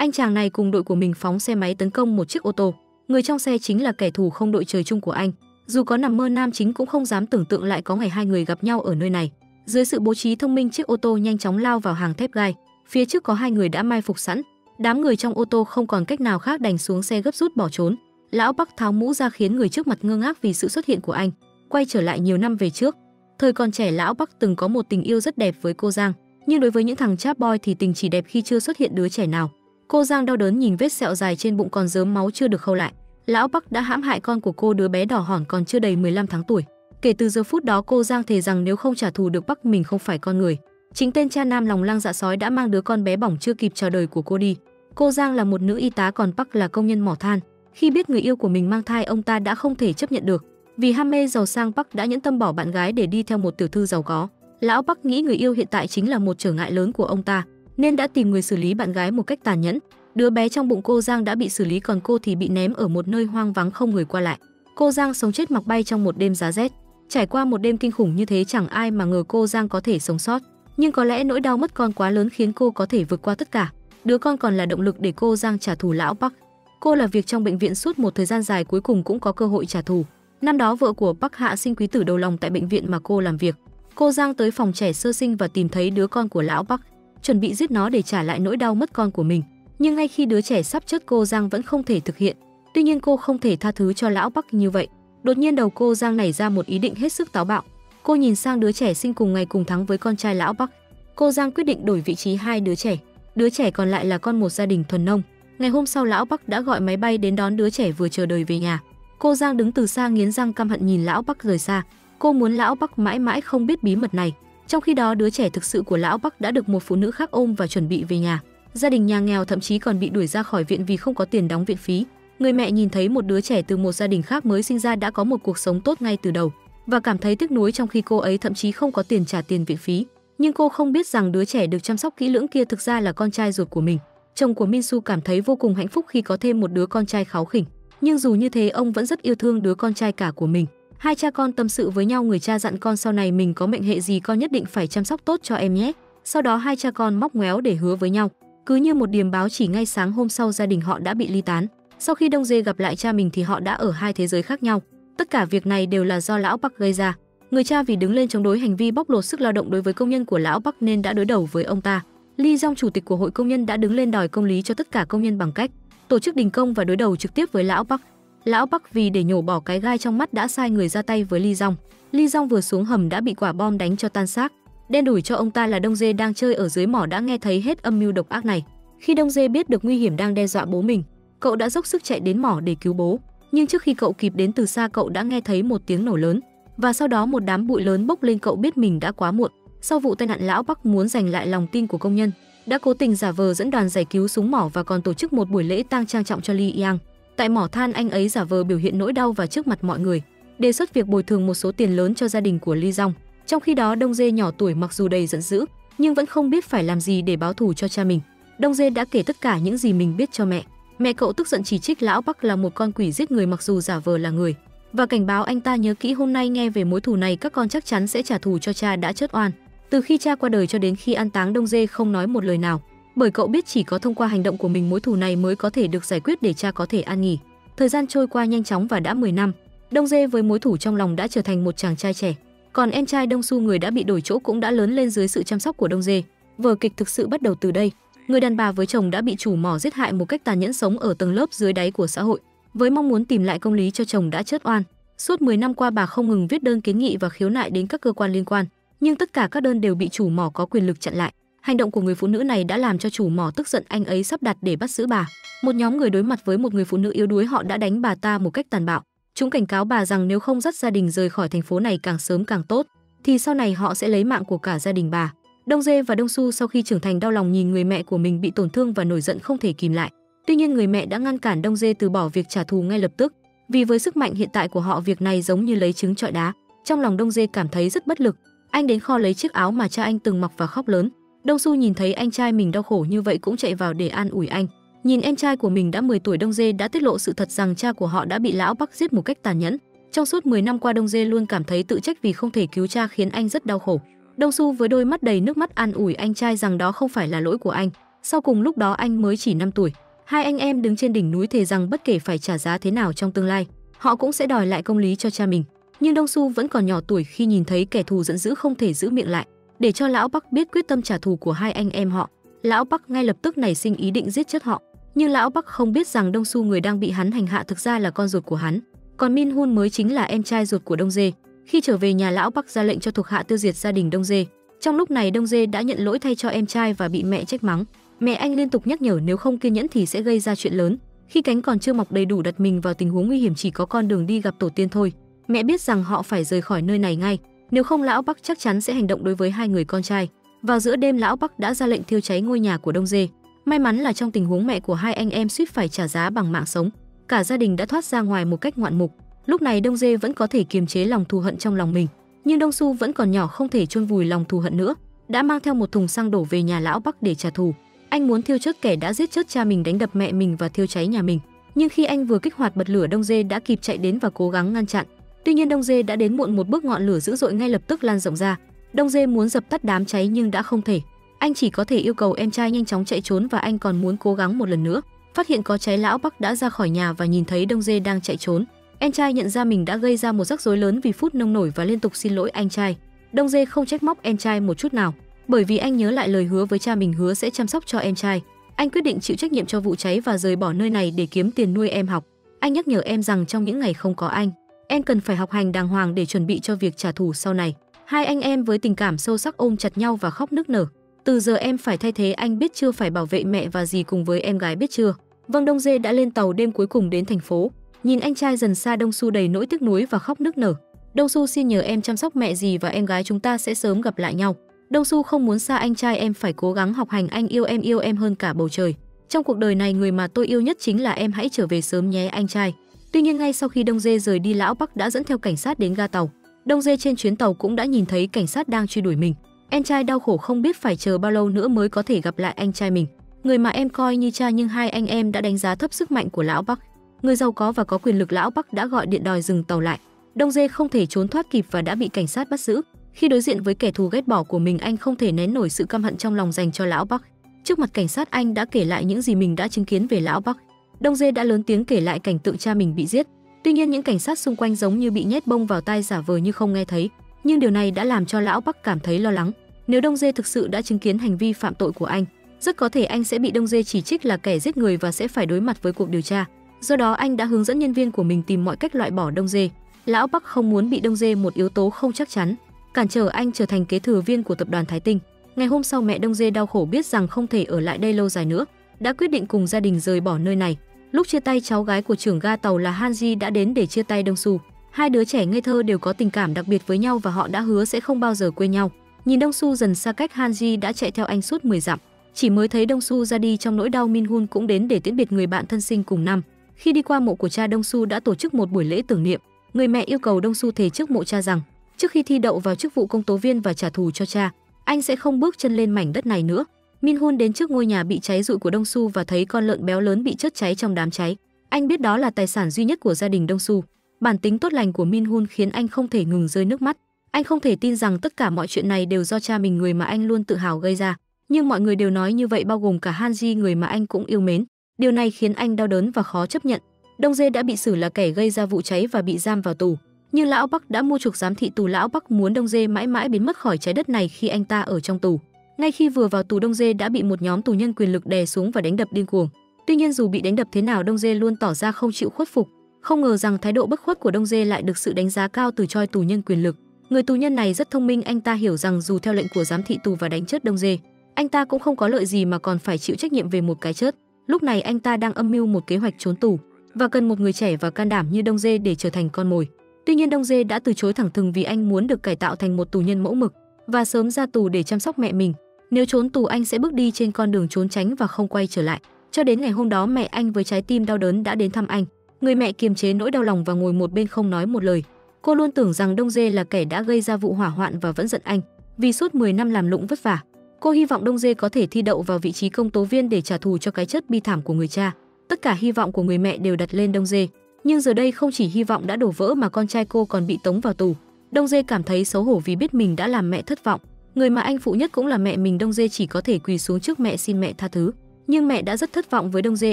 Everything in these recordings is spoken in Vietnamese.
Anh chàng này cùng đội của mình phóng xe máy tấn công một chiếc ô tô. Người trong xe chính là kẻ thù không đội trời chung của anh. Dù có nằm mơ nam chính cũng không dám tưởng tượng lại có ngày hai người gặp nhau ở nơi này. Dưới sự bố trí thông minh chiếc ô tô nhanh chóng lao vào hàng thép gai. Phía trước có hai người đã mai phục sẵn. Đám người trong ô tô không còn cách nào khác đành xuống xe gấp rút bỏ trốn. Lão Bắc tháo mũ ra khiến người trước mặt ngơ ngác vì sự xuất hiện của anh. Quay trở lại nhiều năm về trước, thời còn trẻ lão Bắc từng có một tình yêu rất đẹp với cô Giang, nhưng đối với những thằng chap boy thì tình chỉ đẹp khi chưa xuất hiện đứa trẻ nào. Cô Giang đau đớn nhìn vết sẹo dài trên bụng còn dớm máu chưa được khâu lại. Lão Bắc đã hãm hại con của cô đứa bé đỏ hỏn còn chưa đầy 15 tháng tuổi. Kể từ giờ phút đó cô Giang thề rằng nếu không trả thù được Bắc mình không phải con người. Chính tên cha nam lòng lang dạ sói đã mang đứa con bé bỏng chưa kịp chào đời của cô đi. Cô Giang là một nữ y tá còn Bắc là công nhân mỏ than. Khi biết người yêu của mình mang thai ông ta đã không thể chấp nhận được. Vì ham mê giàu sang Bắc đã nhẫn tâm bỏ bạn gái để đi theo một tiểu thư giàu có. Lão Bắc nghĩ người yêu hiện tại chính là một trở ngại lớn của ông ta, nên đã tìm người xử lý bạn gái một cách tàn nhẫn. Đứa bé trong bụng cô Giang đã bị xử lý, còn cô thì bị ném ở một nơi hoang vắng không người qua lại. Cô Giang sống chết mặc bay trong một đêm giá rét. Trải qua một đêm kinh khủng như thế, chẳng ai mà ngờ cô Giang có thể sống sót. Nhưng có lẽ nỗi đau mất con quá lớn khiến cô có thể vượt qua tất cả. Đứa con còn là động lực để cô Giang trả thù lão Park. Cô là việc trong bệnh viện suốt một thời gian dài, cuối cùng cũng có cơ hội trả thù. Năm đó vợ của Park Hạ sinh quý tử đầu lòng tại bệnh viện mà cô làm việc. Cô Giang tới phòng trẻ sơ sinh và tìm thấy đứa con của lão Park chuẩn bị giết nó để trả lại nỗi đau mất con của mình. Nhưng ngay khi đứa trẻ sắp chết, cô Giang vẫn không thể thực hiện. Tuy nhiên cô không thể tha thứ cho lão Bắc như vậy. Đột nhiên đầu cô Giang nảy ra một ý định hết sức táo bạo. Cô nhìn sang đứa trẻ sinh cùng ngày cùng tháng với con trai lão Bắc. Cô Giang quyết định đổi vị trí hai đứa trẻ. Đứa trẻ còn lại là con một gia đình thuần nông. Ngày hôm sau, lão Bắc đã gọi máy bay đến đón đứa trẻ vừa chờ đời về nhà. Cô Giang đứng từ xa nghiến răng căm hận nhìn lão Bắc rời xa. Cô muốn lão Bắc mãi mãi không biết bí mật này. Trong khi đó, đứa trẻ thực sự của lão Bắc đã được một phụ nữ khác ôm và chuẩn bị về nhà. Gia đình nhà nghèo thậm chí còn bị đuổi ra khỏi viện vì không có tiền đóng viện phí. Người mẹ nhìn thấy một đứa trẻ từ một gia đình khác mới sinh ra đã có một cuộc sống tốt ngay từ đầu và cảm thấy tiếc nuối trong khi cô ấy thậm chí không có tiền trả tiền viện phí. Nhưng cô không biết rằng đứa trẻ được chăm sóc kỹ lưỡng kia thực ra là con trai ruột của mình. Chồng của Minsu cảm thấy vô cùng hạnh phúc khi có thêm một đứa con trai kháu khỉnh. Nhưng dù như thế, ông vẫn rất yêu thương đứa con trai cả của mình. Hai cha con tâm sự với nhau, người cha dặn con sau này mình có mệnh hệ gì con nhất định phải chăm sóc tốt cho em nhé. Sau đó hai cha con móc ngoéo để hứa với nhau. Cứ như một điềm báo chỉ ngay sáng hôm sau gia đình họ đã bị ly tán. Sau khi Đông Dê gặp lại cha mình thì họ đã ở hai thế giới khác nhau. Tất cả việc này đều là do lão Bắc gây ra. Người cha vì đứng lên chống đối hành vi bóc lột sức lao động đối với công nhân của lão Bắc nên đã đối đầu với ông ta. Ly Dong, chủ tịch của hội công nhân, đã đứng lên đòi công lý cho tất cả công nhân bằng cách tổ chức đình công và đối đầu trực tiếp với lão Bắc. Lão Bắc vì để nhổ bỏ cái gai trong mắt đã sai người ra tay với ly Jong. ly Jong vừa xuống hầm đã bị quả bom đánh cho tan xác. Đen đủi cho ông ta là Đông Dê đang chơi ở dưới mỏ đã nghe thấy hết âm mưu độc ác này. Khi Đông Dê biết được nguy hiểm đang đe dọa bố mình, cậu đã dốc sức chạy đến mỏ để cứu bố. Nhưng trước khi cậu kịp đến từ xa cậu đã nghe thấy một tiếng nổ lớn và sau đó một đám bụi lớn bốc lên cậu biết mình đã quá muộn. Sau vụ tai nạn lão Bắc muốn giành lại lòng tin của công nhân, đã cố tình giả vờ dẫn đoàn giải cứu súng mỏ và còn tổ chức một buổi lễ tang trang trọng cho Li Yang. Tại mỏ than anh ấy giả vờ biểu hiện nỗi đau và trước mặt mọi người, đề xuất việc bồi thường một số tiền lớn cho gia đình của Ly Dong. Trong khi đó Đông Dê nhỏ tuổi mặc dù đầy giận dữ, nhưng vẫn không biết phải làm gì để báo thù cho cha mình. Đông Dê đã kể tất cả những gì mình biết cho mẹ. Mẹ cậu tức giận chỉ trích lão Bắc là một con quỷ giết người mặc dù giả vờ là người và cảnh báo anh ta nhớ kỹ hôm nay nghe về mối thù này các con chắc chắn sẽ trả thù cho cha đã chết oan. Từ khi cha qua đời cho đến khi an táng Đông Dê không nói một lời nào, bởi cậu biết chỉ có thông qua hành động của mình mối thù này mới có thể được giải quyết để cha có thể an nghỉ. Thời gian trôi qua nhanh chóng và đã 10 năm, Đông Dê với mối thủ trong lòng đã trở thành một chàng trai trẻ. Còn em trai Đông Su người đã bị đổi chỗ cũng đã lớn lên dưới sự chăm sóc của Đông Dê. Vở kịch thực sự bắt đầu từ đây. Người đàn bà với chồng đã bị chủ mỏ giết hại một cách tàn nhẫn sống ở tầng lớp dưới đáy của xã hội, với mong muốn tìm lại công lý cho chồng đã chết oan. Suốt 10 năm qua bà không ngừng viết đơn kiến nghị và khiếu nại đến các cơ quan liên quan, nhưng tất cả các đơn đều bị chủ mỏ có quyền lực chặn lại. Hành động của người phụ nữ này đã làm cho chủ mỏ tức giận anh ấy sắp đặt để bắt giữ bà. Một nhóm người đối mặt với một người phụ nữ yếu đuối họ đã đánh bà ta một cách tàn bạo. Chúng cảnh cáo bà rằng nếu không dắt gia đình rời khỏi thành phố này càng sớm càng tốt, thì sau này họ sẽ lấy mạng của cả gia đình bà. Đông Dê và Đông Su sau khi trưởng thành đau lòng nhìn người mẹ của mình bị tổn thương và nổi giận không thể kìm lại. Tuy nhiên người mẹ đã ngăn cản Đông Dê từ bỏ việc trả thù ngay lập tức, vì với sức mạnh hiện tại của họ việc này giống như lấy trứng trọi đá. Trong lòng Đông Dê cảm thấy rất bất lực. Anh đến kho lấy chiếc áo mà cha anh từng mặc và khóc lớn. Đông Su nhìn thấy anh trai mình đau khổ như vậy cũng chạy vào để an ủi anh. Nhìn em trai của mình đã 10 tuổi Đông Dê đã tiết lộ sự thật rằng cha của họ đã bị lão Bắc giết một cách tàn nhẫn. Trong suốt 10 năm qua Đông Dê luôn cảm thấy tự trách vì không thể cứu cha khiến anh rất đau khổ. Đông Su với đôi mắt đầy nước mắt an ủi anh trai rằng đó không phải là lỗi của anh. Sau cùng lúc đó anh mới chỉ 5 tuổi. Hai anh em đứng trên đỉnh núi thề rằng bất kể phải trả giá thế nào trong tương lai, họ cũng sẽ đòi lại công lý cho cha mình. Nhưng Đông Su vẫn còn nhỏ tuổi khi nhìn thấy kẻ thù giận dữ không thể giữ miệng lại, để cho lão Bắc biết quyết tâm trả thù của hai anh em họ. Lão Bắc ngay lập tức nảy sinh ý định giết chết họ, nhưng lão Bắc không biết rằng Đông Su người đang bị hắn hành hạ thực ra là con ruột của hắn, còn Min Hun mới chính là em trai ruột của Đông Dê. Khi trở về nhà lão Bắc ra lệnh cho thuộc hạ tiêu diệt gia đình Đông Dê. Trong lúc này Đông Dê đã nhận lỗi thay cho em trai và bị mẹ trách mắng. Mẹ anh liên tục nhắc nhở nếu không kiên nhẫn thì sẽ gây ra chuyện lớn. Khi cánh còn chưa mọc đầy đủ đặt mình vào tình huống nguy hiểm chỉ có con đường đi gặp tổ tiên thôi. Mẹ biết rằng họ phải rời khỏi nơi này ngay, nếu không lão Bắc chắc chắn sẽ hành động đối với hai người con trai. Vào giữa đêm lão Bắc đã ra lệnh thiêu cháy ngôi nhà của Đông Dê. May mắn là trong tình huống mẹ của hai anh em suýt phải trả giá bằng mạng sống, cả gia đình đã thoát ra ngoài một cách ngoạn mục. Lúc này Đông Dê vẫn có thể kiềm chế lòng thù hận trong lòng mình, nhưng Đông Su vẫn còn nhỏ không thể chôn vùi lòng thù hận nữa, đã mang theo một thùng xăng đổ về nhà lão Bắc để trả thù. Anh muốn thiêu chết kẻ đã giết chết cha mình đánh đập mẹ mình và thiêu cháy nhà mình. Nhưng khi anh vừa kích hoạt bật lửa Đông Dê đã kịp chạy đến và cố gắng ngăn chặn. Tuy nhiên Đông Dê đã đến muộn một bước ngọn lửa dữ dội ngay lập tức lan rộng ra. Đông Dê muốn dập tắt đám cháy nhưng đã không thể. Anh chỉ có thể yêu cầu em trai nhanh chóng chạy trốn và anh còn muốn cố gắng một lần nữa. Phát hiện có cháy lão Bắc đã ra khỏi nhà và nhìn thấy Đông Dê đang chạy trốn. Em trai nhận ra mình đã gây ra một rắc rối lớn vì phút nông nổi và liên tục xin lỗi anh trai. Đông Dê không trách móc em trai một chút nào, bởi vì anh nhớ lại lời hứa với cha mình hứa sẽ chăm sóc cho em trai. Anh quyết định chịu trách nhiệm cho vụ cháy và rời bỏ nơi này để kiếm tiền nuôi em học. Anh nhắc nhở em rằng trong những ngày không có anh, em cần phải học hành đàng hoàng để chuẩn bị cho việc trả thù sau này. Hai anh em với tình cảm sâu sắc ôm chặt nhau và khóc nức nở. Từ giờ em phải thay thế anh biết chưa phải bảo vệ mẹ và dì cùng với em gái biết chưa. Vâng Đông Dê đã lên tàu đêm cuối cùng đến thành phố. Nhìn anh trai dần xa Đông Su đầy nỗi tiếc nuối và khóc nức nở. Đông Su xin nhờ em chăm sóc mẹ, dì và em gái chúng ta sẽ sớm gặp lại nhau. Đông Su không muốn xa anh trai em phải cố gắng học hành anh yêu em yêu em hơn cả bầu trời. Trong cuộc đời này, người mà tôi yêu nhất chính là em hãy trở về sớm nhé, anh trai. Tuy nhiên ngay sau khi Đông Dê rời đi lão Bắc đã dẫn theo cảnh sát đến ga tàu. Đông Dê trên chuyến tàu cũng đã nhìn thấy cảnh sát đang truy đuổi mình. Em trai đau khổ không biết phải chờ bao lâu nữa mới có thể gặp lại anh trai mình. Người mà em coi như cha nhưng hai anh em đã đánh giá thấp sức mạnh của lão Bắc. Người giàu có và có quyền lực lão Bắc đã gọi điện đòi dừng tàu lại. Đông Dê không thể trốn thoát kịp và đã bị cảnh sát bắt giữ. Khi đối diện với kẻ thù ghét bỏ của mình, anh không thể nén nổi sự căm hận trong lòng dành cho lão Bắc. Trước mặt cảnh sát, anh đã kể lại những gì mình đã chứng kiến về lão Bắc. Đông Dê đã lớn tiếng kể lại cảnh tượng cha mình bị giết. Tuy nhiên những cảnh sát xung quanh giống như bị nhét bông vào tai giả vờ như không nghe thấy, nhưng điều này đã làm cho lão Bắc cảm thấy lo lắng. Nếu Đông Dê thực sự đã chứng kiến hành vi phạm tội của anh, rất có thể anh sẽ bị Đông Dê chỉ trích là kẻ giết người và sẽ phải đối mặt với cuộc điều tra. Do đó anh đã hướng dẫn nhân viên của mình tìm mọi cách loại bỏ Đông Dê. Lão Bắc không muốn bị Đông Dê một yếu tố không chắc chắn, cản trở anh trở thành kế thừa viên của tập đoàn Thái Tinh. Ngày hôm sau mẹ Đông Dê đau khổ biết rằng không thể ở lại đây lâu dài nữa, đã quyết định cùng gia đình rời bỏ nơi này. Lúc chia tay cháu gái của trưởng ga tàu là Hanji đã đến để chia tay Đông Su. Hai đứa trẻ ngây thơ đều có tình cảm đặc biệt với nhau và họ đã hứa sẽ không bao giờ quên nhau. Nhìn Đông Su dần xa cách Hanji đã chạy theo anh suốt 10 dặm. Chỉ mới thấy Đông Su ra đi trong nỗi đau Min Hun cũng đến để tiễn biệt người bạn thân sinh cùng năm. Khi đi qua mộ của cha Đông Su đã tổ chức một buổi lễ tưởng niệm. Người mẹ yêu cầu Đông Su thề trước mộ cha rằng trước khi thi đậu vào chức vụ công tố viên và trả thù cho cha, anh sẽ không bước chân lên mảnh đất này nữa. Min Hun đến trước ngôi nhà bị cháy rụi của Đông Su và thấy con lợn béo lớn bị chết cháy trong đám cháy. Anh biết đó là tài sản duy nhất của gia đình Đông Su. Bản tính tốt lành của Min Hun khiến anh không thể ngừng rơi nước mắt. Anh không thể tin rằng tất cả mọi chuyện này đều do cha mình người mà anh luôn tự hào gây ra. Nhưng mọi người đều nói như vậy bao gồm cả Hanji người mà anh cũng yêu mến. Điều này khiến anh đau đớn và khó chấp nhận. Đông Dê đã bị xử là kẻ gây ra vụ cháy và bị giam vào tù. Nhưng lão Bắc đã mua chuộc giám thị tù lão Bắc muốn Đông Dê mãi mãi biến mất khỏi trái đất này khi anh ta ở trong tù. Ngay khi vừa vào tù Đông Dê đã bị một nhóm tù nhân quyền lực đè xuống và đánh đập điên cuồng. Tuy nhiên dù bị đánh đập thế nào Đông Dê luôn tỏ ra không chịu khuất phục. Không ngờ rằng thái độ bất khuất của Đông Dê lại được sự đánh giá cao từ choi tù nhân quyền lực. Người tù nhân này rất thông minh, anh ta hiểu rằng dù theo lệnh của giám thị tù và đánh chết Đông Dê, anh ta cũng không có lợi gì mà còn phải chịu trách nhiệm về một cái chết. Lúc này anh ta đang âm mưu một kế hoạch trốn tù và cần một người trẻ và can đảm như Đông Dê để trở thành con mồi. Tuy nhiên Đông Dê đã từ chối thẳng thừng vì anh muốn được cải tạo thành một tù nhân mẫu mực và sớm ra tù để chăm sóc mẹ mình. Nếu trốn tù anh sẽ bước đi trên con đường trốn tránh và không quay trở lại. Cho đến ngày hôm đó mẹ anh với trái tim đau đớn đã đến thăm anh. Người mẹ kiềm chế nỗi đau lòng và ngồi một bên không nói một lời. Cô luôn tưởng rằng Đông Dê là kẻ đã gây ra vụ hỏa hoạn và vẫn giận anh, vì suốt 10 năm làm lụng vất vả. Cô hy vọng Đông Dê có thể thi đậu vào vị trí công tố viên để trả thù cho cái chết bi thảm của người cha. Tất cả hy vọng của người mẹ đều đặt lên Đông Dê, nhưng giờ đây không chỉ hy vọng đã đổ vỡ mà con trai cô còn bị tống vào tù. Đông Dê cảm thấy xấu hổ vì biết mình đã làm mẹ thất vọng. Người mà anh phụ nhất cũng là mẹ mình Đông Dê chỉ có thể quỳ xuống trước mẹ xin mẹ tha thứ. Nhưng mẹ đã rất thất vọng với Đông Dê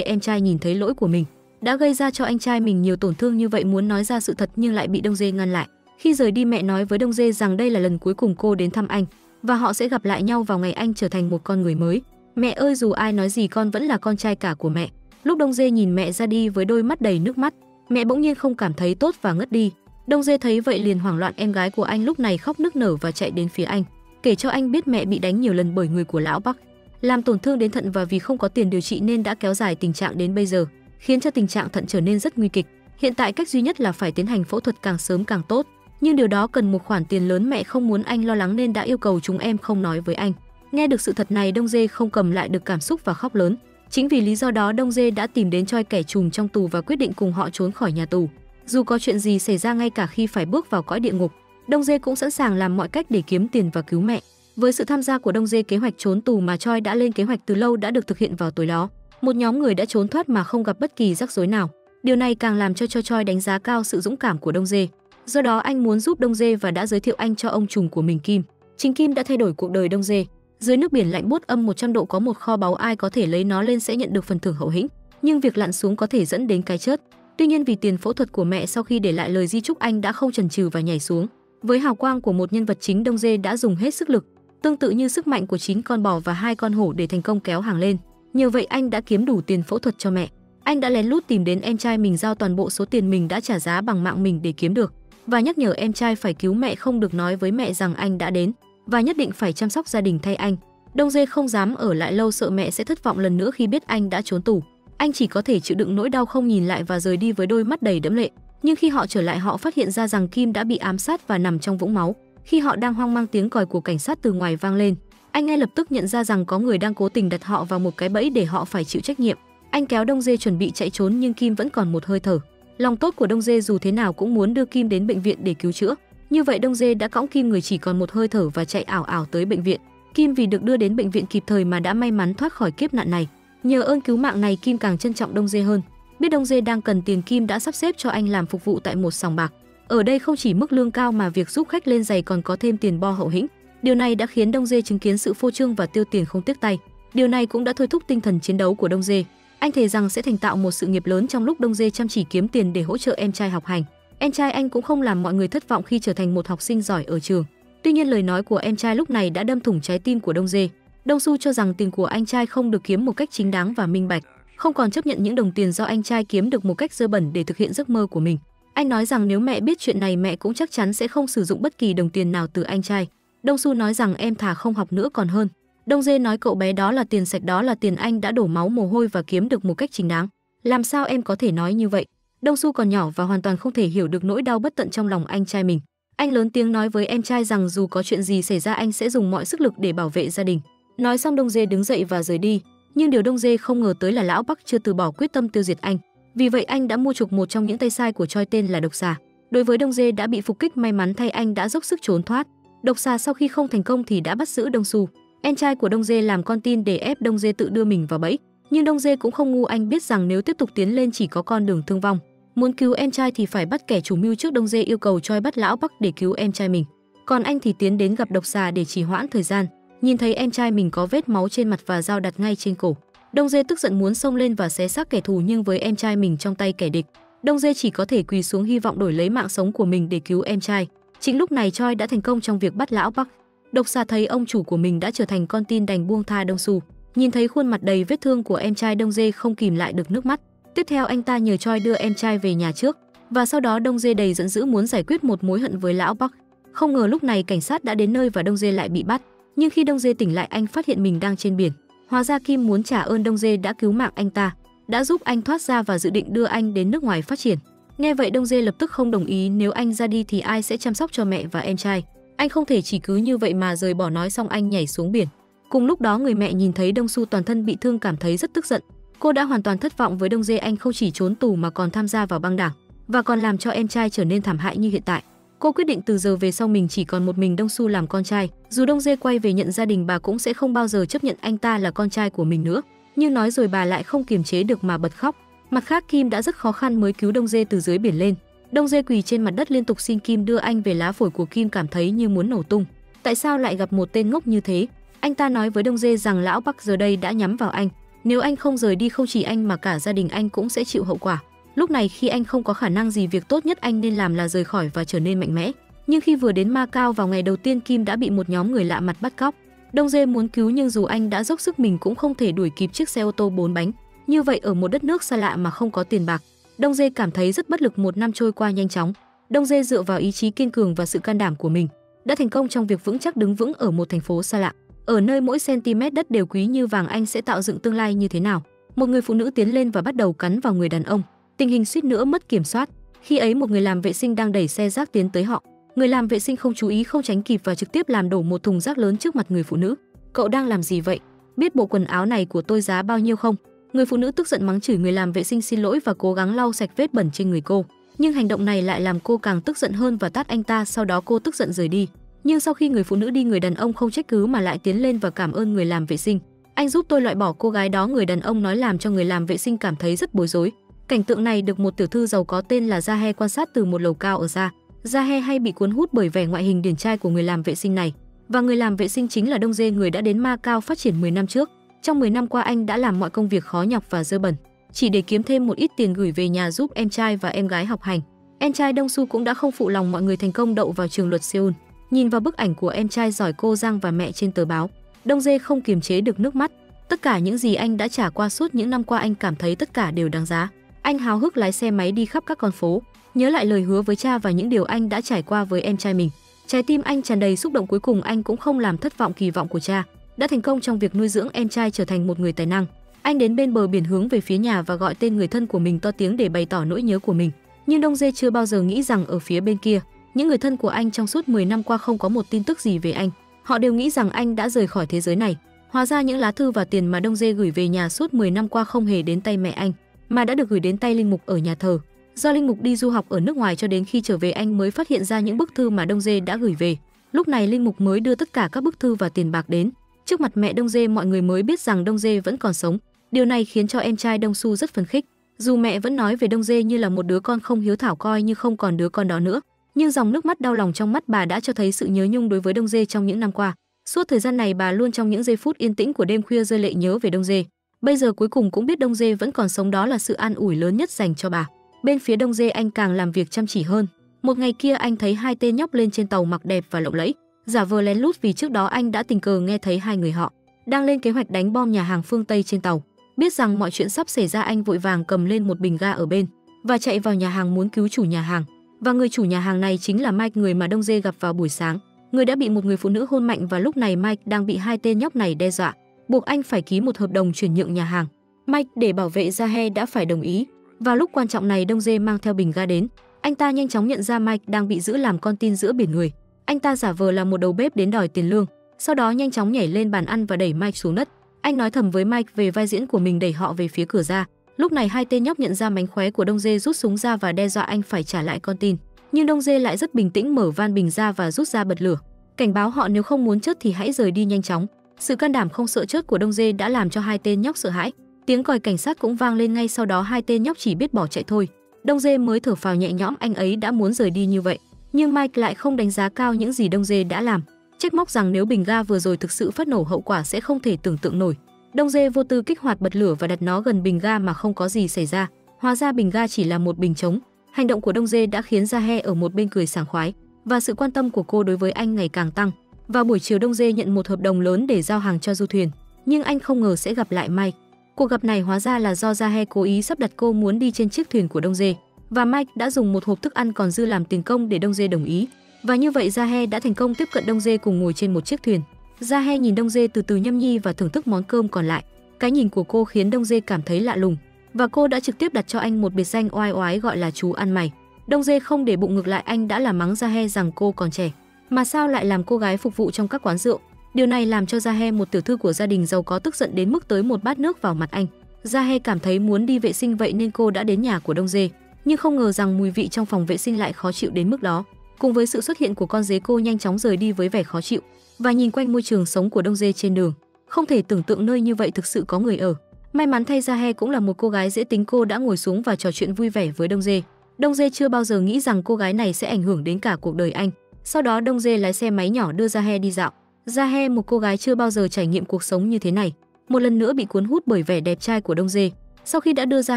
em trai nhìn thấy lỗi của mình, đã gây ra cho anh trai mình nhiều tổn thương như vậy muốn nói ra sự thật nhưng lại bị Đông Dê ngăn lại. Khi rời đi mẹ nói với Đông Dê rằng đây là lần cuối cùng cô đến thăm anh và họ sẽ gặp lại nhau vào ngày anh trở thành một con người mới. Mẹ ơi dù ai nói gì con vẫn là con trai cả của mẹ. Lúc Đông Dê nhìn mẹ ra đi với đôi mắt đầy nước mắt, mẹ bỗng nhiên không cảm thấy tốt và ngất đi. Đông Dê thấy vậy liền hoảng loạn em gái của anh lúc này khóc nức nở và chạy đến phía anh, kể cho anh biết mẹ bị đánh nhiều lần bởi người của lão Bắc, làm tổn thương đến thận và vì không có tiền điều trị nên đã kéo dài tình trạng đến bây giờ, khiến cho tình trạng thận trở nên rất nguy kịch. Hiện tại cách duy nhất là phải tiến hành phẫu thuật càng sớm càng tốt, nhưng điều đó cần một khoản tiền lớn mẹ không muốn anh lo lắng nên đã yêu cầu chúng em không nói với anh. Nghe được sự thật này Đông Dê không cầm lại được cảm xúc và khóc lớn. Chính vì lý do đó Đông Dê đã tìm đến choi kẻ trùm trong tù và quyết định cùng họ trốn khỏi nhà tù. Dù có chuyện gì xảy ra ngay cả khi phải bước vào cõi địa ngục, Đông Dê cũng sẵn sàng làm mọi cách để kiếm tiền và cứu mẹ. Với sự tham gia của Đông Dê kế hoạch trốn tù mà Choi đã lên kế hoạch từ lâu đã được thực hiện vào tối đó. Một nhóm người đã trốn thoát mà không gặp bất kỳ rắc rối nào. Điều này càng làm cho cho Choi đánh giá cao sự dũng cảm của Đông Dê. Do đó anh muốn giúp Đông Dê và đã giới thiệu anh cho ông trùm của mình Kim. Chính Kim đã thay đổi cuộc đời Đông Dê. Dưới nước biển lạnh buốt âm 100 độ có một kho báu ai có thể lấy nó lên sẽ nhận được phần thưởng hậu hĩnh, nhưng việc lặn xuống có thể dẫn đến cái chết. Tuy nhiên vì tiền phẫu thuật của mẹ sau khi để lại lời di chúc anh đã không chần chừ và nhảy xuống. Với hào quang của một nhân vật chính Đông Dê đã dùng hết sức lực, tương tự như sức mạnh của chín con bò và hai con hổ để thành công kéo hàng lên. Nhờ vậy anh đã kiếm đủ tiền phẫu thuật cho mẹ. Anh đã lén lút tìm đến em trai mình giao toàn bộ số tiền mình đã trả giá bằng mạng mình để kiếm được và nhắc nhở em trai phải cứu mẹ không được nói với mẹ rằng anh đã đến và nhất định phải chăm sóc gia đình thay anh. Đông Dê không dám ở lại lâu sợ mẹ sẽ thất vọng lần nữa khi biết anh đã trốn tù. Anh chỉ có thể chịu đựng nỗi đau không nhìn lại và rời đi với đôi mắt đầy đẫm lệ. Nhưng khi họ trở lại họ phát hiện ra rằng Kim đã bị ám sát và nằm trong vũng máu. Khi họ đang hoang mang tiếng còi của cảnh sát từ ngoài vang lên, anh ngay lập tức nhận ra rằng có người đang cố tình đặt họ vào một cái bẫy để họ phải chịu trách nhiệm. Anh kéo Đông Dê chuẩn bị chạy trốn nhưng Kim vẫn còn một hơi thở. Lòng tốt của Đông Dê dù thế nào cũng muốn đưa Kim đến bệnh viện để cứu chữa. Như vậy Đông Dê đã cõng Kim người chỉ còn một hơi thở và chạy ảo ảo tới bệnh viện. Kim vì được đưa đến bệnh viện kịp thời mà đã may mắn thoát khỏi kiếp nạn này. Nhờ ơn cứu mạng này Kim càng trân trọng Đông Dê hơn. Biết Đông Dê đang cần tiền Kim đã sắp xếp cho anh làm phục vụ tại một sòng bạc. Ở đây không chỉ mức lương cao mà việc giúp khách lên giày còn có thêm tiền bo hậu hĩnh. Điều này đã khiến Đông Dê chứng kiến sự phô trương và tiêu tiền không tiếc tay. Điều này cũng đã thôi thúc tinh thần chiến đấu của Đông Dê. Anh thề rằng sẽ thành tạo một sự nghiệp lớn trong lúc Đông Dê chăm chỉ kiếm tiền để hỗ trợ em trai học hành. Em trai anh cũng không làm mọi người thất vọng khi trở thành một học sinh giỏi ở trường. Tuy nhiên lời nói của em trai lúc này đã đâm thủng trái tim của Đông Dê. Đông Su cho rằng tiền của anh trai không được kiếm một cách chính đáng và minh bạch, không còn chấp nhận những đồng tiền do anh trai kiếm được một cách dơ bẩn để thực hiện giấc mơ của mình. Anh nói rằng nếu mẹ biết chuyện này mẹ cũng chắc chắn sẽ không sử dụng bất kỳ đồng tiền nào từ anh trai. Đông Su nói rằng em thà không học nữa còn hơn. Đông Dê nói cậu bé đó là tiền sạch đó là tiền anh đã đổ máu mồ hôi và kiếm được một cách chính đáng. Làm sao em có thể nói như vậy? Đông Su còn nhỏ và hoàn toàn không thể hiểu được nỗi đau bất tận trong lòng anh trai mình. Anh lớn tiếng nói với em trai rằng dù có chuyện gì xảy ra anh sẽ dùng mọi sức lực để bảo vệ gia đình. Nói xong Đông Dê đứng dậy và rời đi, nhưng điều Đông Dê không ngờ tới là lão Bắc chưa từ bỏ quyết tâm tiêu diệt anh. Vì vậy anh đã mua chuộc một trong những tay sai của Choi tên là Độc Xà. Đối với Đông Dê đã bị phục kích may mắn thay anh đã dốc sức trốn thoát. Độc Xà sau khi không thành công thì đã bắt giữ Đông Su. Em trai của Đông Dê làm con tin để ép Đông Dê tự đưa mình vào bẫy, nhưng Đông Dê cũng không ngu anh biết rằng nếu tiếp tục tiến lên chỉ có con đường thương vong. Muốn cứu em trai thì phải bắt kẻ chủ mưu trước Đông Dê yêu cầu Choi bắt lão Bắc để cứu em trai mình. Còn anh thì tiến đến gặp độc xà để trì hoãn thời gian. Nhìn thấy em trai mình có vết máu trên mặt và dao đặt ngay trên cổ. Đông Dê tức giận muốn xông lên và xé xác kẻ thù nhưng với em trai mình trong tay kẻ địch, Đông Dê chỉ có thể quỳ xuống hy vọng đổi lấy mạng sống của mình để cứu em trai. Chính lúc này Choi đã thành công trong việc bắt lão Bắc. Độc xà thấy ông chủ của mình đã trở thành con tin đành buông tha Đông Su. Nhìn thấy khuôn mặt đầy vết thương của em trai Đông Dê không kìm lại được nước mắt. Tiếp theo anh ta nhờ Choi đưa em trai về nhà trước và sau đó Đông Dê đầy giận dữ muốn giải quyết một mối hận với lão Bắc. Không ngờ lúc này cảnh sát đã đến nơi và Đông Dê lại bị bắt. Nhưng khi Đông Dê tỉnh lại anh phát hiện mình đang trên biển. Hóa ra Kim muốn trả ơn Đông Dê đã cứu mạng anh ta, đã giúp anh thoát ra và dự định đưa anh đến nước ngoài phát triển. Nghe vậy Đông Dê lập tức không đồng ý nếu anh ra đi thì ai sẽ chăm sóc cho mẹ và em trai. Anh không thể chỉ cứ như vậy mà rời bỏ nói xong anh nhảy xuống biển. Cùng lúc đó người mẹ nhìn thấy Đông Su toàn thân bị thương cảm thấy rất tức giận. Cô đã hoàn toàn thất vọng với Đông Dê anh không chỉ trốn tù mà còn tham gia vào băng đảng và còn làm cho em trai trở nên thảm hại như hiện tại. Cô quyết định từ giờ về sau mình chỉ còn một mình Đông Su làm con trai. Dù Đông Dê quay về nhận gia đình bà cũng sẽ không bao giờ chấp nhận anh ta là con trai của mình nữa. Nhưng nói rồi bà lại không kiềm chế được mà bật khóc. Mặt khác Kim đã rất khó khăn mới cứu Đông Dê từ dưới biển lên. Đông Dê quỳ trên mặt đất liên tục xin Kim đưa anh về lá phổi của Kim cảm thấy như muốn nổ tung. Tại sao lại gặp một tên ngốc như thế? Anh ta nói với Đông Dê rằng lão Bắc giờ đây đã nhắm vào anh, nếu anh không rời đi không chỉ anh mà cả gia đình anh cũng sẽ chịu hậu quả. Lúc này khi anh không có khả năng gì việc tốt nhất anh nên làm là rời khỏi và trở nên mạnh mẽ. Nhưng khi vừa đến Macau vào ngày đầu tiên Kim đã bị một nhóm người lạ mặt bắt cóc. Đông Dê muốn cứu nhưng dù anh đã dốc sức mình cũng không thể đuổi kịp chiếc xe ô tô bốn bánh. Như vậy ở một đất nước xa lạ mà không có tiền bạc, Đông Dê cảm thấy rất bất lực một năm trôi qua nhanh chóng. Đông Dê dựa vào ý chí kiên cường và sự can đảm của mình, đã thành công trong việc vững chắc đứng vững ở một thành phố xa lạ. Ở nơi mỗi cm đất đều quý như vàng anh sẽ tạo dựng tương lai như thế nào? Một người phụ nữ tiến lên và bắt đầu cắn vào người đàn ông. Tình hình suýt nữa mất kiểm soát. Khi ấy một người làm vệ sinh đang đẩy xe rác tiến tới họ. Người làm vệ sinh không chú ý không tránh kịp và trực tiếp làm đổ một thùng rác lớn trước mặt người phụ nữ. Cậu đang làm gì vậy? Biết bộ quần áo này của tôi giá bao nhiêu không? Người phụ nữ tức giận mắng chửi người làm vệ sinh xin lỗi và cố gắng lau sạch vết bẩn trên người cô. Nhưng hành động này lại làm cô càng tức giận hơn và tát anh ta, sau đó cô tức giận rời đi. Nhưng sau khi người phụ nữ đi người đàn ông không trách cứ mà lại tiến lên và cảm ơn người làm vệ sinh. Anh giúp tôi loại bỏ cô gái đó người đàn ông nói làm cho người làm vệ sinh cảm thấy rất bối rối. Cảnh tượng này được một tiểu thư giàu có tên là Zahe quan sát từ một lầu cao ở ra. Zahe hay bị cuốn hút bởi vẻ ngoại hình điển trai của người làm vệ sinh này. Và người làm vệ sinh chính là Đông Dê người đã đến Ma Cao phát triển 10 năm trước. Trong 10 năm qua anh đã làm mọi công việc khó nhọc và dơ bẩn, chỉ để kiếm thêm một ít tiền gửi về nhà giúp em trai và em gái học hành. Em trai Đông Su cũng đã không phụ lòng mọi người thành công đậu vào trường luật Seoul. Nhìn vào bức ảnh của em trai giỏi cô Giang và mẹ trên tờ báo, Đông Dê không kiềm chế được nước mắt. Tất cả những gì anh đã trải qua suốt những năm qua anh cảm thấy tất cả đều đáng giá. Anh háo hức lái xe máy đi khắp các con phố, nhớ lại lời hứa với cha và những điều anh đã trải qua với em trai mình. Trái tim anh tràn đầy xúc động cuối cùng anh cũng không làm thất vọng kỳ vọng của cha, đã thành công trong việc nuôi dưỡng em trai trở thành một người tài năng. Anh đến bên bờ biển hướng về phía nhà và gọi tên người thân của mình to tiếng để bày tỏ nỗi nhớ của mình. Nhưng Đông Dê chưa bao giờ nghĩ rằng ở phía bên kia, những người thân của anh trong suốt 10 năm qua không có một tin tức gì về anh. Họ đều nghĩ rằng anh đã rời khỏi thế giới này. Hóa ra những lá thư và tiền mà Đông Dê gửi về nhà suốt 10 năm qua không hề đến tay mẹ anh, mà đã được gửi đến tay Linh Mục ở nhà thờ. Do Linh Mục đi du học ở nước ngoài cho đến khi trở về anh mới phát hiện ra những bức thư mà Đông Dê đã gửi về. Lúc này Linh Mục mới đưa tất cả các bức thư và tiền bạc đến. Trước mặt mẹ Đông Dê mọi người mới biết rằng Đông Dê vẫn còn sống. Điều này khiến cho em trai Đông Su rất phấn khích. Dù mẹ vẫn nói về Đông Dê như là một đứa con không hiếu thảo coi như không còn đứa con đó nữa, nhưng dòng nước mắt đau lòng trong mắt bà đã cho thấy sự nhớ nhung đối với Đông Dê trong những năm qua. Suốt thời gian này bà luôn trong những giây phút yên tĩnh của đêm khuya rơi lệ nhớ về Đông Dê. Bây giờ cuối cùng cũng biết Đông Dê vẫn còn sống đó là sự an ủi lớn nhất dành cho bà. Bên phía Đông Dê anh càng làm việc chăm chỉ hơn. Một ngày kia anh thấy hai tên nhóc lên trên tàu mặc đẹp và lộng lẫy, giả vờ lén lút vì trước đó anh đã tình cờ nghe thấy hai người họ đang lên kế hoạch đánh bom nhà hàng phương Tây trên tàu. Biết rằng mọi chuyện sắp xảy ra anh vội vàng cầm lên một bình ga ở bên và chạy vào nhà hàng muốn cứu chủ nhà hàng. Và người chủ nhà hàng này chính là Mike người mà Đông Dê gặp vào buổi sáng. Người đã bị một người phụ nữ hôn mạnh và lúc này Mike đang bị hai tên nhóc này đe dọa, buộc anh phải ký một hợp đồng chuyển nhượng nhà hàng. Mike để bảo vệ Zahe đã phải đồng ý. Và lúc quan trọng này Đông Dê mang theo bình ga đến. Anh ta nhanh chóng nhận ra Mike đang bị giữ làm con tin giữa biển người. Anh ta giả vờ là một đầu bếp đến đòi tiền lương, sau đó nhanh chóng nhảy lên bàn ăn và đẩy Mike xuống đất. Anh nói thầm với Mike về vai diễn của mình đẩy họ về phía cửa ra. Lúc này hai tên nhóc nhận ra mánh khóe của Đông Dê rút súng ra và đe dọa anh phải trả lại con tin. Nhưng Đông Dê lại rất bình tĩnh mở van bình ra và rút ra bật lửa, cảnh báo họ nếu không muốn chết thì hãy rời đi nhanh chóng. Sự can đảm không sợ chết của Đông Dê đã làm cho hai tên nhóc sợ hãi. Tiếng còi cảnh sát cũng vang lên ngay sau đó hai tên nhóc chỉ biết bỏ chạy thôi. Đông Dê mới thở phào nhẹ nhõm anh ấy đã muốn rời đi như vậy, nhưng Mike lại không đánh giá cao những gì Đông Dê đã làm, trách móc rằng nếu bình ga vừa rồi thực sự phát nổ hậu quả sẽ không thể tưởng tượng nổi. Đông Dê vô tư kích hoạt bật lửa và đặt nó gần bình ga mà không có gì xảy ra. Hóa ra bình ga chỉ là một bình trống. Hành động của Đông Dê đã khiến Ra He ở một bên cười sảng khoái và sự quan tâm của cô đối với anh ngày càng tăng. Vào buổi chiều Đông Dê nhận một hợp đồng lớn để giao hàng cho du thuyền, nhưng anh không ngờ sẽ gặp lại Mike. Cuộc gặp này hóa ra là do Gia cố ý sắp đặt cô muốn đi trên chiếc thuyền của Đông Dê và Mike đã dùng một hộp thức ăn còn dư làm tiền công để Đông Dê đồng ý. Và như vậy Gia đã thành công tiếp cận Đông Dê cùng ngồi trên một chiếc thuyền. Gia nhìn Đông Dê từ từ nhâm nhi và thưởng thức món cơm còn lại. Cái nhìn của cô khiến Đông Dê cảm thấy lạ lùng và cô đã trực tiếp đặt cho anh một biệt danh oai oái gọi là chú ăn mày. Đông Dê không để bụng ngược lại anh đã làm mắng Gia rằng cô còn trẻ, mà sao lại làm cô gái phục vụ trong các quán rượu. Điều này làm cho Jahe, một tiểu thư của gia đình giàu có tức giận đến mức tới một bát nước vào mặt anh. Jahe cảm thấy muốn đi vệ sinh vậy nên cô đã đến nhà của Đông Dê, nhưng không ngờ rằng mùi vị trong phòng vệ sinh lại khó chịu đến mức đó. Cùng với sự xuất hiện của con dế cô nhanh chóng rời đi với vẻ khó chịu và nhìn quanh môi trường sống của Đông Dê trên đường. Không thể tưởng tượng nơi như vậy thực sự có người ở. May mắn thay Jahe cũng là một cô gái dễ tính cô đã ngồi xuống và trò chuyện vui vẻ với Đông Dê. Đông Dê chưa bao giờ nghĩ rằng cô gái này sẽ ảnh hưởng đến cả cuộc đời anh. Sau đó Đông Dê lái xe máy nhỏ đưa Ra He đi dạo. Ra He một cô gái chưa bao giờ trải nghiệm cuộc sống như thế này, một lần nữa bị cuốn hút bởi vẻ đẹp trai của Đông Dê. Sau khi đã đưa Ra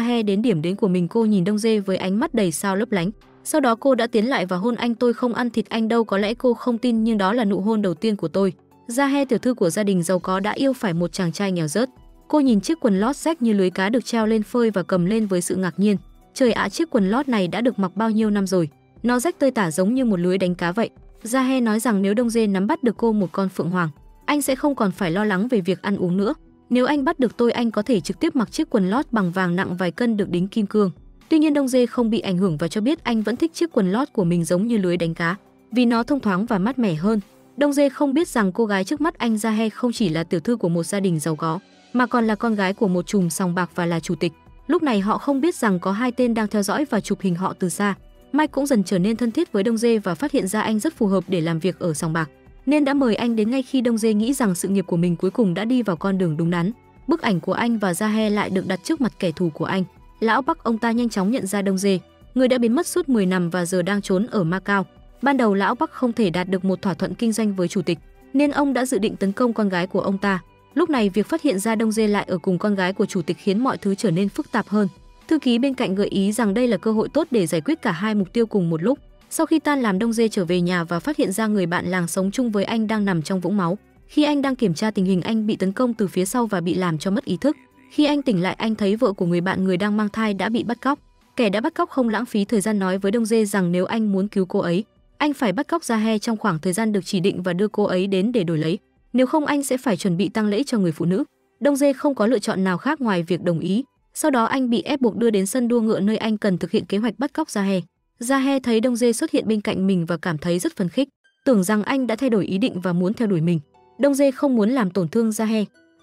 He đến điểm đến của mình, cô nhìn Đông Dê với ánh mắt đầy sao lấp lánh. Sau đó cô đã tiến lại và hôn anh tôi không ăn thịt anh đâu có lẽ cô không tin nhưng đó là nụ hôn đầu tiên của tôi. Ra He tiểu thư của gia đình giàu có đã yêu phải một chàng trai nghèo rớt. Cô nhìn chiếc quần lót rách như lưới cá được treo lên phơi và cầm lên với sự ngạc nhiên. Trời ạ, chiếc quần lót này đã được mặc bao nhiêu năm rồi? Nó rách tơi tả giống như một lưới đánh cá vậy. Gia He nói rằng nếu Đông Dê nắm bắt được cô một con phượng hoàng, anh sẽ không còn phải lo lắng về việc ăn uống nữa. Nếu anh bắt được tôi anh có thể trực tiếp mặc chiếc quần lót bằng vàng nặng vài cân được đính kim cương. Tuy nhiên Đông Dê không bị ảnh hưởng và cho biết anh vẫn thích chiếc quần lót của mình giống như lưới đánh cá, vì nó thông thoáng và mát mẻ hơn. Đông Dê không biết rằng cô gái trước mắt anh Gia He không chỉ là tiểu thư của một gia đình giàu có, mà còn là con gái của một chùm sòng bạc và là chủ tịch. Lúc này họ không biết rằng có hai tên đang theo dõi và chụp hình họ từ xa. Mike cũng dần trở nên thân thiết với Đông Dê và phát hiện ra anh rất phù hợp để làm việc ở sòng bạc, nên đã mời anh đến ngay khi Đông Dê nghĩ rằng sự nghiệp của mình cuối cùng đã đi vào con đường đúng đắn. Bức ảnh của anh và Gia He lại được đặt trước mặt kẻ thù của anh. Lão Bắc ông ta nhanh chóng nhận ra Đông Dê, người đã biến mất suốt 10 năm và giờ đang trốn ở Macau. Ban đầu lão Bắc không thể đạt được một thỏa thuận kinh doanh với chủ tịch, nên ông đã dự định tấn công con gái của ông ta. Lúc này việc phát hiện ra Đông Dê lại ở cùng con gái của chủ tịch khiến mọi thứ trở nên phức tạp hơn. Thư ký bên cạnh gợi ý rằng đây là cơ hội tốt để giải quyết cả hai mục tiêu cùng một lúc. Sau khi tan làm Đông Dê trở về nhà và phát hiện ra người bạn làng sống chung với anh đang nằm trong vũng máu. Khi anh đang kiểm tra tình hình anh bị tấn công từ phía sau và bị làm cho mất ý thức. Khi anh tỉnh lại anh thấy vợ của người bạn người đang mang thai đã bị bắt cóc. Kẻ đã bắt cóc không lãng phí thời gian nói với Đông Dê rằng nếu anh muốn cứu cô ấy, anh phải bắt cóc Ra He trong khoảng thời gian được chỉ định và đưa cô ấy đến để đổi lấy. Nếu không anh sẽ phải chuẩn bị tang lễ cho người phụ nữ. Đông Dê không có lựa chọn nào khác ngoài việc đồng ý. Sau đó anh bị ép buộc đưa đến sân đua ngựa nơi anh cần thực hiện kế hoạch bắt cóc Ra He. Ra thấy Đông Dê xuất hiện bên cạnh mình và cảm thấy rất phấn khích, tưởng rằng anh đã thay đổi ý định và muốn theo đuổi mình. Đông Dê không muốn làm tổn thương Ra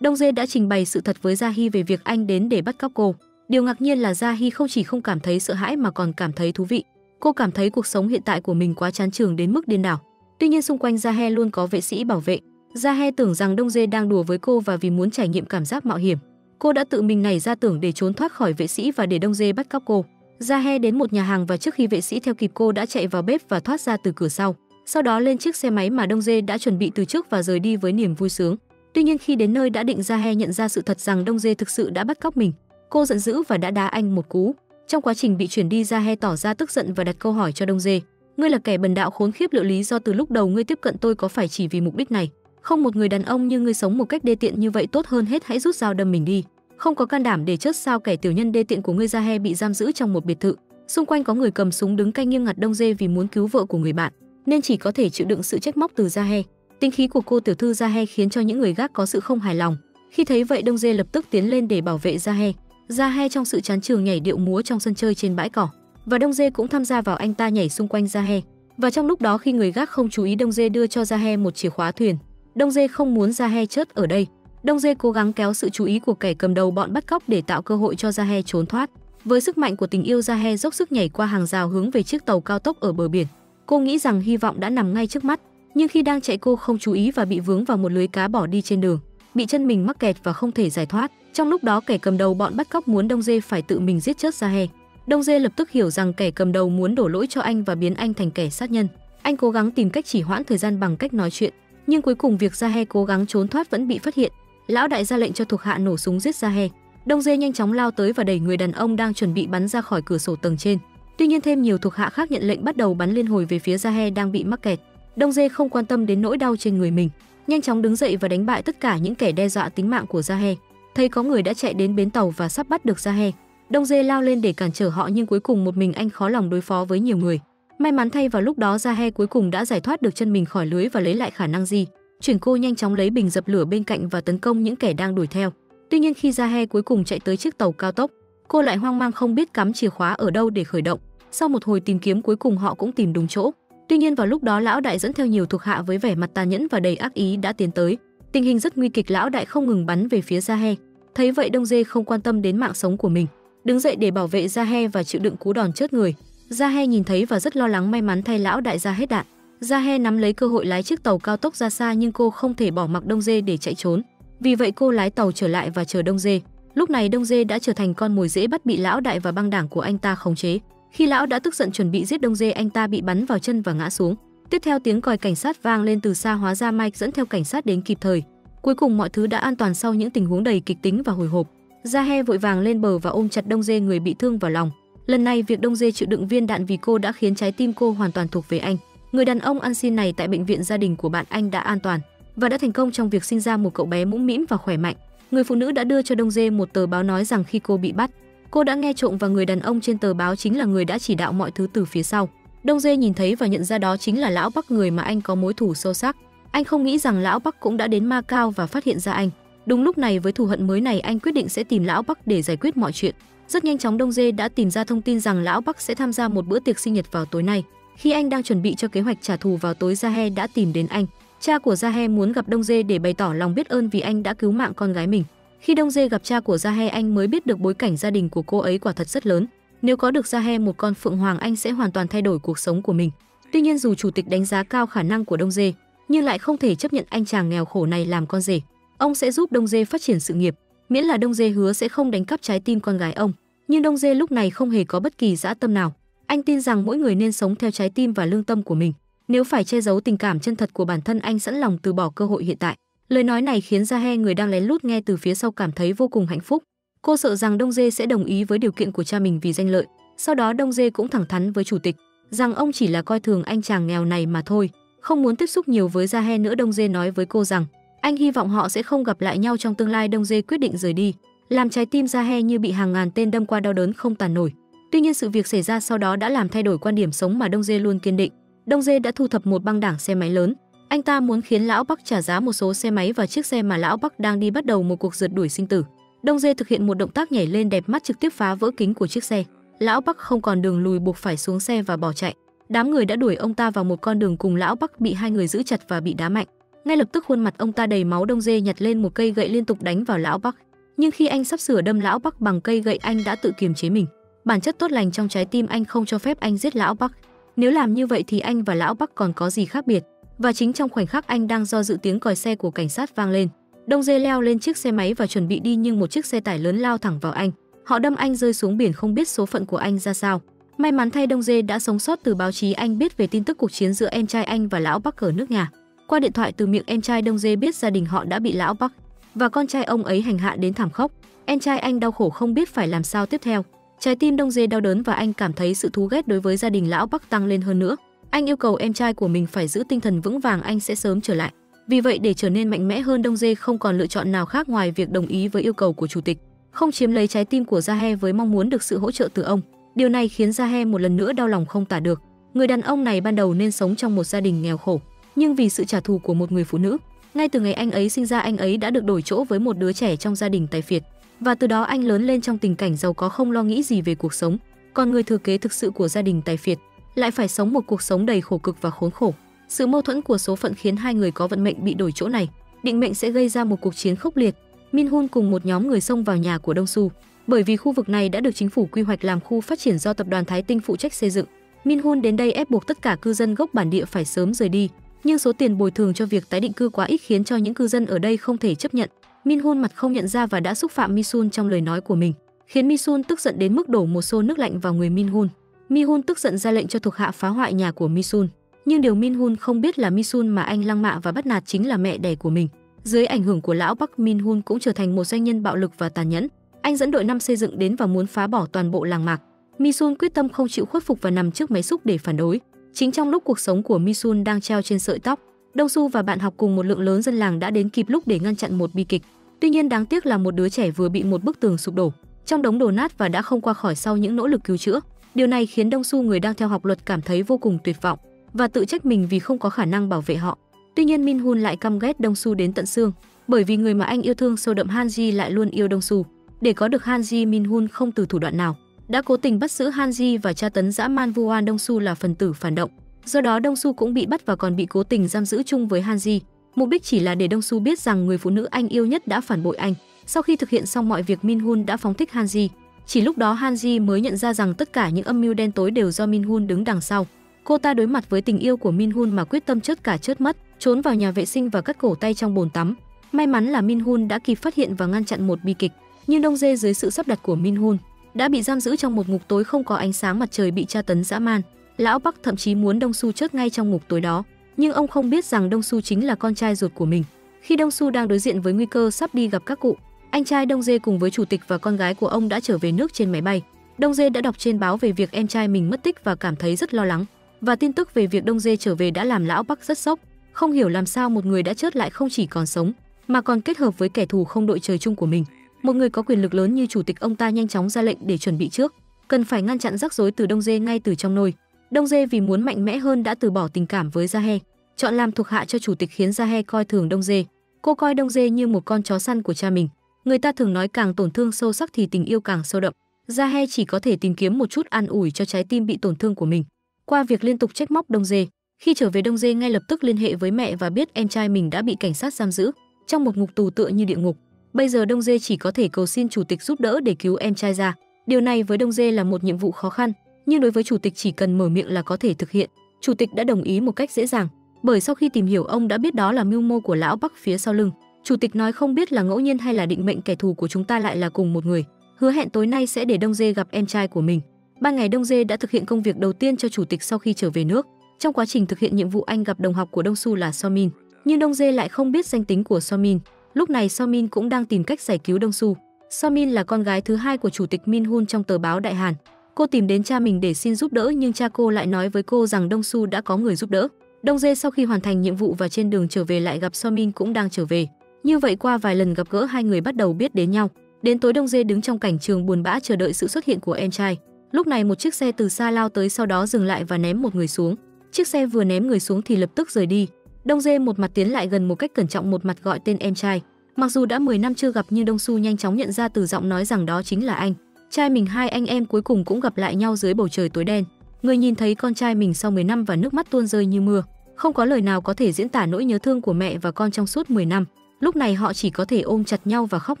Đông Dê đã trình bày sự thật với Gia về việc anh đến để bắt cóc cô. Điều ngạc nhiên là Gia không chỉ không cảm thấy sợ hãi mà còn cảm thấy thú vị. Cô cảm thấy cuộc sống hiện tại của mình quá chán trường đến mức điên đảo. Tuy nhiên xung quanh Gia luôn có vệ sĩ bảo vệ. Gia tưởng rằng Đông Dê đang đùa với cô và vì muốn trải nghiệm cảm giác mạo hiểm, cô đã tự mình nảy ra tưởng để trốn thoát khỏi vệ sĩ và để Đông Dê bắt cóc cô. Ra He đến một nhà hàng và trước khi vệ sĩ theo kịp cô đã chạy vào bếp và thoát ra từ cửa sau. Sau đó lên chiếc xe máy mà Đông Dê đã chuẩn bị từ trước và rời đi với niềm vui sướng. Tuy nhiên khi đến nơi đã định Ra He nhận ra sự thật rằng Đông Dê thực sự đã bắt cóc mình. Cô giận dữ và đã đá anh một cú. Trong quá trình bị chuyển đi Ra He tỏ ra tức giận và đặt câu hỏi cho Đông Dê. Ngươi là kẻ bần đạo khốn khiếp lựa lý do từ lúc đầu ngươi tiếp cận tôi có phải chỉ vì mục đích này? Không một người đàn ông như ngươi sống một cách đê tiện như vậy tốt hơn hết hãy rút dao đâm mình đi. Không có can đảm để chớt sao kẻ tiểu nhân đê tiện của ngươi ra He bị giam giữ trong một biệt thự. Xung quanh có người cầm súng đứng canh nghiêm ngặt Đông Dê vì muốn cứu vợ của người bạn, nên chỉ có thể chịu đựng sự trách móc từ ra He. Tính khí của cô tiểu thư ra He khiến cho những người gác có sự không hài lòng. Khi thấy vậy Đông Dê lập tức tiến lên để bảo vệ ra He. ra He trong sự chán trường nhảy điệu múa trong sân chơi trên bãi cỏ và Đông Dê cũng tham gia vào anh ta nhảy xung quanh ra He. Và trong lúc đó khi người gác không chú ý Đông Dê đưa cho ra He một chìa khóa thuyền. Đông Dê không muốn Gia He chết ở đây. Đông Dê cố gắng kéo sự chú ý của kẻ cầm đầu bọn bắt cóc để tạo cơ hội cho Gia He trốn thoát. Với sức mạnh của tình yêu Gia He dốc sức nhảy qua hàng rào hướng về chiếc tàu cao tốc ở bờ biển. Cô nghĩ rằng hy vọng đã nằm ngay trước mắt, nhưng khi đang chạy cô không chú ý và bị vướng vào một lưới cá bỏ đi trên đường, bị chân mình mắc kẹt và không thể giải thoát. Trong lúc đó kẻ cầm đầu bọn bắt cóc muốn Đông Dê phải tự mình giết chết Gia He. Đông Dê lập tức hiểu rằng kẻ cầm đầu muốn đổ lỗi cho anh và biến anh thành kẻ sát nhân. Anh cố gắng tìm cách chỉ hoãn thời gian bằng cách nói chuyện, nhưng cuối cùng việc Gia He cố gắng trốn thoát vẫn bị phát hiện. Lão đại ra lệnh cho thuộc hạ nổ súng giết Gia He. Đông Dê nhanh chóng lao tới và đẩy người đàn ông đang chuẩn bị bắn ra khỏi cửa sổ tầng trên. Tuy nhiên thêm nhiều thuộc hạ khác nhận lệnh bắt đầu bắn liên hồi về phía Gia He đang bị mắc kẹt. Đông Dê không quan tâm đến nỗi đau trên người mình, nhanh chóng đứng dậy và đánh bại tất cả những kẻ đe dọa tính mạng của Gia He. Thấy có người đã chạy đến bến tàu và sắp bắt được Gia He. Đông Dê lao lên để cản trở họ nhưng cuối cùng một mình anh khó lòng đối phó với nhiều người. May mắn thay vào lúc đó Gia He cuối cùng đã giải thoát được chân mình khỏi lưới và lấy lại khả năng di. Chuyển cô nhanh chóng lấy bình dập lửa bên cạnh và tấn công những kẻ đang đuổi theo. Tuy nhiên khi Gia He cuối cùng chạy tới chiếc tàu cao tốc, cô lại hoang mang không biết cắm chìa khóa ở đâu để khởi động. Sau một hồi tìm kiếm cuối cùng họ cũng tìm đúng chỗ. Tuy nhiên vào lúc đó lão đại dẫn theo nhiều thuộc hạ với vẻ mặt tàn nhẫn và đầy ác ý đã tiến tới. Tình hình rất nguy kịch, lão đại không ngừng bắn về phía Gia He. Thấy vậy Đông Dê không quan tâm đến mạng sống của mình, đứng dậy để bảo vệ Gia He và chịu đựng cú đòn chết người. Gia He nhìn thấy và rất lo lắng may mắn thay lão đại ra hết đạn. Gia He nắm lấy cơ hội lái chiếc tàu cao tốc ra xa nhưng cô không thể bỏ mặc Đông Dê để chạy trốn. Vì vậy cô lái tàu trở lại và chờ Đông Dê. Lúc này Đông Dê đã trở thành con mồi dễ bắt bị lão đại và băng đảng của anh ta khống chế. Khi lão đã tức giận chuẩn bị giết Đông Dê, anh ta bị bắn vào chân và ngã xuống. Tiếp theo tiếng còi cảnh sát vang lên từ xa hóa ra Mike dẫn theo cảnh sát đến kịp thời. Cuối cùng mọi thứ đã an toàn sau những tình huống đầy kịch tính và hồi hộp. Zahe vội vàng lên bờ và ôm chặt Đông Dê người bị thương vào lòng. Lần này việc Đông Dê chịu đựng viên đạn vì cô đã khiến trái tim cô hoàn toàn thuộc về anh. Người đàn ông ăn xin này tại bệnh viện gia đình của bạn anh đã an toàn và đã thành công trong việc sinh ra một cậu bé mũm mĩm và khỏe mạnh. Người phụ nữ đã đưa cho Đông Dê một tờ báo nói rằng khi cô bị bắt, cô đã nghe trộm và người đàn ông trên tờ báo chính là người đã chỉ đạo mọi thứ từ phía sau. Đông Dê nhìn thấy và nhận ra đó chính là lão Bắc người mà anh có mối thù sâu sắc. Anh không nghĩ rằng lão Bắc cũng đã đến Ma Cao và phát hiện ra anh. Đúng lúc này với thù hận mới này anh quyết định sẽ tìm lão Bắc để giải quyết mọi chuyện. Rất nhanh chóng Đông Dê đã tìm ra thông tin rằng lão Bắc sẽ tham gia một bữa tiệc sinh nhật vào tối nay. Khi anh đang chuẩn bị cho kế hoạch trả thù vào tối Jahe đã tìm đến anh. Cha của Jahe muốn gặp Đông Dê để bày tỏ lòng biết ơn vì anh đã cứu mạng con gái mình. Khi Đông Dê gặp cha của Jahe anh mới biết được bối cảnh gia đình của cô ấy quả thật rất lớn. Nếu có được Jahe một con phượng hoàng anh sẽ hoàn toàn thay đổi cuộc sống của mình. Tuy nhiên dù chủ tịch đánh giá cao khả năng của Đông Dê, nhưng lại không thể chấp nhận anh chàng nghèo khổ này làm con rể. Ông sẽ giúp Đông Dê phát triển sự nghiệp, miễn là Đông Dê hứa sẽ không đánh cắp trái tim con gái ông. Nhưng Đông Dê lúc này không hề có bất kỳ dã tâm nào. Anh tin rằng mỗi người nên sống theo trái tim và lương tâm của mình. Nếu phải che giấu tình cảm chân thật của bản thân anh sẵn lòng từ bỏ cơ hội hiện tại. Lời nói này khiến Jahe người đang lén lút nghe từ phía sau cảm thấy vô cùng hạnh phúc. Cô sợ rằng Đông Dê sẽ đồng ý với điều kiện của cha mình vì danh lợi. Sau đó Đông Dê cũng thẳng thắn với chủ tịch rằng ông chỉ là coi thường anh chàng nghèo này mà thôi, không muốn tiếp xúc nhiều với Jahe nữa. Đông Dê nói với cô rằng anh hy vọng họ sẽ không gặp lại nhau trong tương lai. Đông Dê quyết định rời đi, làm trái tim Ra He như bị hàng ngàn tên đâm qua đau đớn không tàn nổi. Tuy nhiên sự việc xảy ra sau đó đã làm thay đổi quan điểm sống mà Đông Dê luôn kiên định. Đông Dê đã thu thập một băng đảng xe máy lớn. Anh ta muốn khiến lão Bắc trả giá một số xe máy và chiếc xe mà lão Bắc đang đi bắt đầu một cuộc rượt đuổi sinh tử. Đông Dê thực hiện một động tác nhảy lên đẹp mắt trực tiếp phá vỡ kính của chiếc xe. Lão Bắc không còn đường lùi buộc phải xuống xe và bỏ chạy. Đám người đã đuổi ông ta vào một con đường cùng lão Bắc bị hai người giữ chặt và bị đá mạnh. Ngay lập tức khuôn mặt ông ta đầy máu Đông Dê nhặt lên một cây gậy liên tục đánh vào lão Bắc. Nhưng khi anh sắp sửa đâm lão Bắc bằng cây gậy anh đã tự kiềm chế mình. Bản chất tốt lành trong trái tim anh không cho phép anh giết lão Bắc. Nếu làm như vậy thì anh và lão Bắc còn có gì khác biệt. Và chính trong khoảnh khắc anh đang do dự tiếng còi xe của cảnh sát vang lên, Đông Dê leo lên chiếc xe máy và chuẩn bị đi nhưng một chiếc xe tải lớn lao thẳng vào anh. Họ đâm anh rơi xuống biển không biết số phận của anh ra sao. May mắn thay Đông Dê đã sống sót từ báo chí anh biết về tin tức cuộc chiến giữa em trai anh và lão Bắc ở nước nhà. Qua điện thoại từ miệng em trai Đông Dê biết gia đình họ đã bị lão Bắc và con trai ông ấy hành hạ đến thảm khốc. Em trai anh đau khổ không biết phải làm sao tiếp theo. Trái tim Đông Dê đau đớn và anh cảm thấy sự thú ghét đối với gia đình lão Bắc tăng lên hơn nữa. Anh yêu cầu em trai của mình phải giữ tinh thần vững vàng anh sẽ sớm trở lại. Vì vậy để trở nên mạnh mẽ hơn Đông Dê không còn lựa chọn nào khác ngoài việc đồng ý với yêu cầu của chủ tịch, không chiếm lấy trái tim của gia he với mong muốn được sự hỗ trợ từ ông. Điều này khiến gia he một lần nữa đau lòng không tả được. Người đàn ông này ban đầu nên sống trong một gia đình nghèo khổ, nhưng vì sự trả thù của một người phụ nữ, ngay từ ngày anh ấy sinh ra anh ấy đã được đổi chỗ với một đứa trẻ trong gia đình tài phiệt và từ đó anh lớn lên trong tình cảnh giàu có không lo nghĩ gì về cuộc sống. Còn người thừa kế thực sự của gia đình tài phiệt lại phải sống một cuộc sống đầy khổ cực và khốn khổ. Sự mâu thuẫn của số phận khiến hai người có vận mệnh bị đổi chỗ này. Định mệnh sẽ gây ra một cuộc chiến khốc liệt. Min Hun cùng một nhóm người xông vào nhà của Đông Su, bởi vì khu vực này đã được chính phủ quy hoạch làm khu phát triển do tập đoàn Thái Tinh phụ trách xây dựng. Min Hun đến đây ép buộc tất cả cư dân gốc bản địa phải sớm rời đi, nhưng số tiền bồi thường cho việc tái định cư quá ít khiến cho những cư dân ở đây không thể chấp nhận. Min Hun mặt không nhận ra và đã xúc phạm Mi Sun trong lời nói của mình, khiến Mi Sun tức giận đến mức đổ một xô nước lạnh vào người Min Hun. Mi Hun tức giận ra lệnh cho thuộc hạ phá hoại nhà của Mi Sun, nhưng điều Min Hun không biết là Mi Sun mà anh lăng mạ và bắt nạt chính là mẹ đẻ của mình. Dưới ảnh hưởng của lão Bắc Min Hun cũng trở thành một doanh nhân bạo lực và tàn nhẫn. Anh dẫn đội năm xây dựng đến và muốn phá bỏ toàn bộ làng mạc. Mi Sun quyết tâm không chịu khuất phục và nằm trước máy xúc để phản đối. Chính trong lúc cuộc sống của Mi Sun đang treo trên sợi tóc, Đông Su và bạn học cùng một lượng lớn dân làng đã đến kịp lúc để ngăn chặn một bi kịch. Tuy nhiên đáng tiếc là một đứa trẻ vừa bị một bức tường sụp đổ, trong đống đổ nát và đã không qua khỏi sau những nỗ lực cứu chữa. Điều này khiến Đông Su người đang theo học luật cảm thấy vô cùng tuyệt vọng và tự trách mình vì không có khả năng bảo vệ họ. Tuy nhiên Min Hun lại căm ghét Đông Su đến tận xương, bởi vì người mà anh yêu thương sâu đậm Hanji lại luôn yêu Đông Su. Để có được Hanji, Min Hun không từ thủ đoạn nào, đã cố tình bắt giữ Hanji và tra tấn dã man vu oan Đông Su là phần tử phản động. Do đó Đông Su cũng bị bắt và còn bị cố tình giam giữ chung với Hanji. Mục đích chỉ là để Đông Su biết rằng người phụ nữ anh yêu nhất đã phản bội anh. Sau khi thực hiện xong mọi việc Min Hun đã phóng thích Hanji. Chỉ lúc đó Hanji mới nhận ra rằng tất cả những âm mưu đen tối đều do Min Hun đứng đằng sau. Cô ta đối mặt với tình yêu của Min Hun mà quyết tâm chớt cả chớt mất, trốn vào nhà vệ sinh và cắt cổ tay trong bồn tắm. May mắn là Min Hun đã kịp phát hiện và ngăn chặn một bi kịch, nhưng Đông Dê dưới sự sắp đặt của Min Hun đã bị giam giữ trong một ngục tối không có ánh sáng mặt trời bị tra tấn dã man. Lão Bắc thậm chí muốn Đông Su chết ngay trong ngục tối đó, nhưng ông không biết rằng Đông Su chính là con trai ruột của mình. Khi Đông Su đang đối diện với nguy cơ sắp đi gặp các cụ, anh trai Đông Dê cùng với chủ tịch và con gái của ông đã trở về nước trên máy bay. Đông Dê đã đọc trên báo về việc em trai mình mất tích và cảm thấy rất lo lắng. Và tin tức về việc Đông Dê trở về đã làm lão Bắc rất sốc, không hiểu làm sao một người đã chết lại không chỉ còn sống, mà còn kết hợp với kẻ thù không đội trời chung của mình. Một người có quyền lực lớn như chủ tịch ông ta nhanh chóng ra lệnh để chuẩn bị trước, cần phải ngăn chặn rắc rối từ Đông Dê ngay từ trong nồi. Đông Dê vì muốn mạnh mẽ hơn đã từ bỏ tình cảm với Gia He, chọn làm thuộc hạ cho chủ tịch khiến Gia He coi thường Đông Dê. Cô coi Đông Dê như một con chó săn của cha mình. Người ta thường nói càng tổn thương sâu sắc thì tình yêu càng sâu đậm. Gia He chỉ có thể tìm kiếm một chút an ủi cho trái tim bị tổn thương của mình. Qua việc liên tục trách móc Đông Dê, khi trở về Đông Dê ngay lập tức liên hệ với mẹ và biết em trai mình đã bị cảnh sát giam giữ trong một ngục tù tựa như địa ngục. Bây giờ Đông Dê chỉ có thể cầu xin chủ tịch giúp đỡ để cứu em trai ra. Điều này với Đông Dê là một nhiệm vụ khó khăn, nhưng đối với chủ tịch chỉ cần mở miệng là có thể thực hiện. Chủ tịch đã đồng ý một cách dễ dàng, bởi sau khi tìm hiểu ông đã biết đó là mưu mô của lão Bắc phía sau lưng. Chủ tịch nói không biết là ngẫu nhiên hay là định mệnh kẻ thù của chúng ta lại là cùng một người. Hứa hẹn tối nay sẽ để Đông Dê gặp em trai của mình. Ba ngày Đông Dê đã thực hiện công việc đầu tiên cho chủ tịch sau khi trở về nước. Trong quá trình thực hiện nhiệm vụ anh gặp đồng học của Đông Su là Somin, nhưng Đông Dê lại không biết danh tính của Somin. Lúc này So-min cũng đang tìm cách giải cứu Đông Su. Somin là con gái thứ hai của chủ tịch Min Hun trong tờ báo Đại Hàn. Cô tìm đến cha mình để xin giúp đỡ, nhưng cha cô lại nói với cô rằng Đông Su đã có người giúp đỡ. Đông Dê sau khi hoàn thành nhiệm vụ và trên đường trở về lại gặp So-min cũng đang trở về. Như vậy qua vài lần gặp gỡ, hai người bắt đầu biết đến nhau. Đến tối Đông Dê đứng trong cảnh trường buồn bã chờ đợi sự xuất hiện của em trai. Lúc này một chiếc xe từ xa lao tới sau đó dừng lại và ném một người xuống. Chiếc xe vừa ném người xuống thì lập tức rời đi. Đông Dê một mặt tiến lại gần một cách cẩn trọng một mặt gọi tên em trai. Mặc dù đã 10 năm chưa gặp nhưng Đông Su nhanh chóng nhận ra từ giọng nói rằng đó chính là anh. Trai mình hai anh em cuối cùng cũng gặp lại nhau dưới bầu trời tối đen. Người nhìn thấy con trai mình sau 10 năm và nước mắt tuôn rơi như mưa. Không có lời nào có thể diễn tả nỗi nhớ thương của mẹ và con trong suốt 10 năm. Lúc này họ chỉ có thể ôm chặt nhau và khóc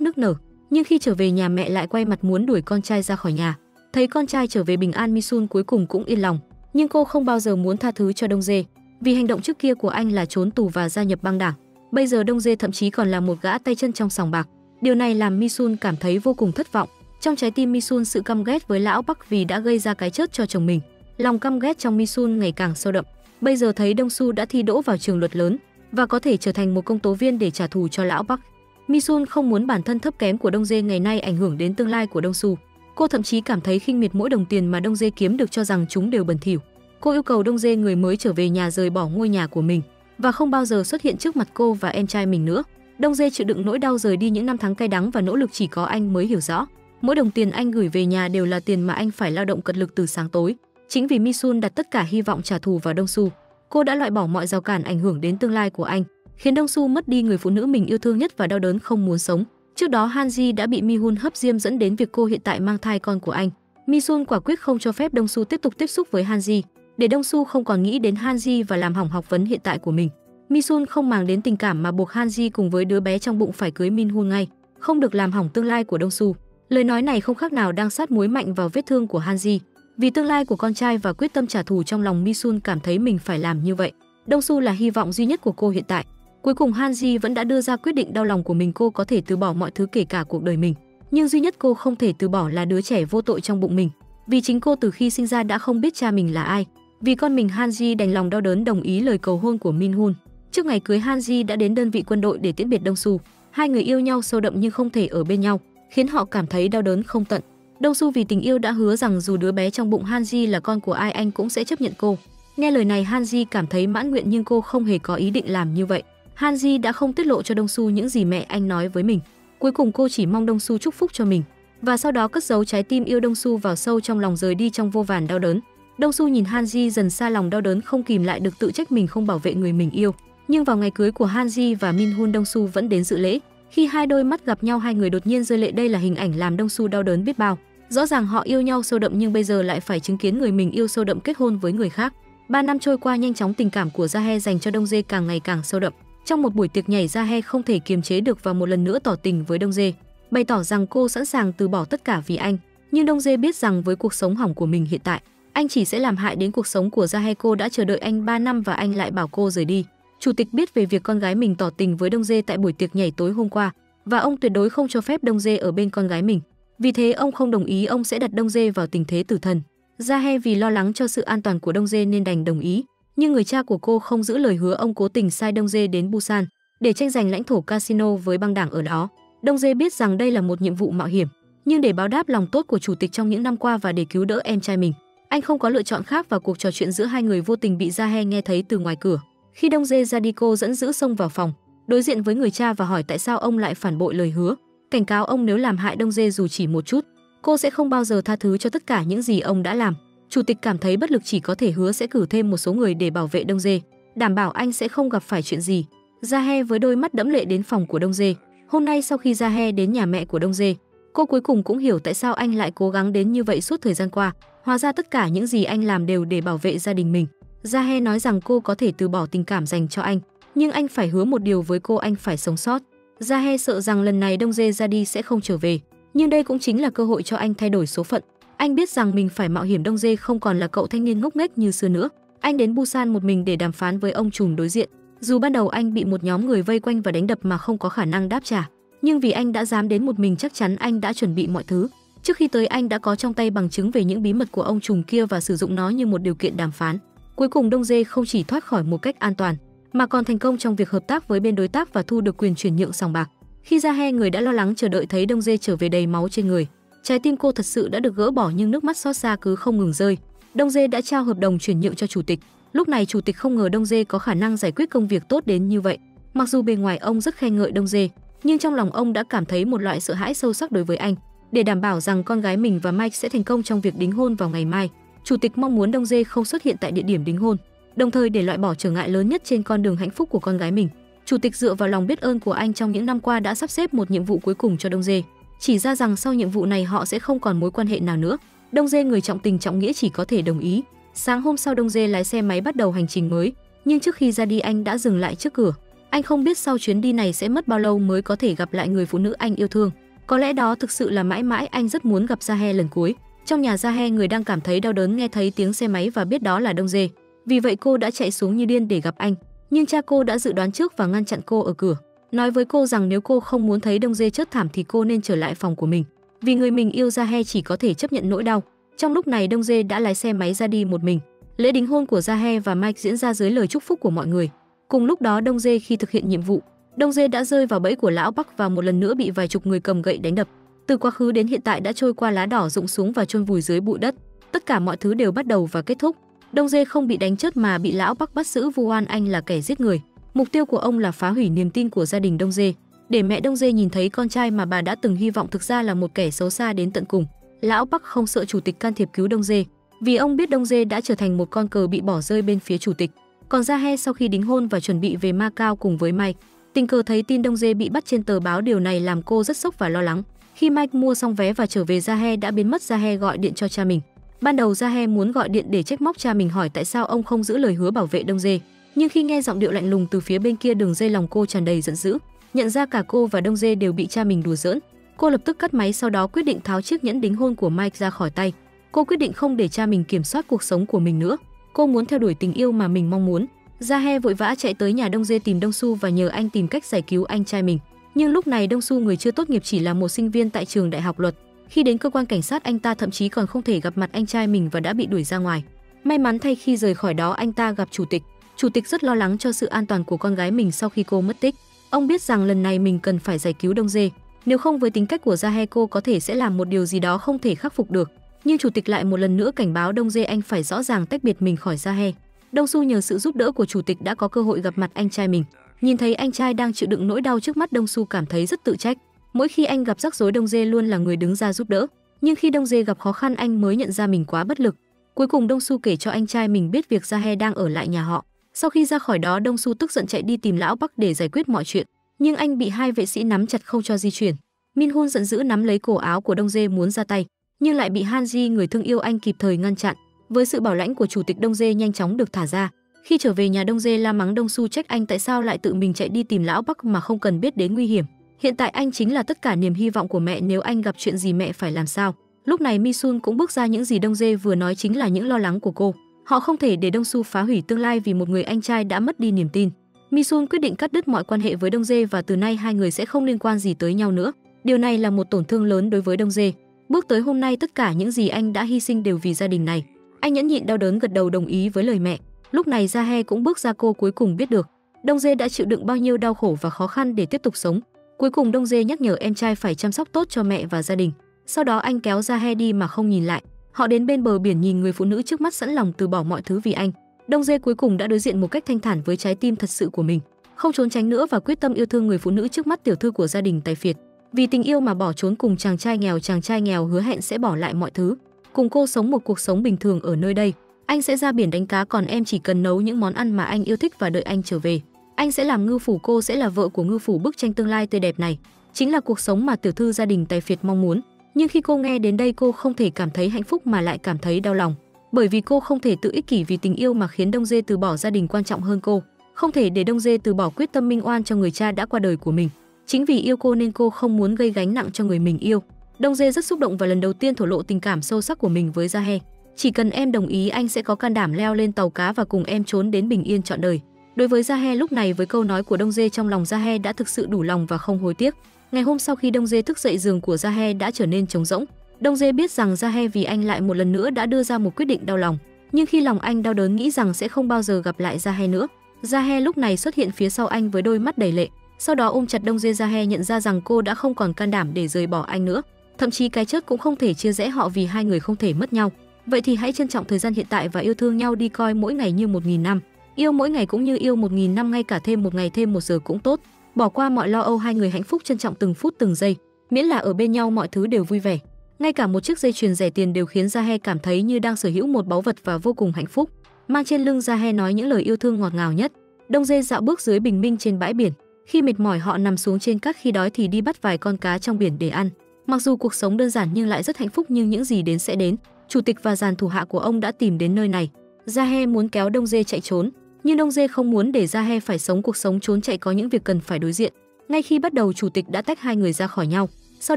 nức nở. Nhưng khi trở về nhà mẹ lại quay mặt muốn đuổi con trai ra khỏi nhà. Thấy con trai trở về bình an Misun cuối cùng cũng yên lòng. Nhưng cô không bao giờ muốn tha thứ cho Đông Dê. Vì hành động trước kia của anh là trốn tù và gia nhập băng đảng. Bây giờ Đông Dê thậm chí còn là một gã tay chân trong sòng bạc. Điều này làm Misun cảm thấy vô cùng thất vọng. Trong trái tim Misun sự căm ghét với lão Bắc vì đã gây ra cái chết cho chồng mình. Lòng căm ghét trong Misun ngày càng sâu đậm. Bây giờ thấy Đông Su đã thi đỗ vào trường luật lớn và có thể trở thành một công tố viên để trả thù cho lão Bắc. Misun không muốn bản thân thấp kém của Đông Dê ngày nay ảnh hưởng đến tương lai của Đông Su. Cô thậm chí cảm thấy khinh miệt mỗi đồng tiền mà Đông Dê kiếm được cho rằng chúng đều bẩn thỉu. Cô yêu cầu Đông Dê người mới trở về nhà rời bỏ ngôi nhà của mình và không bao giờ xuất hiện trước mặt cô và em trai mình nữa. Đông Dê chịu đựng nỗi đau rời đi những năm tháng cay đắng và nỗ lực chỉ có anh mới hiểu rõ. Mỗi đồng tiền anh gửi về nhà đều là tiền mà anh phải lao động cật lực từ sáng tối. Chính vì Misun đặt tất cả hy vọng trả thù vào Đông Su, cô đã loại bỏ mọi rào cản ảnh hưởng đến tương lai của anh, khiến Đông Su mất đi người phụ nữ mình yêu thương nhất và đau đớn không muốn sống. Trước đó Hanji đã bị Mihun hấp diêm dẫn đến việc cô hiện tại mang thai con của anh. Misun quả quyết không cho phép Đông Su tiếp tục tiếp xúc với Hanji, để Đông Su không còn nghĩ đến Hanji và làm hỏng học vấn hiện tại của mình. Misun không màng đến tình cảm mà buộc Hanji cùng với đứa bé trong bụng phải cưới Minhun ngay, không được làm hỏng tương lai của Đông Su. Lời nói này không khác nào đang sát muối mạnh vào vết thương của Hanji. Vì tương lai của con trai và quyết tâm trả thù trong lòng Misun cảm thấy mình phải làm như vậy. Đông Su là hy vọng duy nhất của cô hiện tại. Cuối cùng Hanji vẫn đã đưa ra quyết định đau lòng của mình cô có thể từ bỏ mọi thứ kể cả cuộc đời mình. Nhưng duy nhất cô không thể từ bỏ là đứa trẻ vô tội trong bụng mình. Vì chính cô từ khi sinh ra đã không biết cha mình là ai. Vì con mình Hanji đành lòng đau đớn đồng ý lời cầu hôn của Min Hun. Trước ngày cưới Hanji đã đến đơn vị quân đội để tiễn biệt Đông Su. Hai người yêu nhau sâu đậm nhưng không thể ở bên nhau, khiến họ cảm thấy đau đớn không tận. Đông Su vì tình yêu đã hứa rằng dù đứa bé trong bụng Hanji là con của ai anh cũng sẽ chấp nhận cô. Nghe lời này Hanji cảm thấy mãn nguyện nhưng cô không hề có ý định làm như vậy. Hanji đã không tiết lộ cho Đông Su những gì mẹ anh nói với mình. Cuối cùng cô chỉ mong Đông Su chúc phúc cho mình và sau đó cất giấu trái tim yêu Đông Su vào sâu trong lòng rời đi trong vô vàn đau đớn. Đông Su nhìn Hanji dần xa lòng đau đớn không kìm lại được tự trách mình không bảo vệ người mình yêu. Nhưng vào ngày cưới của Hanji và Min Hun Đông Su vẫn đến dự lễ. Khi hai đôi mắt gặp nhau hai người đột nhiên rơi lệ đây là hình ảnh làm Đông Su đau đớn biết bao. Rõ ràng họ yêu nhau sâu đậm nhưng bây giờ lại phải chứng kiến người mình yêu sâu đậm kết hôn với người khác. Ba năm trôi qua nhanh chóng tình cảm của Jahe dành cho Đông Dê càng ngày càng sâu đậm. Trong một buổi tiệc nhảy Jahe không thể kiềm chế được và một lần nữa tỏ tình với Đông Dê, bày tỏ rằng cô sẵn sàng từ bỏ tất cả vì anh. Nhưng Đông Dê biết rằng với cuộc sống hỏng của mình hiện tại, anh chỉ sẽ làm hại đến cuộc sống của gia hay cô đã chờ đợi anh 3 năm và anh lại bảo cô rời đi. Chủ tịch biết về việc con gái mình tỏ tình với Đông Dê tại buổi tiệc nhảy tối hôm qua và ông tuyệt đối không cho phép Đông Dê ở bên con gái mình. Vì thế ông không đồng ý ông sẽ đặt Đông Dê vào tình thế tử thần. Gia he vì lo lắng cho sự an toàn của Đông Dê nên đành đồng ý, nhưng người cha của cô không giữ lời hứa ông cố tình sai Đông Dê đến Busan để tranh giành lãnh thổ casino với băng đảng ở đó. Đông Dê biết rằng đây là một nhiệm vụ mạo hiểm, nhưng để báo đáp lòng tốt của chủ tịch trong những năm qua và để cứu đỡ em trai mình, anh không có lựa chọn khác và cuộc trò chuyện giữa hai người vô tình bị Jahe nghe thấy từ ngoài cửa. Khi Đông Dê ra đi cô dẫn giữ xông vào phòng, đối diện với người cha và hỏi tại sao ông lại phản bội lời hứa, cảnh cáo ông nếu làm hại Đông Dê dù chỉ một chút, cô sẽ không bao giờ tha thứ cho tất cả những gì ông đã làm. Chủ tịch cảm thấy bất lực chỉ có thể hứa sẽ cử thêm một số người để bảo vệ Đông Dê, đảm bảo anh sẽ không gặp phải chuyện gì. Jahe với đôi mắt đẫm lệ đến phòng của Đông Dê. Hôm nay sau khi Jahe đến nhà mẹ của Đông Dê, cô cuối cùng cũng hiểu tại sao anh lại cố gắng đến như vậy suốt thời gian qua. Hóa ra tất cả những gì anh làm đều để bảo vệ gia đình mình. Jahe nói rằng cô có thể từ bỏ tình cảm dành cho anh, nhưng anh phải hứa một điều với cô anh phải sống sót. Jahe sợ rằng lần này Đông Dê ra đi sẽ không trở về, nhưng đây cũng chính là cơ hội cho anh thay đổi số phận. Anh biết rằng mình phải mạo hiểm Đông Dê không còn là cậu thanh niên ngốc nghếch như xưa nữa. Anh đến Busan một mình để đàm phán với ông trùm đối diện. Dù ban đầu anh bị một nhóm người vây quanh và đánh đập mà không có khả năng đáp trả, nhưng vì anh đã dám đến một mình chắc chắn anh đã chuẩn bị mọi thứ. Trước khi tới anh đã có trong tay bằng chứng về những bí mật của ông trùm kia và sử dụng nó như một điều kiện đàm phán. Cuối cùng Đông Dê không chỉ thoát khỏi một cách an toàn, mà còn thành công trong việc hợp tác với bên đối tác và thu được quyền chuyển nhượng sòng bạc. Khi ra he người đã lo lắng chờ đợi thấy Đông Dê trở về đầy máu trên người, trái tim cô thật sự đã được gỡ bỏ nhưng nước mắt xót xa cứ không ngừng rơi. Đông Dê đã trao hợp đồng chuyển nhượng cho chủ tịch. Lúc này chủ tịch không ngờ Đông Dê có khả năng giải quyết công việc tốt đến như vậy. Mặc dù bề ngoài ông rất khen ngợi Đông Dê, nhưng trong lòng ông đã cảm thấy một loại sợ hãi sâu sắc đối với anh. Để đảm bảo rằng con gái mình và Mike sẽ thành công trong việc đính hôn vào ngày mai, chủ tịch mong muốn Đông Dê không xuất hiện tại địa điểm đính hôn, đồng thời để loại bỏ trở ngại lớn nhất trên con đường hạnh phúc của con gái mình. Chủ tịch dựa vào lòng biết ơn của anh trong những năm qua đã sắp xếp một nhiệm vụ cuối cùng cho Đông Dê, chỉ ra rằng sau nhiệm vụ này họ sẽ không còn mối quan hệ nào nữa. Đông Dê người trọng tình trọng nghĩa chỉ có thể đồng ý. Sáng hôm sau Đông Dê lái xe máy bắt đầu hành trình mới, nhưng trước khi ra đi anh đã dừng lại trước cửa. Anh không biết sau chuyến đi này sẽ mất bao lâu mới có thể gặp lại người phụ nữ anh yêu thương. Có lẽ đó thực sự là mãi mãi anh rất muốn gặp Jahe lần cuối. Trong nhà Jahe người đang cảm thấy đau đớn nghe thấy tiếng xe máy và biết đó là Đông Dê. Vì vậy cô đã chạy xuống như điên để gặp anh, nhưng cha cô đã dự đoán trước và ngăn chặn cô ở cửa, nói với cô rằng nếu cô không muốn thấy Đông Dê chết thảm thì cô nên trở lại phòng của mình. Vì người mình yêu Jahe chỉ có thể chấp nhận nỗi đau. Trong lúc này Đông Dê đã lái xe máy ra đi một mình. Lễ đính hôn của Jahe và Mike diễn ra dưới lời chúc phúc của mọi người. Cùng lúc đó Đông Dê khi thực hiện nhiệm vụ, Đông Dê đã rơi vào bẫy của lão Bắc và một lần nữa bị vài chục người cầm gậy đánh đập. Từ quá khứ đến hiện tại đã trôi qua lá đỏ rụng xuống và chôn vùi dưới bụi đất. Tất cả mọi thứ đều bắt đầu và kết thúc. Đông Dê không bị đánh chết mà bị lão Bắc bắt giữ vu oan anh là kẻ giết người. Mục tiêu của ông là phá hủy niềm tin của gia đình Đông Dê, để mẹ Đông Dê nhìn thấy con trai mà bà đã từng hy vọng thực ra là một kẻ xấu xa đến tận cùng. Lão Bắc không sợ chủ tịch can thiệp cứu Đông Dê, vì ông biết Đông Dê đã trở thành một con cờ bị bỏ rơi bên phía chủ tịch. Còn Gia He sau khi đính hôn và chuẩn bị về Macau cùng với Mike, tình cờ thấy tin Đông Dê bị bắt trên tờ báo điều này làm cô rất sốc và lo lắng. Khi Mike mua xong vé và trở về Gia He đã biến mất Gia He gọi điện cho cha mình. Ban đầu Gia He muốn gọi điện để trách móc cha mình hỏi tại sao ông không giữ lời hứa bảo vệ Đông Dê, nhưng khi nghe giọng điệu lạnh lùng từ phía bên kia đường dây lòng cô tràn đầy giận dữ, nhận ra cả cô và Đông Dê đều bị cha mình đùa giỡn. Cô lập tức cắt máy sau đó quyết định tháo chiếc nhẫn đính hôn của Mike ra khỏi tay. Cô quyết định không để cha mình kiểm soát cuộc sống của mình nữa. Cô muốn theo đuổi tình yêu mà mình mong muốn. Gia He vội vã chạy tới nhà Đông Dê tìm Đông Su và nhờ anh tìm cách giải cứu anh trai mình. Nhưng lúc này Đông Su người chưa tốt nghiệp chỉ là một sinh viên tại trường đại học luật. Khi đến cơ quan cảnh sát anh ta thậm chí còn không thể gặp mặt anh trai mình và đã bị đuổi ra ngoài. May mắn thay khi rời khỏi đó anh ta gặp chủ tịch. Chủ tịch rất lo lắng cho sự an toàn của con gái mình sau khi cô mất tích. Ông biết rằng lần này mình cần phải giải cứu Đông Dê, nếu không với tính cách của Gia He cô có thể sẽ làm một điều gì đó không thể khắc phục được. Nhưng chủ tịch lại một lần nữa cảnh báo Đông Dê anh phải rõ ràng tách biệt mình khỏi Gia He. Đông Su nhờ sự giúp đỡ của chủ tịch đã có cơ hội gặp mặt anh trai mình. Nhìn thấy anh trai đang chịu đựng nỗi đau trước mắt Đông Su cảm thấy rất tự trách. Mỗi khi anh gặp rắc rối Đông Dê luôn là người đứng ra giúp đỡ, nhưng khi Đông Dê gặp khó khăn anh mới nhận ra mình quá bất lực. Cuối cùng Đông Su kể cho anh trai mình biết việc Gia He đang ở lại nhà họ. Sau khi ra khỏi đó Đông Su tức giận chạy đi tìm lão Bắc để giải quyết mọi chuyện, nhưng anh bị hai vệ sĩ nắm chặt không cho di chuyển. Min Hun giận dữ nắm lấy cổ áo của Đông Dê muốn ra tay, nhưng lại bị Han Ji người thương yêu anh kịp thời ngăn chặn. Với sự bảo lãnh của chủ tịch Đông Dê nhanh chóng được thả ra. Khi trở về nhà Đông Dê la mắng Đông Su trách anh tại sao lại tự mình chạy đi tìm lão Bắc mà không cần biết đến nguy hiểm. Hiện tại anh chính là tất cả niềm hy vọng của mẹ nếu anh gặp chuyện gì mẹ phải làm sao. Lúc này Mi Sun cũng bước ra những gì Đông Dê vừa nói chính là những lo lắng của cô. Họ không thể để Đông Su phá hủy tương lai vì một người anh trai đã mất đi niềm tin. Mi Sun quyết định cắt đứt mọi quan hệ với Đông Dê và từ nay hai người sẽ không liên quan gì tới nhau nữa. Điều này là một tổn thương lớn đối với Đông Dê. Bước tới hôm nay tất cả những gì anh đã hy sinh đều vì gia đình này. Anh nhẫn nhịn đau đớn gật đầu đồng ý với lời mẹ. Lúc này Ra He cũng bước ra cô cuối cùng biết được Đông Dê đã chịu đựng bao nhiêu đau khổ và khó khăn để tiếp tục sống. Cuối cùng Đông Dê nhắc nhở em trai phải chăm sóc tốt cho mẹ và gia đình. Sau đó anh kéo Ra He đi mà không nhìn lại. Họ đến bên bờ biển nhìn người phụ nữ trước mắt sẵn lòng từ bỏ mọi thứ vì anh. Đông Dê cuối cùng đã đối diện một cách thanh thản với trái tim thật sự của mình, không trốn tránh nữa và quyết tâm yêu thương người phụ nữ trước mắt tiểu thư của gia đình Tài Phiệt. Vì tình yêu mà bỏ trốn cùng chàng trai nghèo, chàng trai nghèo hứa hẹn sẽ bỏ lại mọi thứ, cùng cô sống một cuộc sống bình thường ở nơi đây. Anh sẽ ra biển đánh cá còn em chỉ cần nấu những món ăn mà anh yêu thích và đợi anh trở về. Anh sẽ làm ngư phủ, cô sẽ là vợ của ngư phủ bức tranh tương lai tươi đẹp này. Chính là cuộc sống mà tiểu thư gia đình Tài Phiệt mong muốn. Nhưng khi cô nghe đến đây cô không thể cảm thấy hạnh phúc mà lại cảm thấy đau lòng. Bởi vì cô không thể tự ích kỷ vì tình yêu mà khiến Đông Dê từ bỏ gia đình quan trọng hơn cô. Không thể để Đông Dê từ bỏ quyết tâm minh oan cho người cha đã qua đời của mình. Chính vì yêu cô nên cô không muốn gây gánh nặng cho người mình yêu. Đông Dê rất xúc động và lần đầu tiên thổ lộ tình cảm sâu sắc của mình với Gia He. Chỉ cần em đồng ý anh sẽ có can đảm leo lên tàu cá và cùng em trốn đến bình yên trọn đời. Đối với Gia He lúc này với câu nói của Đông Dê trong lòng Gia He đã thực sự đủ lòng và không hối tiếc. Ngày hôm sau khi Đông Dê thức dậy giường của Gia He đã trở nên trống rỗng. Đông Dê biết rằng Gia He vì anh lại một lần nữa đã đưa ra một quyết định đau lòng, nhưng khi lòng anh đau đớn nghĩ rằng sẽ không bao giờ gặp lại Gia He nữa. Gia He lúc này xuất hiện phía sau anh với đôi mắt đầy lệ, sau đó ôm chặt Đông Dê Gia He nhận ra rằng cô đã không còn can đảm để rời bỏ anh nữa, thậm chí cái chết cũng không thể chia rẽ họ vì hai người không thể mất nhau. Vậy thì hãy trân trọng thời gian hiện tại và yêu thương nhau đi coi mỗi ngày như một nghìn năm. Yêu mỗi ngày cũng như yêu một nghìn năm ngay cả thêm một ngày thêm một giờ cũng tốt. Bỏ qua mọi lo âu hai người hạnh phúc trân trọng từng phút từng giây, miễn là ở bên nhau mọi thứ đều vui vẻ. Ngay cả một chiếc dây chuyền rẻ tiền đều khiến Jahe cảm thấy như đang sở hữu một báu vật và vô cùng hạnh phúc. Mang trên lưng Jahe nói những lời yêu thương ngọt ngào nhất. Đông dê dạo bước dưới bình minh trên bãi biển. Khi mệt mỏi họ nằm xuống trên các khi đói thì đi bắt vài con cá trong biển để ăn. Mặc dù cuộc sống đơn giản nhưng lại rất hạnh phúc nhưng những gì đến sẽ đến. Chủ tịch và dàn thủ hạ của ông đã tìm đến nơi này. Jahe muốn kéo Đông Dê chạy trốn, nhưng Đông Dê không muốn để Jahe phải sống cuộc sống trốn chạy có những việc cần phải đối diện. Ngay khi bắt đầu chủ tịch đã tách hai người ra khỏi nhau sau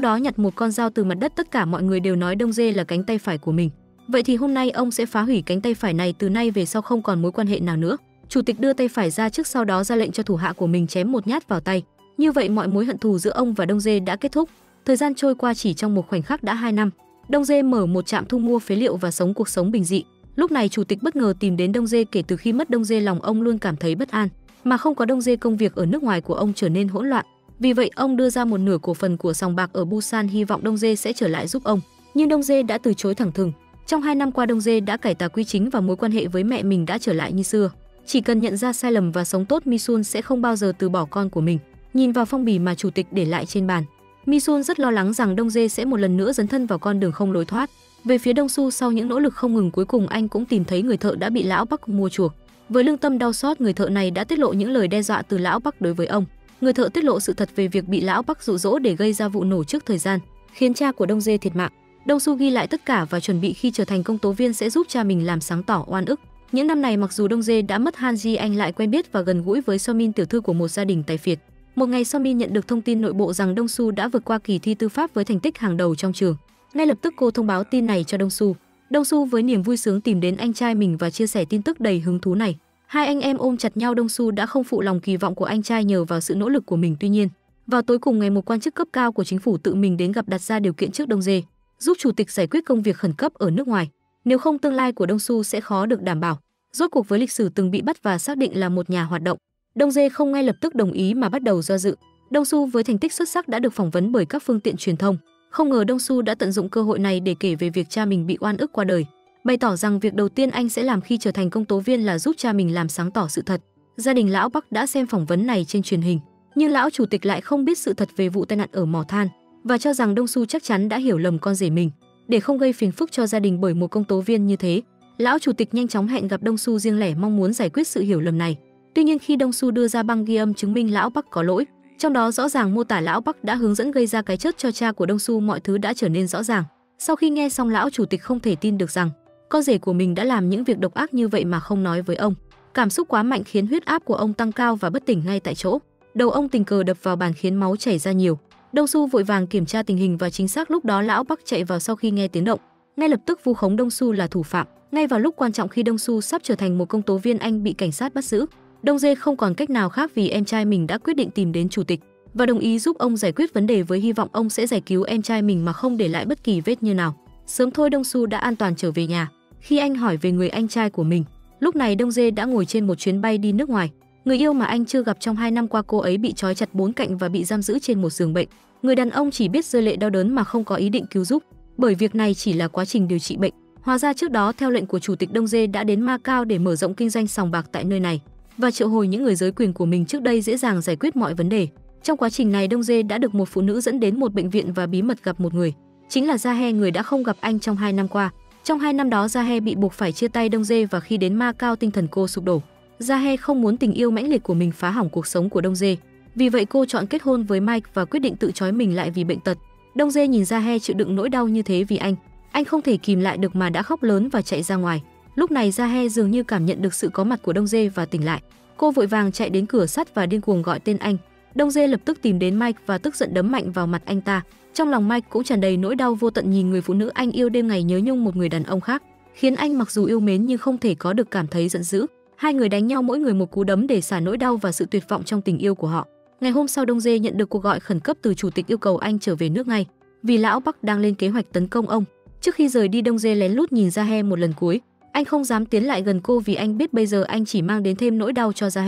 đó nhặt một con dao từ mặt đất tất cả mọi người đều nói Đông Dê là cánh tay phải của mình. Vậy thì hôm nay ông sẽ phá hủy cánh tay phải này từ nay về sau không còn mối quan hệ nào nữa. Chủ tịch đưa tay phải ra trước sau đó ra lệnh cho thủ hạ của mình chém một nhát vào tay. Như vậy mọi mối hận thù giữa ông và Đông Dê đã kết thúc. Thời gian trôi qua chỉ trong một khoảnh khắc đã 2 năm. Đông Dê mở một trạm thu mua phế liệu và sống cuộc sống bình dị. Lúc này chủ tịch bất ngờ tìm đến Đông Dê kể từ khi mất Đông Dê lòng ông luôn cảm thấy bất an, mà không có Đông Dê công việc ở nước ngoài của ông trở nên hỗn loạn. Vì vậy ông đưa ra một nửa cổ phần của sòng bạc ở Busan hy vọng Đông Dê sẽ trở lại giúp ông. Nhưng Đông Dê đã từ chối thẳng thừng. Trong 2 năm qua Đông Dê đã cải tà quy chính và mối quan hệ với mẹ mình đã trở lại như xưa. Chỉ cần nhận ra sai lầm và sống tốt Misun sẽ không bao giờ từ bỏ con của mình. Nhìn vào phong bì mà chủ tịch để lại trên bàn, Misun rất lo lắng rằng Đông Dê sẽ một lần nữa dấn thân vào con đường không lối thoát. Về phía Đông Su sau những nỗ lực không ngừng cuối cùng anh cũng tìm thấy người thợ đã bị lão Bắc mua chuộc. Với lương tâm đau xót, người thợ này đã tiết lộ những lời đe dọa từ lão Bắc đối với ông người thợ tiết lộ sự thật về việc bị lão Bắc dụ dỗ để gây ra vụ nổ trước thời gian, khiến cha của Đông Dê thiệt mạng. Đông Su ghi lại tất cả và chuẩn bị khi trở thành công tố viên sẽ giúp cha mình làm sáng tỏ oan ức. Những năm này mặc dù Đông Dê đã mất Han Ji anh lại quen biết và gần gũi với Somin tiểu thư của một gia đình tài phiệt. Một ngày sau, Mi nhận được thông tin nội bộ rằng Đông Su đã vượt qua kỳ thi tư pháp với thành tích hàng đầu trong trường. Ngay lập tức cô thông báo tin này cho Đông Su. Đông Su với niềm vui sướng tìm đến anh trai mình và chia sẻ tin tức đầy hứng thú này. Hai anh em ôm chặt nhau Đông Su đã không phụ lòng kỳ vọng của anh trai nhờ vào sự nỗ lực của mình tuy nhiên. Vào tối cùng ngày một quan chức cấp cao của chính phủ tự mình đến gặp đặt ra điều kiện trước Đông Dê, giúp chủ tịch giải quyết công việc khẩn cấp ở nước ngoài. Nếu không tương lai của Đông Su sẽ khó được đảm bảo. Rốt cuộc với lịch sử từng bị bắt và xác định là một nhà hoạt động, Đông Dê không ngay lập tức đồng ý mà bắt đầu do dự. Đông Su với thành tích xuất sắc đã được phỏng vấn bởi các phương tiện truyền thông. Không ngờ Đông Su đã tận dụng cơ hội này để kể về việc cha mình bị oan ức qua đời bày tỏ rằng việc đầu tiên anh sẽ làm khi trở thành công tố viên là giúp cha mình làm sáng tỏ sự thật. Gia đình lão Bắc đã xem phỏng vấn này trên truyền hình, nhưng lão chủ tịch lại không biết sự thật về vụ tai nạn ở mỏ than và cho rằng Đông Su chắc chắn đã hiểu lầm con rể mình. Để không gây phiền phức cho gia đình bởi một công tố viên như thế, lão chủ tịch nhanh chóng hẹn gặp Đông Su riêng lẻ mong muốn giải quyết sự hiểu lầm này. Tuy nhiên khi Đông Su đưa ra băng ghi âm chứng minh lão Bắc có lỗi, trong đó rõ ràng mô tả lão Bắc đã hướng dẫn gây ra cái chết cho cha của Đông Su mọi thứ đã trở nên rõ ràng. Sau khi nghe xong lão chủ tịch không thể tin được rằng con rể của mình đã làm những việc độc ác như vậy mà không nói với ông. Cảm xúc quá mạnh khiến huyết áp của ông tăng cao và bất tỉnh ngay tại chỗ. Đầu ông tình cờ đập vào bàn khiến máu chảy ra nhiều. Đông Su vội vàng kiểm tra tình hình và chính xác lúc đó lão Bắc chạy vào sau khi nghe tiếng động. Ngay lập tức vu khống Đông Su là thủ phạm. Ngay vào lúc quan trọng khi Đông Su sắp trở thành một công tố viên anh bị cảnh sát bắt giữ. Đông Dê không còn cách nào khác vì em trai mình đã quyết định tìm đến chủ tịch. và đồng ý giúp ông giải quyết vấn đề với hy vọng ông sẽ giải cứu em trai mình mà không để lại bất kỳ vết như nào. Sớm thôi Đông Su đã an toàn trở về nhà. Khi anh hỏi về người anh trai của mình, lúc này Đông Dê đã ngồi trên một chuyến bay đi nước ngoài. Người yêu mà anh chưa gặp trong hai năm qua cô ấy bị trói chặt bốn cạnh và bị giam giữ trên một giường bệnh. Người đàn ông chỉ biết rơi lệ đau đớn mà không có ý định cứu giúp, bởi việc này chỉ là quá trình điều trị bệnh. Hóa ra trước đó theo lệnh của chủ tịch Đông Dê đã đến Macau để mở rộng kinh doanh sòng bạc tại nơi này và triệu hồi những người giới quyền của mình trước đây dễ dàng giải quyết mọi vấn đề. Trong quá trình này Đông Dê đã được một phụ nữ dẫn đến một bệnh viện và bí mật gặp một người, chính là Gia He người đã không gặp anh trong hai năm qua. Trong hai năm đó Gia He bị buộc phải chia tay Đông Dê và khi đến Ma Cao tinh thần cô sụp đổ. Gia He không muốn tình yêu mãnh liệt của mình phá hỏng cuộc sống của Đông Dê. Vì vậy cô chọn kết hôn với Mike và quyết định tự trói mình lại vì bệnh tật. Đông Dê nhìn Gia He chịu đựng nỗi đau như thế vì anh, anh không thể kìm lại được mà đã khóc lớn và chạy ra ngoài. Lúc này Gia He dường như cảm nhận được sự có mặt của Đông Dê và tỉnh lại. Cô vội vàng chạy đến cửa sắt và điên cuồng gọi tên anh. Đông Dê lập tức tìm đến Mike và tức giận đấm mạnh vào mặt anh ta. Trong lòng Mike cũng tràn đầy nỗi đau vô tận nhìn người phụ nữ anh yêu đêm ngày nhớ nhung một người đàn ông khác, khiến anh mặc dù yêu mến nhưng không thể có được cảm thấy giận dữ. Hai người đánh nhau mỗi người một cú đấm để xả nỗi đau và sự tuyệt vọng trong tình yêu của họ. Ngày hôm sau Đông Dê nhận được cuộc gọi khẩn cấp từ chủ tịch yêu cầu anh trở về nước ngay, vì lão Bắc đang lên kế hoạch tấn công ông. Trước khi rời đi Đông Dê lén lút nhìn Ra He một lần cuối, anh không dám tiến lại gần cô vì anh biết bây giờ anh chỉ mang đến thêm nỗi đau cho Ra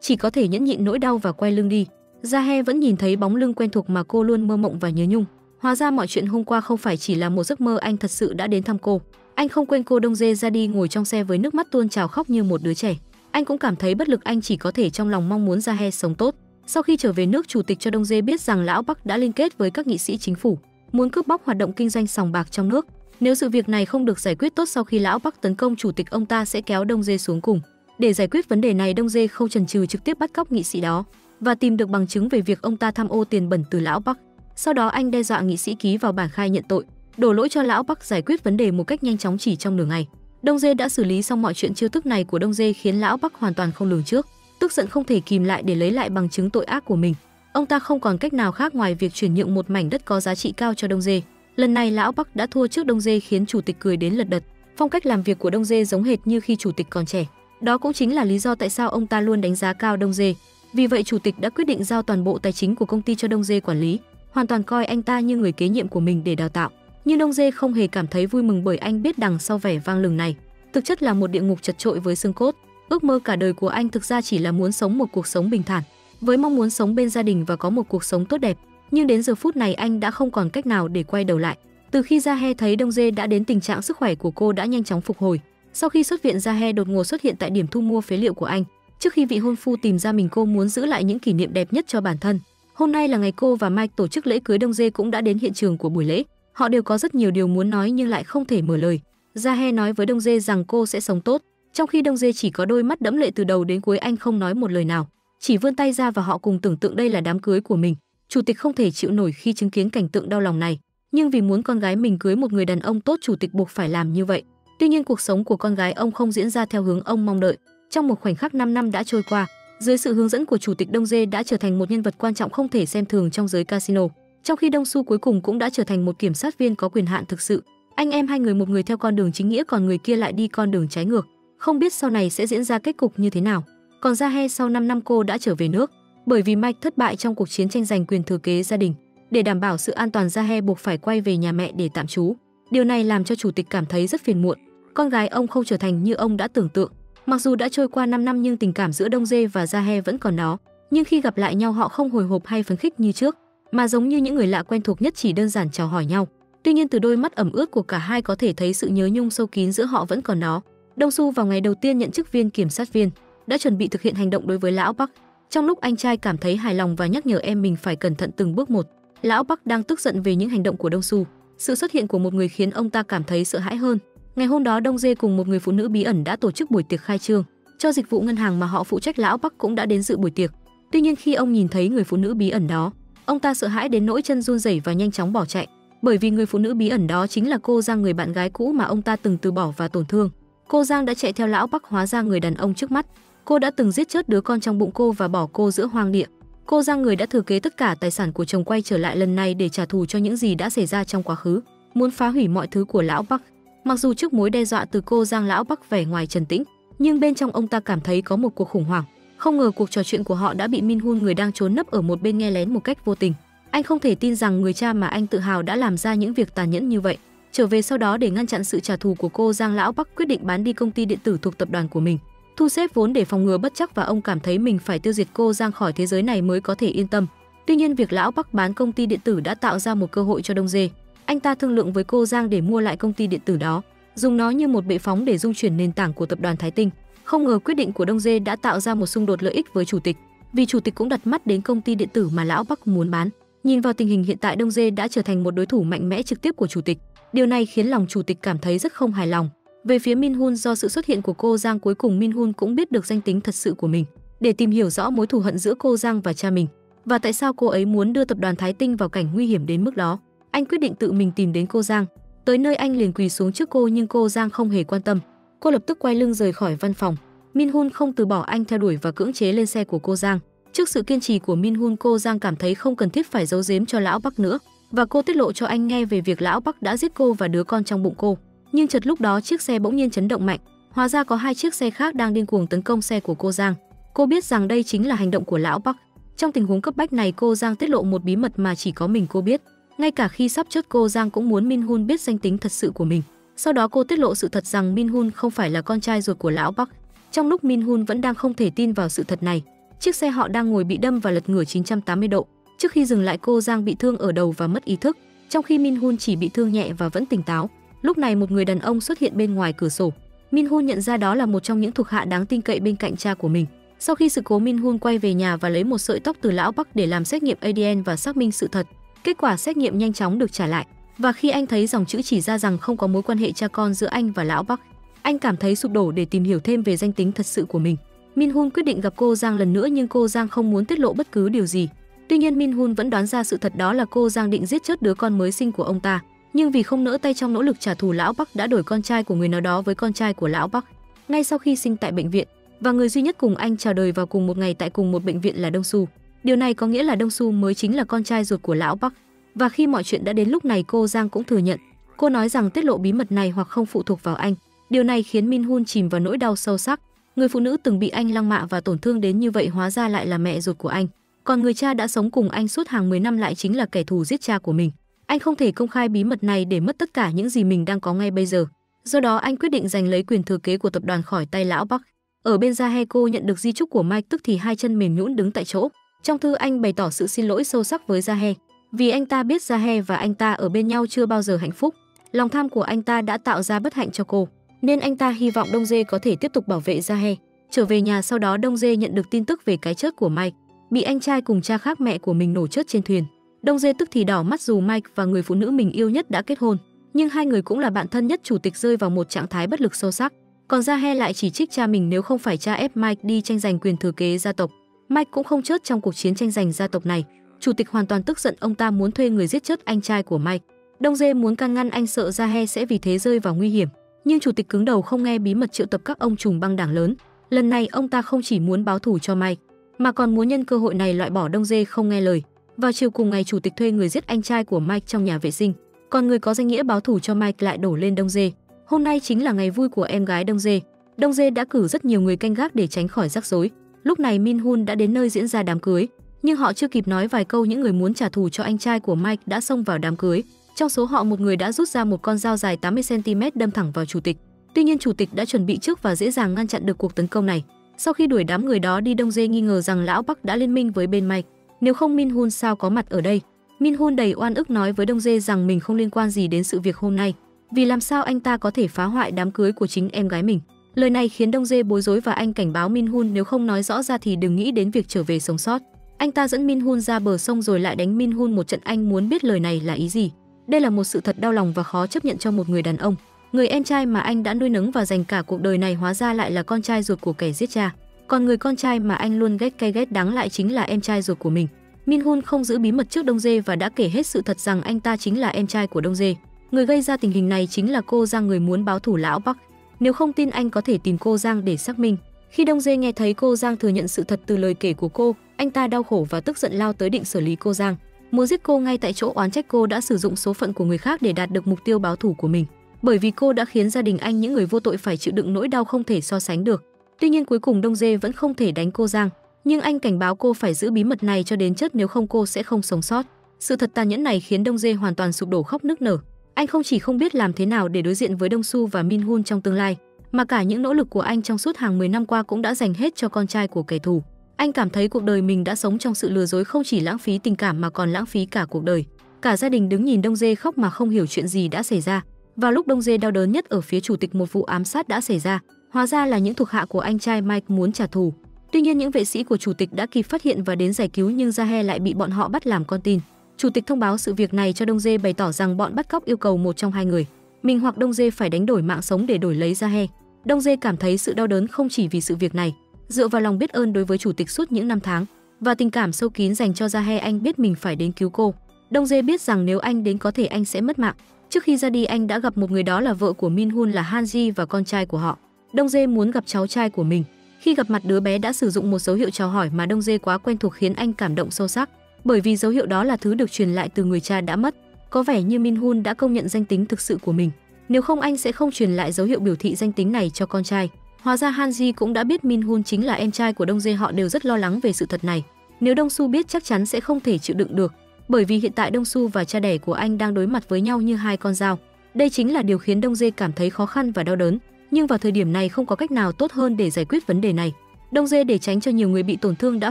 chỉ có thể nhẫn nhịn nỗi đau và quay lưng đi. Ra vẫn nhìn thấy bóng lưng quen thuộc mà cô luôn mơ mộng và nhớ nhung. Hóa ra mọi chuyện hôm qua không phải chỉ là một giấc mơ, anh thật sự đã đến thăm cô. Anh không quên cô Đông Dê ra đi ngồi trong xe với nước mắt tuôn trào khóc như một đứa trẻ. Anh cũng cảm thấy bất lực, anh chỉ có thể trong lòng mong muốn Ra sống tốt. Sau khi trở về nước, chủ tịch cho Đông Dê biết rằng lão Bắc đã liên kết với các nghị sĩ chính phủ, muốn cướp bóc hoạt động kinh doanh sòng bạc trong nước. Nếu sự việc này không được giải quyết tốt sau khi lão Bắc tấn công chủ tịch, ông ta sẽ kéo Đông Dê xuống cùng. Để giải quyết vấn đề này, Đông Dê không chần chừ trực tiếp bắt cóc nghị sĩ đó và tìm được bằng chứng về việc ông ta tham ô tiền bẩn từ lão Bắc. Sau đó anh đe dọa nghị sĩ ký vào bản khai nhận tội, đổ lỗi cho lão Bắc giải quyết vấn đề một cách nhanh chóng chỉ trong nửa ngày. Đông Dê đã xử lý xong mọi chuyện chiêu thức này của Đông Dê khiến lão Bắc hoàn toàn không lường trước, tức giận không thể kìm lại để lấy lại bằng chứng tội ác của mình. Ông ta không còn cách nào khác ngoài việc chuyển nhượng một mảnh đất có giá trị cao cho Đông Dê. Lần này lão Bắc đã thua trước Đông Dê khiến chủ tịch cười đến lật đật. Phong cách làm việc của Đông Dê giống hệt như khi chủ tịch còn trẻ. Đó cũng chính là lý do tại sao ông ta luôn đánh giá cao Đông Dê. Vì vậy chủ tịch đã quyết định giao toàn bộ tài chính của công ty cho Đông Dê quản lý, hoàn toàn coi anh ta như người kế nhiệm của mình để đào tạo. Nhưng Đông Dê không hề cảm thấy vui mừng bởi anh biết đằng sau vẻ vang lừng này, thực chất là một địa ngục chật trội với xương cốt. Ước mơ cả đời của anh thực ra chỉ là muốn sống một cuộc sống bình thản, với mong muốn sống bên gia đình và có một cuộc sống tốt đẹp. Nhưng đến giờ phút này anh đã không còn cách nào để quay đầu lại. Từ khi Gia He thấy Đông Dê đã đến tình trạng sức khỏe của cô đã nhanh chóng phục hồi. Sau khi xuất viện Gia He đột ngột xuất hiện tại điểm thu mua phế liệu của anh. Trước khi vị hôn phu tìm ra mình cô muốn giữ lại những kỷ niệm đẹp nhất cho bản thân. Hôm nay là ngày cô và Mike tổ chức lễ cưới Đông Dê cũng đã đến hiện trường của buổi lễ. Họ đều có rất nhiều điều muốn nói nhưng lại không thể mở lời. Gia He nói với Đông Dê rằng cô sẽ sống tốt, trong khi Đông Dê chỉ có đôi mắt đẫm lệ từ đầu đến cuối anh không nói một lời nào, chỉ vươn tay ra và họ cùng tưởng tượng đây là đám cưới của mình. Chủ tịch không thể chịu nổi khi chứng kiến cảnh tượng đau lòng này, nhưng vì muốn con gái mình cưới một người đàn ông tốt, chủ tịch buộc phải làm như vậy. Tuy nhiên cuộc sống của con gái ông không diễn ra theo hướng ông mong đợi. Trong một khoảnh khắc 5 năm đã trôi qua, dưới sự hướng dẫn của chủ tịch Đông Dê đã trở thành một nhân vật quan trọng không thể xem thường trong giới casino. Trong khi Đông Su cuối cùng cũng đã trở thành một kiểm sát viên có quyền hạn thực sự. Anh em hai người một người theo con đường chính nghĩa còn người kia lại đi con đường trái ngược. Không biết sau này sẽ diễn ra kết cục như thế nào. Còn Ra He sau 5 năm cô đã trở về nước, bởi vì Mike thất bại trong cuộc chiến tranh giành quyền thừa kế gia đình. Để đảm bảo sự an toàn Jahe buộc phải quay về nhà mẹ để tạm trú. Điều này làm cho chủ tịch cảm thấy rất phiền muộn. Con gái ông không trở thành như ông đã tưởng tượng. Mặc dù đã trôi qua 5 năm nhưng tình cảm giữa Đông Dê và Jahe vẫn còn đó. Nhưng khi gặp lại nhau họ không hồi hộp hay phấn khích như trước, mà giống như những người lạ quen thuộc nhất chỉ đơn giản chào hỏi nhau. Tuy nhiên từ đôi mắt ẩm ướt của cả hai có thể thấy sự nhớ nhung sâu kín giữa họ vẫn còn đó. Đông Su vào ngày đầu tiên nhận chức viên kiểm sát viên, đã chuẩn bị thực hiện hành động đối với lão Bắc. Trong lúc anh trai cảm thấy hài lòng và nhắc nhở em mình phải cẩn thận từng bước một, lão Bắc đang tức giận về những hành động của Đông Su. Sự xuất hiện của một người khiến ông ta cảm thấy sợ hãi hơn. Ngày hôm đó Đông Dê cùng một người phụ nữ bí ẩn đã tổ chức buổi tiệc khai trương, cho dịch vụ ngân hàng mà họ phụ trách lão Bắc cũng đã đến dự buổi tiệc. Tuy nhiên khi ông nhìn thấy người phụ nữ bí ẩn đó, ông ta sợ hãi đến nỗi chân run rẩy và nhanh chóng bỏ chạy, bởi vì người phụ nữ bí ẩn đó chính là cô Giang người bạn gái cũ mà ông ta từng từ bỏ và tổn thương. Cô Giang đã chạy theo lão Bắc hóa ra người đàn ông trước mắt. Cô đã từng giết chết đứa con trong bụng cô và bỏ cô giữa hoang địa. Cô Giang người đã thừa kế tất cả tài sản của chồng quay trở lại lần này để trả thù cho những gì đã xảy ra trong quá khứ, muốn phá hủy mọi thứ của lão Bắc. Mặc dù trước mối đe dọa từ cô Giang lão Bắc vẻ ngoài trần tĩnh, nhưng bên trong ông ta cảm thấy có một cuộc khủng hoảng. Không ngờ cuộc trò chuyện của họ đã bị Min Hun người đang trốn nấp ở một bên nghe lén một cách vô tình. Anh không thể tin rằng người cha mà anh tự hào đã làm ra những việc tàn nhẫn như vậy. Trở về sau đó để ngăn chặn sự trả thù của cô Giang Lão Bắc quyết định bán đi công ty điện tử thuộc tập đoàn của mình. Thu xếp vốn để phòng ngừa bất chắc và ông cảm thấy mình phải tiêu diệt cô Giang khỏi thế giới này mới có thể yên tâm. Tuy nhiên việc Lão Bắc bán công ty điện tử đã tạo ra một cơ hội cho Đông Dê. Anh ta thương lượng với cô Giang để mua lại công ty điện tử đó, dùng nó như một bệ phóng để dung chuyển nền tảng của tập đoàn Thái Tinh. Không ngờ quyết định của Đông Dê đã tạo ra một xung đột lợi ích với chủ tịch, vì chủ tịch cũng đặt mắt đến công ty điện tử mà lão Bắc muốn bán. Nhìn vào tình hình hiện tại Đông Dê đã trở thành một đối thủ mạnh mẽ trực tiếp của chủ tịch. Điều này khiến lòng chủ tịch cảm thấy rất không hài lòng. Về phía Min Hun do sự xuất hiện của cô Giang cuối cùng Min Hun cũng biết được danh tính thật sự của mình, để tìm hiểu rõ mối thù hận giữa cô Giang và cha mình và tại sao cô ấy muốn đưa tập đoàn Thái Tinh vào cảnh nguy hiểm đến mức đó. Anh quyết định tự mình tìm đến cô Giang. Tới nơi anh liền quỳ xuống trước cô nhưng cô Giang không hề quan tâm. Cô lập tức quay lưng rời khỏi văn phòng. Min Hun không từ bỏ anh theo đuổi và cưỡng chế lên xe của cô Giang. Trước sự kiên trì của Min Hun, cô Giang cảm thấy không cần thiết phải giấu giếm cho lão Bắc nữa và cô tiết lộ cho anh nghe về việc lão Bắc đã giết cô và đứa con trong bụng cô. Nhưng chợt lúc đó chiếc xe bỗng nhiên chấn động mạnh, hóa ra có hai chiếc xe khác đang điên cuồng tấn công xe của cô Giang. Cô biết rằng đây chính là hành động của lão Bắc. Trong tình huống cấp bách này, cô Giang tiết lộ một bí mật mà chỉ có mình cô biết. Ngay cả khi sắp chết cô Giang cũng muốn Min Hun biết danh tính thật sự của mình. Sau đó cô tiết lộ sự thật rằng Min Hun không phải là con trai ruột của lão Bắc. Trong lúc Min Hun vẫn đang không thể tin vào sự thật này, chiếc xe họ đang ngồi bị đâm và lật ngửa 980 độ. Trước khi dừng lại cô Giang bị thương ở đầu và mất ý thức, trong khi Min Hun chỉ bị thương nhẹ và vẫn tỉnh táo. Lúc này một người đàn ông xuất hiện bên ngoài cửa sổ. Min Hun nhận ra đó là một trong những thuộc hạ đáng tin cậy bên cạnh cha của mình. Sau khi sự cố Min Hun quay về nhà và lấy một sợi tóc từ lão Bắc để làm xét nghiệm ADN và xác minh sự thật. Kết quả xét nghiệm nhanh chóng được trả lại. Và khi anh thấy dòng chữ chỉ ra rằng không có mối quan hệ cha con giữa anh và lão Bắc, anh cảm thấy sụp đổ để tìm hiểu thêm về danh tính thật sự của mình. Min Hun quyết định gặp cô Giang lần nữa nhưng cô Giang không muốn tiết lộ bất cứ điều gì. Tuy nhiên Min Hun vẫn đoán ra sự thật đó là cô Giang định giết chết đứa con mới sinh của ông ta, nhưng vì không nỡ tay trong nỗ lực trả thù lão Bắc đã đổi con trai của người nào đó với con trai của lão Bắc. Ngay sau khi sinh tại bệnh viện, và người duy nhất cùng anh chào đời vào cùng một ngày tại cùng một bệnh viện là Đông Su. Điều này có nghĩa là Đông Su mới chính là con trai ruột của lão Bắc. Và khi mọi chuyện đã đến lúc này cô Giang cũng thừa nhận. Cô nói rằng tiết lộ bí mật này hoặc không phụ thuộc vào anh. Điều này khiến Min Hun chìm vào nỗi đau sâu sắc. Người phụ nữ từng bị anh lăng mạ và tổn thương đến như vậy hóa ra lại là mẹ ruột của anh. Còn người cha đã sống cùng anh suốt hàng 10 năm lại chính là kẻ thù giết cha của mình. Anh không thể công khai bí mật này để mất tất cả những gì mình đang có ngay bây giờ. Do đó anh quyết định giành lấy quyền thừa kế của tập đoàn khỏi tay lão Bắc. Ở bên gia he cô nhận được di chúc của Mike tức thì hai chân mềm nhũn đứng tại chỗ. Trong thư anh bày tỏ sự xin lỗi sâu sắc với gia He vì anh ta biết gia He và anh ta ở bên nhau chưa bao giờ hạnh phúc. Lòng tham của anh ta đã tạo ra bất hạnh cho cô, nên anh ta hy vọng Đông Dê có thể tiếp tục bảo vệ gia He. Trở về nhà sau đó Đông Dê nhận được tin tức về cái chết của Mike, bị anh trai cùng cha khác mẹ của mình nổ chết trên thuyền. Đông Dê tức thì đỏ mắt dù Mike và người phụ nữ mình yêu nhất đã kết hôn, nhưng hai người cũng là bạn thân nhất chủ tịch rơi vào một trạng thái bất lực sâu sắc. Còn Jahe lại chỉ trích cha mình nếu không phải cha ép Mike đi tranh giành quyền thừa kế gia tộc. Mike cũng không chết trong cuộc chiến tranh giành gia tộc này. Chủ tịch hoàn toàn tức giận ông ta muốn thuê người giết chết anh trai của Mike. Đông Dê muốn can ngăn anh sợ Jahe sẽ vì thế rơi vào nguy hiểm, nhưng chủ tịch cứng đầu không nghe bí mật triệu tập các ông trùng băng đảng lớn. Lần này ông ta không chỉ muốn báo thù cho Mike, mà còn muốn nhân cơ hội này loại bỏ Đông Dê không nghe lời. Vào chiều cùng ngày chủ tịch thuê người giết anh trai của Mike trong nhà vệ sinh, còn người có danh nghĩa báo thù cho Mike lại đổ lên Đông Dê. Hôm nay chính là ngày vui của em gái Đông Dê. Đông Dê đã cử rất nhiều người canh gác để tránh khỏi rắc rối. Lúc này Min Hun đã đến nơi diễn ra đám cưới, nhưng họ chưa kịp nói vài câu những người muốn trả thù cho anh trai của Mike đã xông vào đám cưới. Trong số họ một người đã rút ra một con dao dài 80 cm đâm thẳng vào chủ tịch. Tuy nhiên chủ tịch đã chuẩn bị trước và dễ dàng ngăn chặn được cuộc tấn công này. Sau khi đuổi đám người đó đi Đông Dê nghi ngờ rằng lão Bắc đã liên minh với bên Mike. Nếu không Min Hun sao có mặt ở đây? Min Hun đầy oan ức nói với Đông Dê rằng mình không liên quan gì đến sự việc hôm nay vì làm sao anh ta có thể phá hoại đám cưới của chính em gái mình. Lời này khiến Đông Dê bối rối và anh cảnh báo Min Hun nếu không nói rõ ra thì đừng nghĩ đến việc trở về sống sót. Anh ta dẫn Min Hun ra bờ sông rồi lại đánh Min Hun một trận anh muốn biết lời này là ý gì. Đây là một sự thật đau lòng và khó chấp nhận cho một người đàn ông. Người em trai mà anh đã nuôi nấng và dành cả cuộc đời này hóa ra lại là con trai ruột của kẻ giết cha. Còn người con trai mà anh luôn ghét cay ghét đắng lại chính là em trai ruột của mình. Min Hun không giữ bí mật trước Đông Dê và đã kể hết sự thật rằng anh ta chính là em trai của Đông Dê. Người gây ra tình hình này chính là cô Giang người muốn báo thủ lão Bắc. Nếu không tin anh có thể tìm cô Giang để xác minh. Khi Đông Dê nghe thấy cô Giang thừa nhận sự thật từ lời kể của cô, anh ta đau khổ và tức giận lao tới định xử lý cô Giang. Muốn giết cô ngay tại chỗ oán trách cô đã sử dụng số phận của người khác để đạt được mục tiêu báo thù của mình. Bởi vì cô đã khiến gia đình anh những người vô tội phải chịu đựng nỗi đau không thể so sánh được. Tuy nhiên cuối cùng Đông Dê vẫn không thể đánh cô Giang, nhưng anh cảnh báo cô phải giữ bí mật này cho đến chết nếu không cô sẽ không sống sót. Sự thật tàn nhẫn này khiến Đông Dê hoàn toàn sụp đổ khóc nức nở. Anh không chỉ không biết làm thế nào để đối diện với Đông Su và Min Hun trong tương lai, mà cả những nỗ lực của anh trong suốt hàng 10 năm qua cũng đã dành hết cho con trai của kẻ thù. Anh cảm thấy cuộc đời mình đã sống trong sự lừa dối không chỉ lãng phí tình cảm mà còn lãng phí cả cuộc đời. Cả gia đình đứng nhìn Đông Dê khóc mà không hiểu chuyện gì đã xảy ra. Vào lúc Đông Dê đau đớn nhất ở phía chủ tịch một vụ ám sát đã xảy ra, hóa ra là những thuộc hạ của anh trai Mike muốn trả thù. Tuy nhiên những vệ sĩ của chủ tịch đã kịp phát hiện và đến giải cứu nhưng Jahe lại bị bọn họ bắt làm con tin. Chủ tịch thông báo sự việc này cho Đông Dê bày tỏ rằng bọn bắt cóc yêu cầu một trong hai người, mình hoặc Đông Dê phải đánh đổi mạng sống để đổi lấy Jahe. Đông Dê cảm thấy sự đau đớn không chỉ vì sự việc này, dựa vào lòng biết ơn đối với chủ tịch suốt những năm tháng và tình cảm sâu kín dành cho Jahe anh biết mình phải đến cứu cô. Đông Dê biết rằng nếu anh đến có thể anh sẽ mất mạng. Trước khi ra đi anh đã gặp một người đó là vợ của Min Hun là Hanji và con trai của họ. Đông Dê muốn gặp cháu trai của mình. Khi gặp mặt đứa bé đã sử dụng một dấu hiệu chào hỏi mà Đông Dê quá quen thuộc khiến anh cảm động sâu sắc, bởi vì dấu hiệu đó là thứ được truyền lại từ người cha đã mất. Có vẻ như Min Hun đã công nhận danh tính thực sự của mình. Nếu không anh sẽ không truyền lại dấu hiệu biểu thị danh tính này cho con trai. Hóa ra Hanji cũng đã biết Min Hun chính là em trai của Đông Dê họ đều rất lo lắng về sự thật này. Nếu Đông Su biết chắc chắn sẽ không thể chịu đựng được, bởi vì hiện tại Đông Su và cha đẻ của anh đang đối mặt với nhau như hai con dao. Đây chính là điều khiến Đông Dê cảm thấy khó khăn và đau đớn, nhưng vào thời điểm này không có cách nào tốt hơn để giải quyết vấn đề này. Đông Dê để tránh cho nhiều người bị tổn thương đã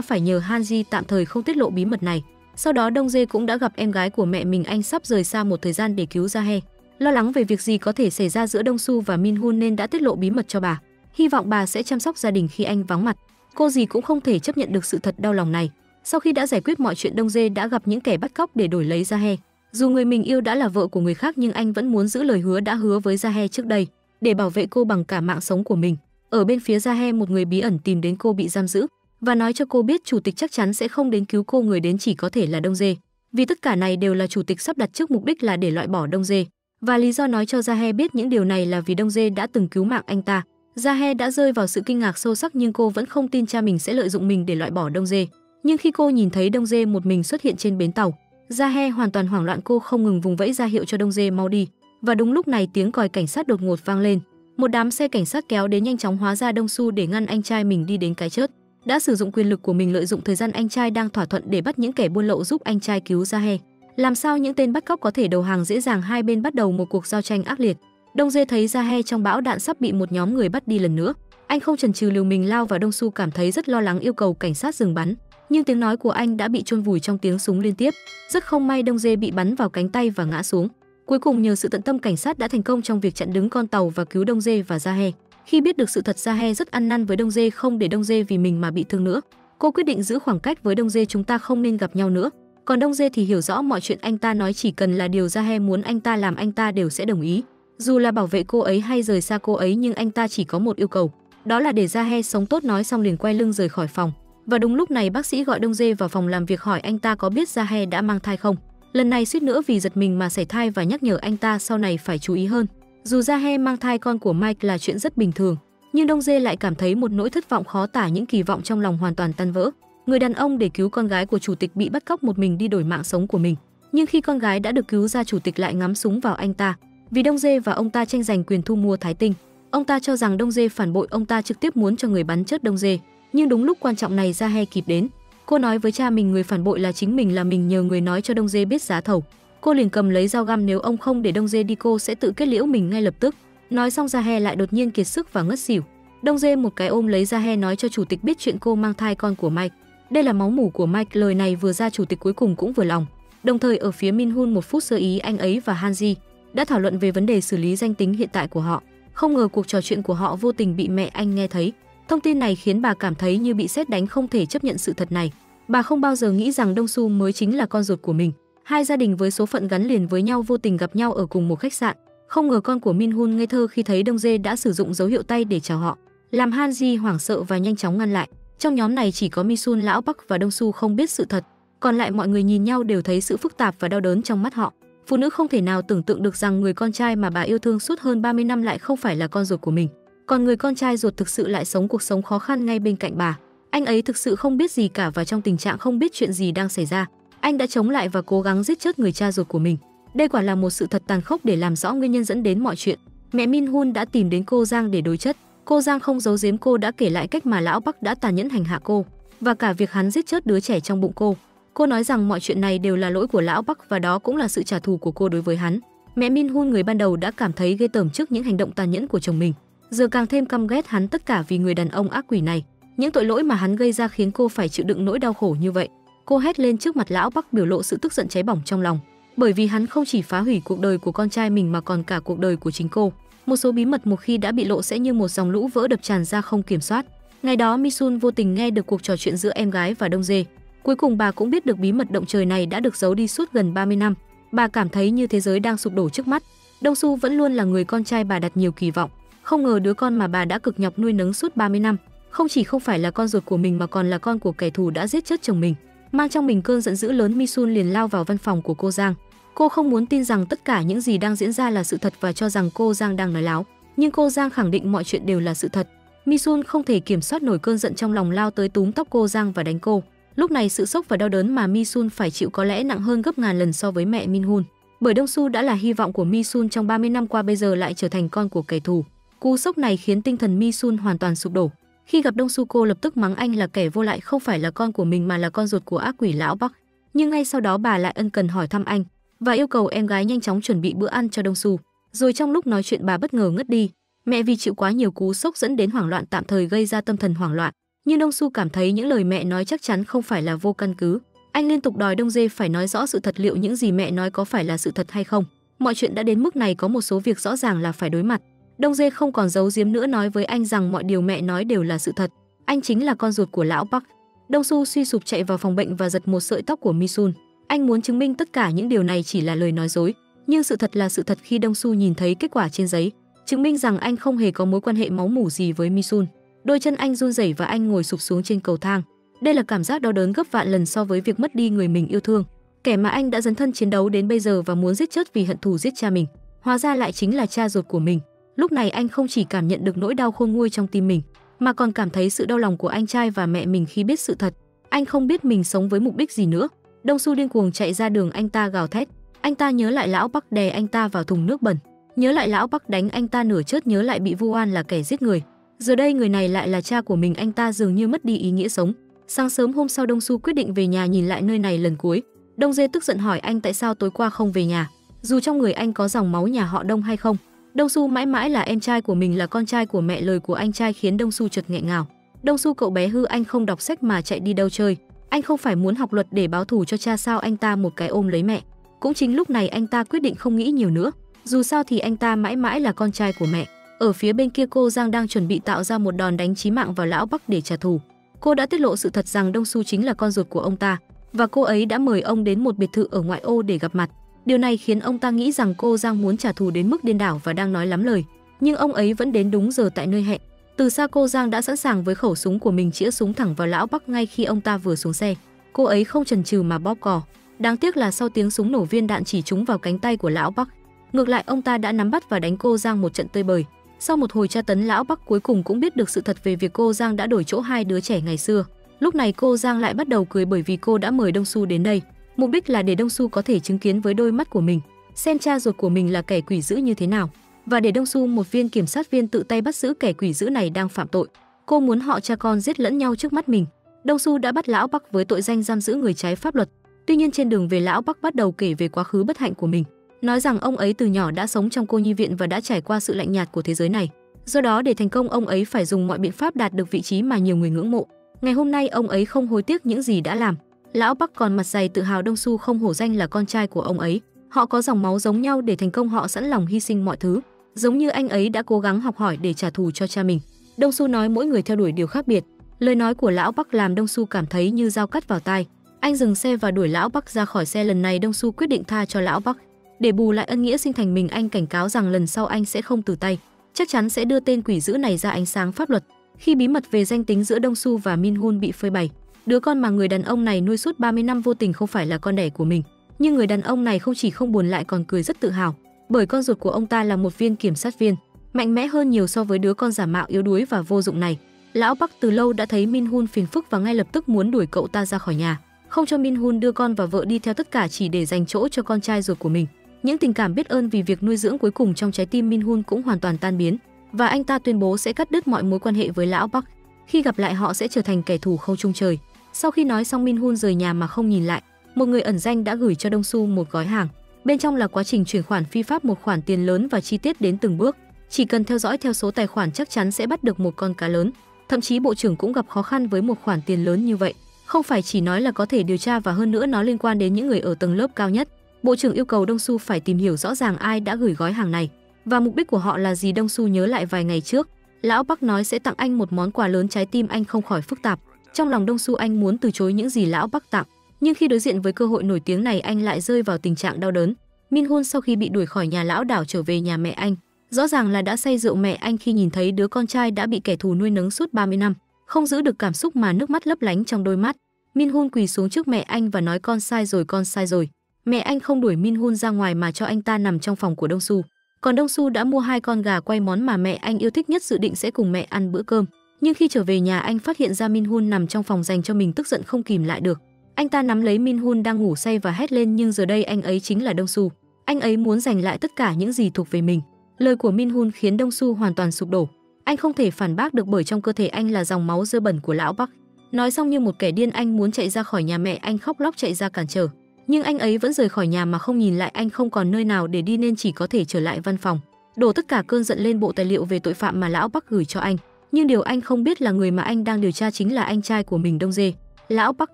phải nhờ Hanji tạm thời không tiết lộ bí mật này. Sau đó Đông Dê cũng đã gặp em gái của mẹ mình anh sắp rời xa một thời gian để cứu Jahe. Lo lắng về việc gì có thể xảy ra giữa Đông Su và Min Hun nên đã tiết lộ bí mật cho bà. Hy vọng bà sẽ chăm sóc gia đình khi anh vắng mặt. Cô gì cũng không thể chấp nhận được sự thật đau lòng này. Sau khi đã giải quyết mọi chuyện Đông Dê đã gặp những kẻ bắt cóc để đổi lấy Jahe. Dù người mình yêu đã là vợ của người khác nhưng anh vẫn muốn giữ lời hứa đã hứa với Jahe trước đây để bảo vệ cô bằng cả mạng sống của mình. Ở bên phía Jahe một người bí ẩn tìm đến cô bị giam giữ và nói cho cô biết chủ tịch chắc chắn sẽ không đến cứu cô người đến chỉ có thể là Đông Dê. Vì tất cả này đều là chủ tịch sắp đặt trước mục đích là để loại bỏ Đông Dê. Và lý do nói cho Jahe biết những điều này là vì Đông Dê đã từng cứu mạng anh ta. Jahe đã rơi vào sự kinh ngạc sâu sắc nhưng cô vẫn không tin cha mình sẽ lợi dụng mình để loại bỏ Đông Dê. Nhưng khi cô nhìn thấy Đông Dê một mình xuất hiện trên bến tàu, Jahe hoàn toàn hoảng loạn cô không ngừng vùng vẫy ra hiệu cho Đông Dê mau đi. Và đúng lúc này tiếng còi cảnh sát đột ngột vang lên. Một đám xe cảnh sát kéo đến nhanh chóng hóa ra Đông Su để ngăn anh trai mình đi đến cái chết. Đã sử dụng quyền lực của mình lợi dụng thời gian anh trai đang thỏa thuận để bắt những kẻ buôn lậu giúp anh trai cứu ra he. Làm sao những tên bắt cóc có thể đầu hàng dễ dàng hai bên bắt đầu một cuộc giao tranh ác liệt. Đông Dê thấy ra he trong bão đạn sắp bị một nhóm người bắt đi lần nữa. Anh không chần chừ liều mình lao vào Đông Su cảm thấy rất lo lắng yêu cầu cảnh sát dừng bắn. Nhưng tiếng nói của anh đã bị chôn vùi trong tiếng súng liên tiếp. Rất không may Đông Dê bị bắn vào cánh tay và ngã xuống. Cuối cùng nhờ sự tận tâm cảnh sát đã thành công trong việc chặn đứng con tàu và cứu Đông Dê và Gia He. Khi biết được sự thật Gia He rất ăn năn với Đông Dê không để Đông Dê vì mình mà bị thương nữa. Cô quyết định giữ khoảng cách với Đông Dê chúng ta không nên gặp nhau nữa. Còn Đông Dê thì hiểu rõ mọi chuyện anh ta nói chỉ cần là điều Gia He muốn anh ta làm anh ta đều sẽ đồng ý. Dù là bảo vệ cô ấy hay rời xa cô ấy nhưng anh ta chỉ có một yêu cầu, đó là để Gia He sống tốt nói xong liền quay lưng rời khỏi phòng. Và đúng lúc này bác sĩ gọi Đông Dê vào phòng làm việc hỏi anh ta có biết Gia He đã mang thai không. Lần này suýt nữa vì giật mình mà sảy thai và nhắc nhở anh ta sau này phải chú ý hơn. Dù ra he mang thai con của Mike là chuyện rất bình thường, nhưng Đông Dê lại cảm thấy một nỗi thất vọng khó tả những kỳ vọng trong lòng hoàn toàn tan vỡ. Người đàn ông để cứu con gái của chủ tịch bị bắt cóc một mình đi đổi mạng sống của mình. Nhưng khi con gái đã được cứu ra chủ tịch lại ngắm súng vào anh ta, vì Đông Dê và ông ta tranh giành quyền thu mua Thái Tinh. Ông ta cho rằng Đông Dê phản bội ông ta trực tiếp muốn cho người bắn chết Đông Dê. Nhưng đúng lúc quan trọng này ra he kịp đến, Cô nói với cha mình người phản bội là chính mình là mình nhờ người nói cho Đông Dê biết giá thầu. Cô liền cầm lấy dao găm nếu ông không để Đông Dê đi cô sẽ tự kết liễu mình ngay lập tức. Nói xong Ra He lại đột nhiên kiệt sức và ngất xỉu. Đông Dê một cái ôm lấy Ra He nói cho chủ tịch biết chuyện cô mang thai con của Mike. Đây là máu mủ của Mike, lời này vừa ra chủ tịch cuối cùng cũng vừa lòng. Đồng thời ở phía Min Hun một phút sơ ý anh ấy và Hanji đã thảo luận về vấn đề xử lý danh tính hiện tại của họ. Không ngờ cuộc trò chuyện của họ vô tình bị mẹ anh nghe thấy. Thông tin này khiến bà cảm thấy như bị sét đánh không thể chấp nhận sự thật này. Bà không bao giờ nghĩ rằng Đông Su mới chính là con ruột của mình. Hai gia đình với số phận gắn liền với nhau vô tình gặp nhau ở cùng một khách sạn. Không ngờ con của Min Hun ngây thơ khi thấy Đông Dê đã sử dụng dấu hiệu tay để chào họ, làm Han Ji hoảng sợ và nhanh chóng ngăn lại. Trong nhóm này chỉ có Mi Sun lão Bắc và Đông Su không biết sự thật, còn lại mọi người nhìn nhau đều thấy sự phức tạp và đau đớn trong mắt họ. Phụ nữ không thể nào tưởng tượng được rằng người con trai mà bà yêu thương suốt hơn 30 năm lại không phải là con ruột của mình, còn người con trai ruột thực sự lại sống cuộc sống khó khăn ngay bên cạnh bà. Anh ấy thực sự không biết gì cả và trong tình trạng không biết chuyện gì đang xảy ra. Anh đã chống lại và cố gắng giết chết người cha ruột của mình. Đây quả là một sự thật tàn khốc để làm rõ nguyên nhân dẫn đến mọi chuyện. Mẹ Min Hun đã tìm đến cô Giang để đối chất. Cô Giang không giấu giếm cô đã kể lại cách mà lão Bắc đã tàn nhẫn hành hạ cô và cả việc hắn giết chết đứa trẻ trong bụng cô. Cô nói rằng mọi chuyện này đều là lỗi của lão Bắc và đó cũng là sự trả thù của cô đối với hắn. Mẹ Min Hun người ban đầu đã cảm thấy ghê tởm trước những hành động tàn nhẫn của chồng mình, giờ càng thêm căm ghét hắn tất cả vì người đàn ông ác quỷ này. Những tội lỗi mà hắn gây ra khiến cô phải chịu đựng nỗi đau khổ như vậy. Cô hét lên trước mặt lão Bắc biểu lộ sự tức giận cháy bỏng trong lòng, bởi vì hắn không chỉ phá hủy cuộc đời của con trai mình mà còn cả cuộc đời của chính cô. Một số bí mật một khi đã bị lộ sẽ như một dòng lũ vỡ đập tràn ra không kiểm soát. Ngày đó Misun vô tình nghe được cuộc trò chuyện giữa em gái và Đông Dê. Cuối cùng bà cũng biết được bí mật động trời này đã được giấu đi suốt gần 30 năm. Bà cảm thấy như thế giới đang sụp đổ trước mắt. Đông Su vẫn luôn là người con trai bà đặt nhiều kỳ vọng. Không ngờ đứa con mà bà đã cực nhọc nuôi nấng suốt 30 năm, không chỉ không phải là con ruột của mình mà còn là con của kẻ thù đã giết chết chồng mình. Mang trong mình cơn giận dữ lớn, Misun liền lao vào văn phòng của cô Giang. Cô không muốn tin rằng tất cả những gì đang diễn ra là sự thật và cho rằng cô Giang đang nói láo, nhưng cô Giang khẳng định mọi chuyện đều là sự thật. Misun không thể kiểm soát nổi cơn giận trong lòng lao tới túm tóc cô Giang và đánh cô. Lúc này sự sốc và đau đớn mà Misun phải chịu có lẽ nặng hơn gấp ngàn lần so với mẹ Minhun. Bởi Đông Su đã là hy vọng của Misun trong 30 năm qua bây giờ lại trở thành con của kẻ thù. Cú sốc này khiến tinh thần Misun hoàn toàn sụp đổ. Khi gặp Đông Su cô lập tức mắng anh là kẻ vô lại, không phải là con của mình mà là con ruột của ác quỷ lão Bắc. Nhưng ngay sau đó, bà lại ân cần hỏi thăm anh và yêu cầu em gái nhanh chóng chuẩn bị bữa ăn cho Đông Su. Rồi trong lúc nói chuyện, bà bất ngờ ngất đi. Mẹ vì chịu quá nhiều cú sốc dẫn đến hoảng loạn, tạm thời gây ra tâm thần hoảng loạn. Nhưng Đông Su cảm thấy những lời mẹ nói chắc chắn không phải là vô căn cứ. Anh liên tục đòi Đông Dê phải nói rõ sự thật liệu những gì mẹ nói có phải là sự thật hay không. Mọi chuyện đã đến mức này, có một số việc rõ ràng là phải đối mặt. Đông Dê không còn giấu giếm nữa nói với anh rằng mọi điều mẹ nói đều là sự thật. Anh chính là con ruột của lão Park. Đông Su suy sụp chạy vào phòng bệnh và giật một sợi tóc của Misun. Anh muốn chứng minh tất cả những điều này chỉ là lời nói dối, nhưng sự thật là sự thật khi Đông Su nhìn thấy kết quả trên giấy, chứng minh rằng anh không hề có mối quan hệ máu mủ gì với Misun. Đôi chân anh run rẩy và anh ngồi sụp xuống trên cầu thang. Đây là cảm giác đau đớn gấp vạn lần so với việc mất đi người mình yêu thương, kẻ mà anh đã dấn thân chiến đấu đến bây giờ và muốn giết chết vì hận thù giết cha mình, hóa ra lại chính là cha ruột của mình. Lúc này anh không chỉ cảm nhận được nỗi đau khôn nguôi trong tim mình, mà còn cảm thấy sự đau lòng của anh trai và mẹ mình khi biết sự thật. Anh không biết mình sống với mục đích gì nữa. Đông Su điên cuồng chạy ra đường anh ta gào thét. Anh ta nhớ lại lão Bắc đè anh ta vào thùng nước bẩn, nhớ lại lão Bắc đánh anh ta nửa chết nhớ lại bị vu oan là kẻ giết người. Giờ đây người này lại là cha của mình, anh ta dường như mất đi ý nghĩa sống. Sáng sớm hôm sau Đông Su quyết định về nhà nhìn lại nơi này lần cuối. Đông Dê tức giận hỏi anh tại sao tối qua không về nhà, dù trong người anh có dòng máu nhà họ Đông hay không. Đông Su mãi mãi là em trai của mình, là con trai của mẹ, lời của anh trai khiến Đông Su chợt nghẹn ngào. Đông Su cậu bé hư, anh không đọc sách mà chạy đi đâu chơi. Anh không phải muốn học luật để báo thù cho cha sao anh ta một cái ôm lấy mẹ. Cũng chính lúc này anh ta quyết định không nghĩ nhiều nữa. Dù sao thì anh ta mãi mãi là con trai của mẹ. Ở phía bên kia, cô Giang đang chuẩn bị tạo ra một đòn đánh chí mạng vào lão Bắc để trả thù. Cô đã tiết lộ sự thật rằng Đông Su chính là con ruột của ông ta, và cô ấy đã mời ông đến một biệt thự ở ngoại ô để gặp mặt. Điều này khiến ông ta nghĩ rằng cô Giang muốn trả thù đến mức điên đảo và đang nói lắm lời, nhưng ông ấy vẫn đến đúng giờ tại nơi hẹn. Từ xa cô Giang đã sẵn sàng với khẩu súng của mình chĩa súng thẳng vào lão Bắc ngay khi ông ta vừa xuống xe. Cô ấy không chần chừ mà bóp cò. Đáng tiếc là sau tiếng súng nổ viên đạn chỉ trúng vào cánh tay của lão Bắc. Ngược lại ông ta đã nắm bắt và đánh cô Giang một trận tơi bời. Sau một hồi tra tấn lão Bắc cuối cùng cũng biết được sự thật về việc cô Giang đã đổi chỗ hai đứa trẻ ngày xưa. Lúc này cô Giang lại bắt đầu cười bởi vì cô đã mời Đông Su đến đây. Mục đích là để Đông Su có thể chứng kiến với đôi mắt của mình, xem cha ruột của mình là kẻ quỷ dữ như thế nào. Và để Đông Su một viên kiểm sát viên tự tay bắt giữ kẻ quỷ dữ này đang phạm tội. Cô muốn họ cha con giết lẫn nhau trước mắt mình. Đông Su đã bắt lão Bắc với tội danh giam giữ người trái pháp luật. Tuy nhiên trên đường về lão Bắc bắt đầu kể về quá khứ bất hạnh của mình nói rằng ông ấy từ nhỏ đã sống trong cô nhi viện và đã trải qua sự lạnh nhạt của thế giới này. Do đó để thành công ông ấy phải dùng mọi biện pháp đạt được vị trí mà nhiều người ngưỡng mộ. Ngày hôm nay ông ấy không hối tiếc những gì đã làm. Lão Bắc còn mặt dày tự hào Đông Su không hổ danh là con trai của ông ấy. Họ có dòng máu giống nhau để thành công họ sẵn lòng hy sinh mọi thứ, giống như anh ấy đã cố gắng học hỏi để trả thù cho cha mình. Đông Su nói mỗi người theo đuổi điều khác biệt. Lời nói của lão Bắc làm Đông Su cảm thấy như dao cắt vào tai. Anh dừng xe và đuổi lão Bắc ra khỏi xe lần này Đông Su quyết định tha cho lão Bắc. Để bù lại ân nghĩa sinh thành mình anh cảnh cáo rằng lần sau anh sẽ không từ tay, chắc chắn sẽ đưa tên quỷ dữ này ra ánh sáng pháp luật. Khi bí mật về danh tính giữa Đông Su và Min Hun bị phơi bày, đứa con mà người đàn ông này nuôi suốt 30 năm vô tình không phải là con đẻ của mình, nhưng người đàn ông này không chỉ không buồn lại còn cười rất tự hào, bởi con ruột của ông ta là một viên kiểm sát viên, mạnh mẽ hơn nhiều so với đứa con giả mạo yếu đuối và vô dụng này. Lão Bắc từ lâu đã thấy Min Hun phiền phức và ngay lập tức muốn đuổi cậu ta ra khỏi nhà, không cho Min Hun đưa con và vợ đi theo tất cả chỉ để dành chỗ cho con trai ruột của mình. Những tình cảm biết ơn vì việc nuôi dưỡng cuối cùng trong trái tim Min Hun cũng hoàn toàn tan biến. và anh ta tuyên bố sẽ cắt đứt mọi mối quan hệ với lão Bắc. Khi gặp lại họ sẽ trở thành kẻ thù không chung trời. Sau khi nói xong Min Hun rời nhà mà không nhìn lại, một người ẩn danh đã gửi cho Đông Su một gói hàng. Bên trong là quá trình chuyển khoản phi pháp một khoản tiền lớn và chi tiết đến từng bước. Chỉ cần theo dõi theo số tài khoản chắc chắn sẽ bắt được một con cá lớn. Thậm chí bộ trưởng cũng gặp khó khăn với một khoản tiền lớn như vậy. Không phải chỉ nói là có thể điều tra và hơn nữa nó liên quan đến những người ở tầng lớp cao nhất. Bộ trưởng yêu cầu Đông Su phải tìm hiểu rõ ràng ai đã gửi gói hàng này và mục đích của họ là gì. Đông Su nhớ lại vài ngày trước, lão Bắc nói sẽ tặng anh một món quà lớn trái tim anh không khỏi phức tạp. Trong lòng Đông Su anh muốn từ chối những gì lão Bắc tặng, nhưng khi đối diện với cơ hội nổi tiếng này anh lại rơi vào tình trạng đau đớn. Min Hun sau khi bị đuổi khỏi nhà lão đảo trở về nhà mẹ anh, rõ ràng là đã say rượu mẹ anh khi nhìn thấy đứa con trai đã bị kẻ thù nuôi nấng suốt 30 năm, không giữ được cảm xúc mà nước mắt lấp lánh trong đôi mắt. Min Hun quỳ xuống trước mẹ anh và nói con sai rồi, con sai rồi. Mẹ anh không đuổi Min Hun ra ngoài mà cho anh ta nằm trong phòng của Đông Su. Còn Đông Su đã mua hai con gà quay món mà mẹ anh yêu thích nhất dự định sẽ cùng mẹ ăn bữa cơm. Nhưng khi trở về nhà, anh phát hiện ra Min Hun nằm trong phòng dành cho mình tức giận không kìm lại được. Anh ta nắm lấy Min Hun đang ngủ say và hét lên, nhưng giờ đây anh ấy chính là Đông Su. Anh ấy muốn giành lại tất cả những gì thuộc về mình. Lời của Min Hun khiến Đông Su hoàn toàn sụp đổ. Anh không thể phản bác được bởi trong cơ thể anh là dòng máu dơ bẩn của lão Bắc. Nói xong như một kẻ điên, anh muốn chạy ra khỏi nhà mẹ, anh khóc lóc chạy ra cản trở. Nhưng anh ấy vẫn rời khỏi nhà mà không nhìn lại, anh không còn nơi nào để đi nên chỉ có thể trở lại văn phòng. Đổ tất cả cơn giận lên bộ tài liệu về tội phạm mà lão Bắc gửi cho anh. Nhưng điều anh không biết là người mà anh đang điều tra chính là anh trai của mình, Đông Dê. Lão Park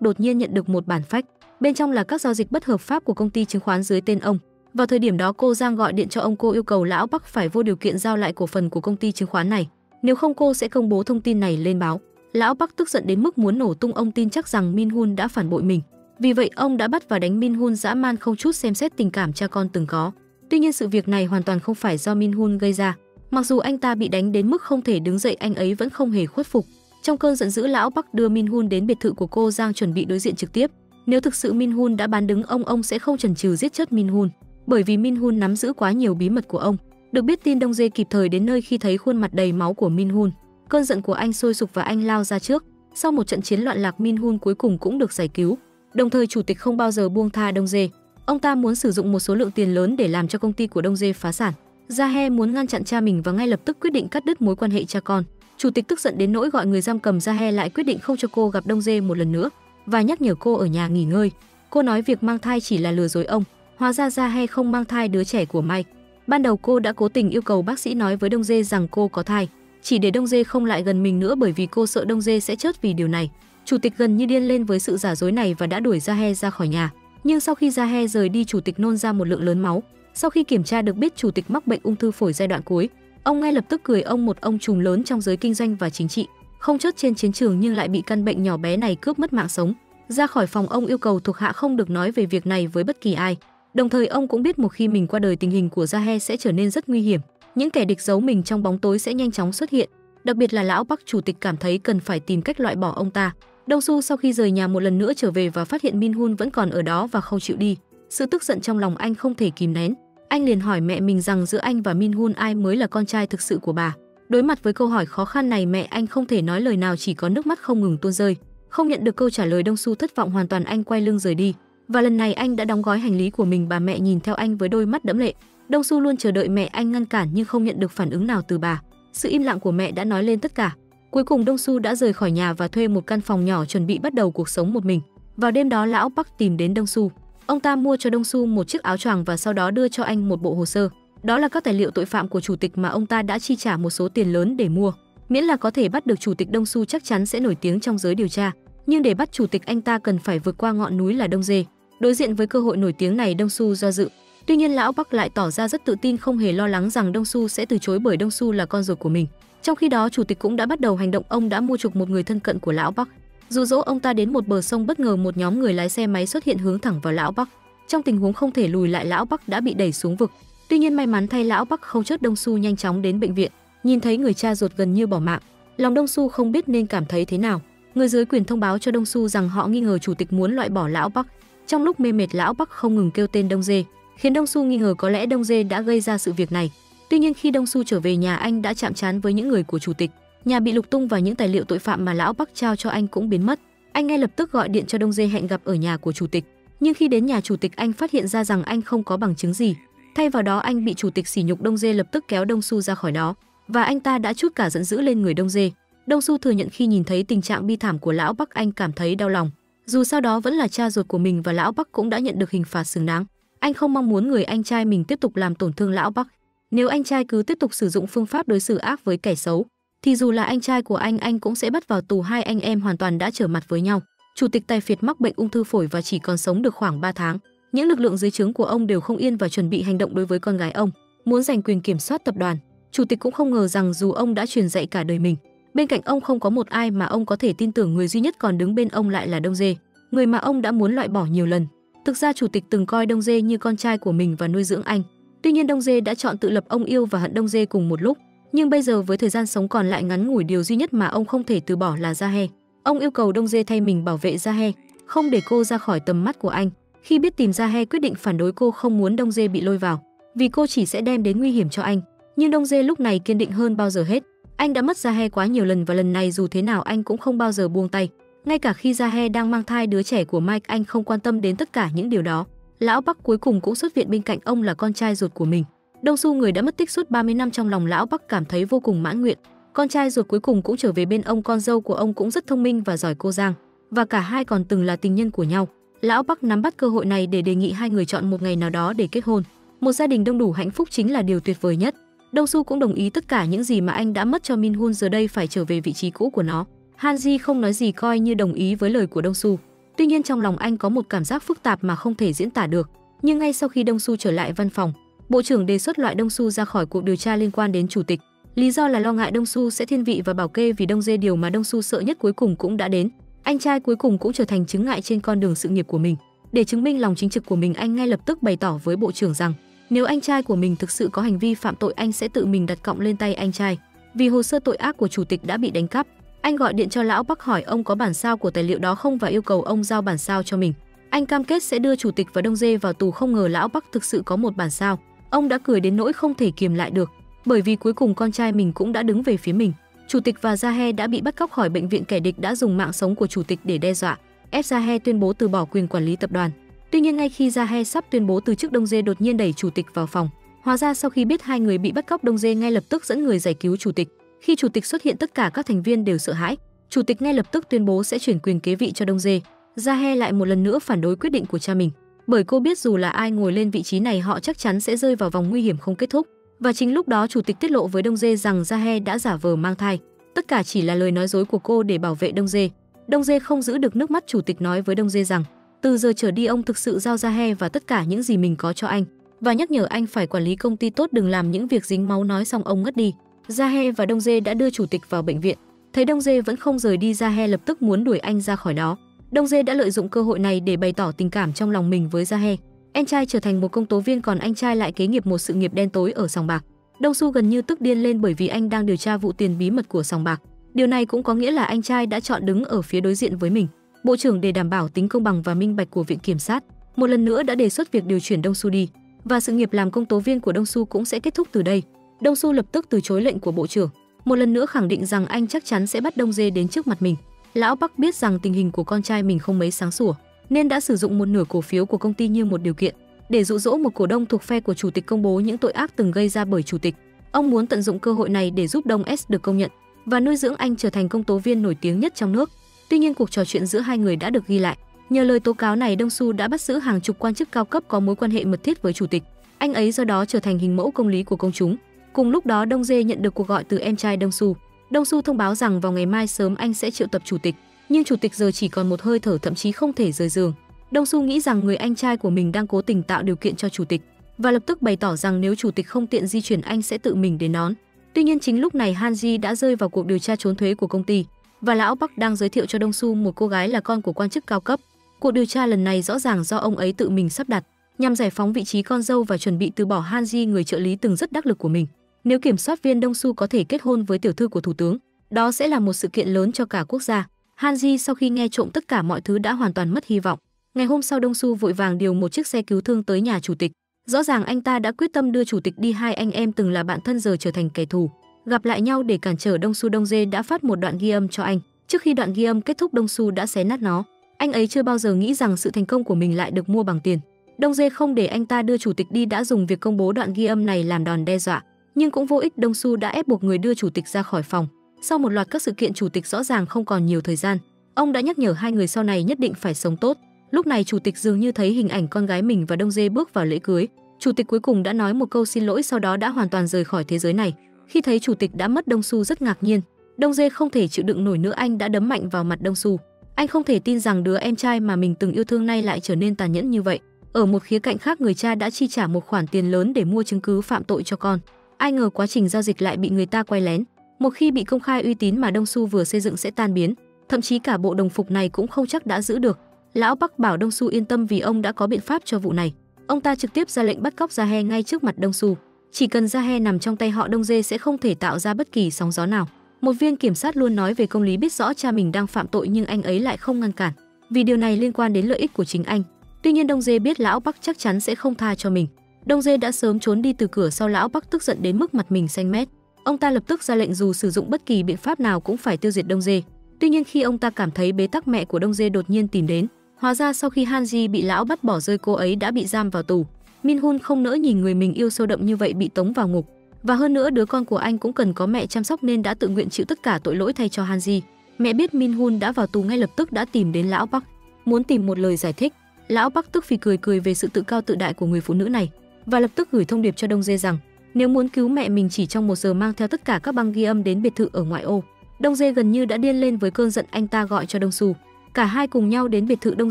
đột nhiên nhận được một bản phách. Bên trong là các giao dịch bất hợp pháp của công ty chứng khoán dưới tên ông. Vào thời điểm đó, cô Giang gọi điện cho ông, cô yêu cầu lão Park phải vô điều kiện giao lại cổ phần của công ty chứng khoán này. Nếu không, cô sẽ công bố thông tin này lên báo. Lão Park tức giận đến mức muốn nổ tung, ông tin chắc rằng Min Hun đã phản bội mình. Vì vậy, ông đã bắt và đánh Min Hun dã man không chút xem xét tình cảm cha con từng có. Tuy nhiên, sự việc này hoàn toàn không phải do Min Hun gây ra. Mặc dù anh ta bị đánh đến mức không thể đứng dậy anh ấy vẫn không hề khuất phục. Trong cơn giận dữ lão Bắc đưa Min Hun đến biệt thự của cô Giang chuẩn bị đối diện trực tiếp. Nếu thực sự Min Hun đã bán đứng ông ông sẽ không chần chừ giết chết Min Hun, bởi vì Min Hun nắm giữ quá nhiều bí mật của ông. Được biết tin Đông Dê kịp thời đến nơi khi thấy khuôn mặt đầy máu của Min Hun. Cơn giận của anh sôi sục và anh lao ra trước. Sau một trận chiến loạn lạc Min Hun cuối cùng cũng được giải cứu. Đồng thời chủ tịch không bao giờ buông tha Đông Dê. Ông ta muốn sử dụng một số lượng tiền lớn để làm cho công ty của Đông Dê phá sản. Jahe muốn ngăn chặn cha mình và ngay lập tức quyết định cắt đứt mối quan hệ cha con. Chủ tịch tức giận đến nỗi gọi người giam cầm Jahe lại quyết định không cho cô gặp Đông Dê một lần nữa và nhắc nhở cô ở nhà nghỉ ngơi. Cô nói việc mang thai chỉ là lừa dối ông. Hóa ra Jahe không mang thai đứa trẻ của Mike. Ban đầu cô đã cố tình yêu cầu bác sĩ nói với Đông Dê rằng cô có thai, chỉ để Đông Dê không lại gần mình nữa bởi vì cô sợ Đông Dê sẽ chết vì điều này. Chủ tịch gần như điên lên với sự giả dối này và đã đuổi Jahe ra khỏi nhà. Nhưng sau khi Jahe rời đi, chủ tịch nôn ra một lượng lớn máu. Sau khi kiểm tra được biết chủ tịch mắc bệnh ung thư phổi giai đoạn cuối, ông ngay lập tức cười ông một ông trùm lớn trong giới kinh doanh và chính trị, không chốt trên chiến trường nhưng lại bị căn bệnh nhỏ bé này cướp mất mạng sống. Ra khỏi phòng ông yêu cầu thuộc hạ không được nói về việc này với bất kỳ ai. Đồng thời ông cũng biết một khi mình qua đời tình hình của Gia He sẽ trở nên rất nguy hiểm. Những kẻ địch giấu mình trong bóng tối sẽ nhanh chóng xuất hiện. Đặc biệt là lão Bắc chủ tịch cảm thấy cần phải tìm cách loại bỏ ông ta. Đông Su sau khi rời nhà một lần nữa trở về và phát hiện Min Hun vẫn còn ở đó và không chịu đi. Sự tức giận trong lòng anh không thể kìm nén. Anh liền hỏi mẹ mình rằng giữa anh và Min Hun ai mới là con trai thực sự của bà. Đối mặt với câu hỏi khó khăn này, mẹ anh không thể nói lời nào, chỉ có nước mắt không ngừng tuôn rơi. Không nhận được câu trả lời, Đông Su thất vọng hoàn toàn anh quay lưng rời đi. Và lần này anh đã đóng gói hành lý của mình, bà mẹ nhìn theo anh với đôi mắt đẫm lệ. Đông Su luôn chờ đợi mẹ anh ngăn cản, nhưng không nhận được phản ứng nào từ bà. Sự im lặng của mẹ đã nói lên tất cả. Cuối cùng, Đông Su đã rời khỏi nhà và thuê một căn phòng nhỏ chuẩn bị bắt đầu cuộc sống một mình. Vào đêm đó, lão Bắc tìm đến Đông Su. Ông ta mua cho Đông Su một chiếc áo choàng và sau đó đưa cho anh một bộ hồ sơ. Đó là các tài liệu tội phạm của chủ tịch mà ông ta đã chi trả một số tiền lớn để mua. Miễn là có thể bắt được chủ tịch Đông Su chắc chắn sẽ nổi tiếng trong giới điều tra. Nhưng để bắt chủ tịch anh ta cần phải vượt qua ngọn núi là Đông Dê. Đối diện với cơ hội nổi tiếng này Đông Su do dự. Tuy nhiên lão Bắc lại tỏ ra rất tự tin không hề lo lắng rằng Đông Su sẽ từ chối bởi Đông Su là con ruột của mình. Trong khi đó, chủ tịch cũng đã bắt đầu hành động, ông đã mua chuộc một người thân cận của lão Bắc dù dỗ ông ta đến một bờ sông bất ngờ một nhóm người lái xe máy xuất hiện hướng thẳng vào lão Bắc. Trong tình huống không thể lùi lại, lão Bắc đã bị đẩy xuống vực. Tuy nhiên may mắn thay lão Bắc không chết Đông Su nhanh chóng đến bệnh viện, nhìn thấy người cha ruột gần như bỏ mạng. Lòng Đông Su không biết nên cảm thấy thế nào. Người dưới quyền thông báo cho Đông Su rằng họ nghi ngờ chủ tịch muốn loại bỏ lão Bắc. Trong lúc mê mệt lão Bắc không ngừng kêu tên Đông Dê, khiến Đông Su nghi ngờ có lẽ Đông Dê đã gây ra sự việc này. Tuy nhiên khi Đông Su trở về nhà anh đã chạm trán với những người của chủ tịch, nhà bị lục tung và những tài liệu tội phạm mà lão Bắc trao cho anh cũng biến mất. Anh ngay lập tức gọi điện cho Đông Dê hẹn gặp ở nhà của chủ tịch. Nhưng khi đến nhà chủ tịch anh phát hiện ra rằng anh không có bằng chứng gì. Thay vào đó anh bị chủ tịch sỉ nhục Đông Dê lập tức kéo Đông Su ra khỏi đó. và anh ta đã chút cả giận dữ lên người Đông Dê. Đông Su thừa nhận khi nhìn thấy tình trạng bi thảm của lão Bắc anh cảm thấy đau lòng. Dù sau đó vẫn là cha ruột của mình và lão Bắc cũng đã nhận được hình phạt xứng đáng. Anh không mong muốn người anh trai mình tiếp tục làm tổn thương lão Bắc. Nếu anh trai cứ tiếp tục sử dụng phương pháp đối xử ác với kẻ xấu, thì dù là anh trai của anh anh cũng sẽ bắt vào tù hai anh em hoàn toàn đã trở mặt với nhau. Chủ tịch Tài Phiệt mắc bệnh ung thư phổi và chỉ còn sống được khoảng 3 tháng. Những lực lượng dưới trướng của ông đều không yên và chuẩn bị hành động đối với con gái ông, muốn giành quyền kiểm soát tập đoàn. Chủ tịch cũng không ngờ rằng dù ông đã truyền dạy cả đời mình, bên cạnh ông không có một ai mà ông có thể tin tưởng người duy nhất còn đứng bên ông lại là Đông Dê, người mà ông đã muốn loại bỏ nhiều lần. Thực ra chủ tịch từng coi Đông Dê như con trai của mình và nuôi dưỡng anh. Tuy nhiên Đông Dê đã chọn tự lập ông yêu và hận Đông Dê cùng một lúc. Nhưng bây giờ với thời gian sống còn lại ngắn ngủi điều duy nhất mà ông không thể từ bỏ là Gia He. Ông yêu cầu Đông Dê thay mình bảo vệ Gia He, không để cô ra khỏi tầm mắt của anh. Khi biết tìm Gia He quyết định phản đối cô không muốn Đông Dê bị lôi vào, vì cô chỉ sẽ đem đến nguy hiểm cho anh. Nhưng Đông Dê lúc này kiên định hơn bao giờ hết. Anh đã mất Gia He quá nhiều lần và lần này dù thế nào anh cũng không bao giờ buông tay. Ngay cả khi Gia He đang mang thai đứa trẻ của Mike anh không quan tâm đến tất cả những điều đó. Lão Bắc cuối cùng cũng xuất viện bên cạnh ông là con trai ruột của mình. Đông Su người đã mất tích suốt 30 năm trong lòng lão Bắc cảm thấy vô cùng mãn nguyện. Con trai ruột cuối cùng cũng trở về bên ông, con dâu của ông cũng rất thông minh và giỏi cô Giang, và cả hai còn từng là tình nhân của nhau. Lão Bắc nắm bắt cơ hội này để đề nghị hai người chọn một ngày nào đó để kết hôn. Một gia đình đông đủ hạnh phúc chính là điều tuyệt vời nhất. Đông Su cũng đồng ý tất cả những gì mà anh đã mất cho Min Hun giờ đây phải trở về vị trí cũ của nó. Han Ji không nói gì coi như đồng ý với lời của Đông Su. Tuy nhiên trong lòng anh có một cảm giác phức tạp mà không thể diễn tả được. Nhưng ngay sau khi Đông Su trở lại văn phòng, Bộ trưởng đề xuất loại Đông Su ra khỏi cuộc điều tra liên quan đến chủ tịch. Lý do là lo ngại Đông Su sẽ thiên vị và bảo kê vì Đông Dê điều mà Đông Su sợ nhất cuối cùng cũng đã đến. Anh trai cuối cùng cũng trở thành chứng ngại trên con đường sự nghiệp của mình. Để chứng minh lòng chính trực của mình, anh ngay lập tức bày tỏ với bộ trưởng rằng nếu anh trai của mình thực sự có hành vi phạm tội, anh sẽ tự mình đặt cọng lên tay anh trai. Vì hồ sơ tội ác của chủ tịch đã bị đánh cắp, anh gọi điện cho lão Bắc hỏi ông có bản sao của tài liệu đó không và yêu cầu ông giao bản sao cho mình. Anh cam kết sẽ đưa chủ tịch và Đông Dê vào tù không ngờ lão Bắc thực sự có một bản sao. Ông đã cười đến nỗi không thể kiềm lại được, bởi vì cuối cùng con trai mình cũng đã đứng về phía mình. Chủ tịch và Zahe đã bị bắt cóc khỏi bệnh viện kẻ địch đã dùng mạng sống của chủ tịch để đe dọa, ép Zahe tuyên bố từ bỏ quyền quản lý tập đoàn. Tuy nhiên ngay khi Zahe sắp tuyên bố từ chức Đông Dê đột nhiên đẩy chủ tịch vào phòng. Hóa ra sau khi biết hai người bị bắt cóc Đông Dê ngay lập tức dẫn người giải cứu chủ tịch. Khi chủ tịch xuất hiện tất cả các thành viên đều sợ hãi. Chủ tịch ngay lập tức tuyên bố sẽ chuyển quyền kế vị cho Đông Dê. Zahe lại một lần nữa phản đối quyết định của cha mình bởi cô biết dù là ai ngồi lên vị trí này, họ chắc chắn sẽ rơi vào vòng nguy hiểm không kết thúc. Và chính lúc đó, chủ tịch tiết lộ với Đông Dê rằng Jahe đã giả vờ mang thai. Tất cả chỉ là lời nói dối của cô để bảo vệ Đông Dê. Đông Dê không giữ được nước mắt, chủ tịch nói với Đông Dê rằng, từ giờ trở đi, ông thực sự giao Jahe và tất cả những gì mình có cho anh và nhắc nhở anh phải quản lý công ty tốt, đừng làm những việc dính máu nói xong ông ngất đi. Jahe và Đông Dê đã đưa chủ tịch vào bệnh viện. Thấy Đông Dê vẫn không rời đi Jahe lập tức muốn đuổi anh ra khỏi đó. Đông Dê đã lợi dụng cơ hội này để bày tỏ tình cảm trong lòng mình với Gia He. Em trai trở thành một công tố viên còn anh trai lại kế nghiệp một sự nghiệp đen tối ở sòng bạc. Đông Su gần như tức điên lên bởi vì anh đang điều tra vụ tiền bí mật của sòng bạc. Điều này cũng có nghĩa là anh trai đã chọn đứng ở phía đối diện với mình. Bộ trưởng để đảm bảo tính công bằng và minh bạch của viện kiểm sát, một lần nữa đã đề xuất việc điều chuyển Đông Su đi và sự nghiệp làm công tố viên của Đông Su cũng sẽ kết thúc từ đây. Đông Su lập tức từ chối lệnh của bộ trưởng, một lần nữa khẳng định rằng anh chắc chắn sẽ bắt Đông Dê đến trước mặt mình. Lão Bắc biết rằng tình hình của con trai mình không mấy sáng sủa, nên đã sử dụng một nửa cổ phiếu của công ty như một điều kiện để dụ dỗ một cổ đông thuộc phe của chủ tịch công bố những tội ác từng gây ra bởi chủ tịch. Ông muốn tận dụng cơ hội này để giúp Đông S được công nhận và nuôi dưỡng anh trở thành công tố viên nổi tiếng nhất trong nước. Tuy nhiên cuộc trò chuyện giữa hai người đã được ghi lại. Nhờ lời tố cáo này, Đông Su đã bắt giữ hàng chục quan chức cao cấp có mối quan hệ mật thiết với chủ tịch. Anh ấy do đó trở thành hình mẫu công lý của công chúng. Cùng lúc đó, Đông Dê nhận được cuộc gọi từ em trai Đông Su. Đông Su thông báo rằng vào ngày mai sớm anh sẽ triệu tập chủ tịch, nhưng chủ tịch giờ chỉ còn một hơi thở thậm chí không thể rời giường. Đông Su nghĩ rằng người anh trai của mình đang cố tình tạo điều kiện cho chủ tịch và lập tức bày tỏ rằng nếu chủ tịch không tiện di chuyển anh sẽ tự mình đến đón. Tuy nhiên chính lúc này Hanji đã rơi vào cuộc điều tra trốn thuế của công ty và lão Bắc đang giới thiệu cho Đông Su một cô gái là con của quan chức cao cấp. Cuộc điều tra lần này rõ ràng do ông ấy tự mình sắp đặt nhằm giải phóng vị trí con dâu và chuẩn bị từ bỏ Hanji người trợ lý từng rất đắc lực của mình. Nếu kiểm soát viên Đông Su có thể kết hôn với tiểu thư của thủ tướng, đó sẽ là một sự kiện lớn cho cả quốc gia. Hanji sau khi nghe trộm tất cả mọi thứ đã hoàn toàn mất hy vọng. Ngày hôm sau Đông Su vội vàng điều một chiếc xe cứu thương tới nhà chủ tịch. Rõ ràng anh ta đã quyết tâm đưa chủ tịch đi hai anh em từng là bạn thân giờ trở thành kẻ thù. Gặp lại nhau để cản trở Đông Su Đông Dê đã phát một đoạn ghi âm cho anh. Trước khi đoạn ghi âm kết thúc Đông Su đã xé nát nó. Anh ấy chưa bao giờ nghĩ rằng sự thành công của mình lại được mua bằng tiền. Đông Dê không để anh ta đưa chủ tịch đi đã dùng việc công bố đoạn ghi âm này làm đòn đe dọa nhưng cũng vô ích Đông Su đã ép buộc người đưa chủ tịch ra khỏi phòng. Sau một loạt các sự kiện chủ tịch rõ ràng không còn nhiều thời gian, ông đã nhắc nhở hai người sau này nhất định phải sống tốt. Lúc này chủ tịch dường như thấy hình ảnh con gái mình và Đông Dê bước vào lễ cưới. Chủ tịch cuối cùng đã nói một câu xin lỗi sau đó đã hoàn toàn rời khỏi thế giới này. Khi thấy chủ tịch đã mất Đông Su rất ngạc nhiên. Đông Dê không thể chịu đựng nổi nữa anh đã đấm mạnh vào mặt Đông Su. Anh không thể tin rằng đứa em trai mà mình từng yêu thương nay lại trở nên tàn nhẫn như vậy. Ở một khía cạnh khác người cha đã chi trả một khoản tiền lớn để mua chứng cứ phạm tội cho con. Ai ngờ quá trình giao dịch lại bị người ta quay lén. Một khi bị công khai uy tín mà Đông Su vừa xây dựng sẽ tan biến, thậm chí cả bộ đồng phục này cũng không chắc đã giữ được. Lão Bắc bảo Đông Su yên tâm vì ông đã có biện pháp cho vụ này. Ông ta trực tiếp ra lệnh bắt cóc Gia He ngay trước mặt Đông Su. Chỉ cần Gia He nằm trong tay họ Đông Dê sẽ không thể tạo ra bất kỳ sóng gió nào. Một viên kiểm sát luôn nói về công lý biết rõ cha mình đang phạm tội nhưng anh ấy lại không ngăn cản, vì điều này liên quan đến lợi ích của chính anh. Tuy nhiên Đông Dê biết lão Bắc chắc chắn sẽ không tha cho mình. Đông Dê đã sớm trốn đi từ cửa sau lão Bắc tức giận đến mức mặt mình xanh mét. Ông ta lập tức ra lệnh dù sử dụng bất kỳ biện pháp nào cũng phải tiêu diệt Đông Dê. Tuy nhiên khi ông ta cảm thấy bế tắc mẹ của Đông Dê đột nhiên tìm đến, hóa ra sau khi Hanji bị lão bắt bỏ rơi cô ấy đã bị giam vào tù. Min Hun không nỡ nhìn người mình yêu sâu đậm như vậy bị tống vào ngục, và hơn nữa đứa con của anh cũng cần có mẹ chăm sóc nên đã tự nguyện chịu tất cả tội lỗi thay cho Hanji. Mẹ biết Min Hun đã vào tù ngay lập tức đã tìm đến lão Bắc, muốn tìm một lời giải thích. Lão Bắc tức phì cười cười về sự tự cao tự đại của người phụ nữ này và lập tức gửi thông điệp cho Đông Dê rằng, nếu muốn cứu mẹ mình chỉ trong một giờ mang theo tất cả các băng ghi âm đến biệt thự ở ngoại ô. Đông Dê gần như đã điên lên với cơn giận anh ta gọi cho Đông Su. Cả hai cùng nhau đến biệt thự Đông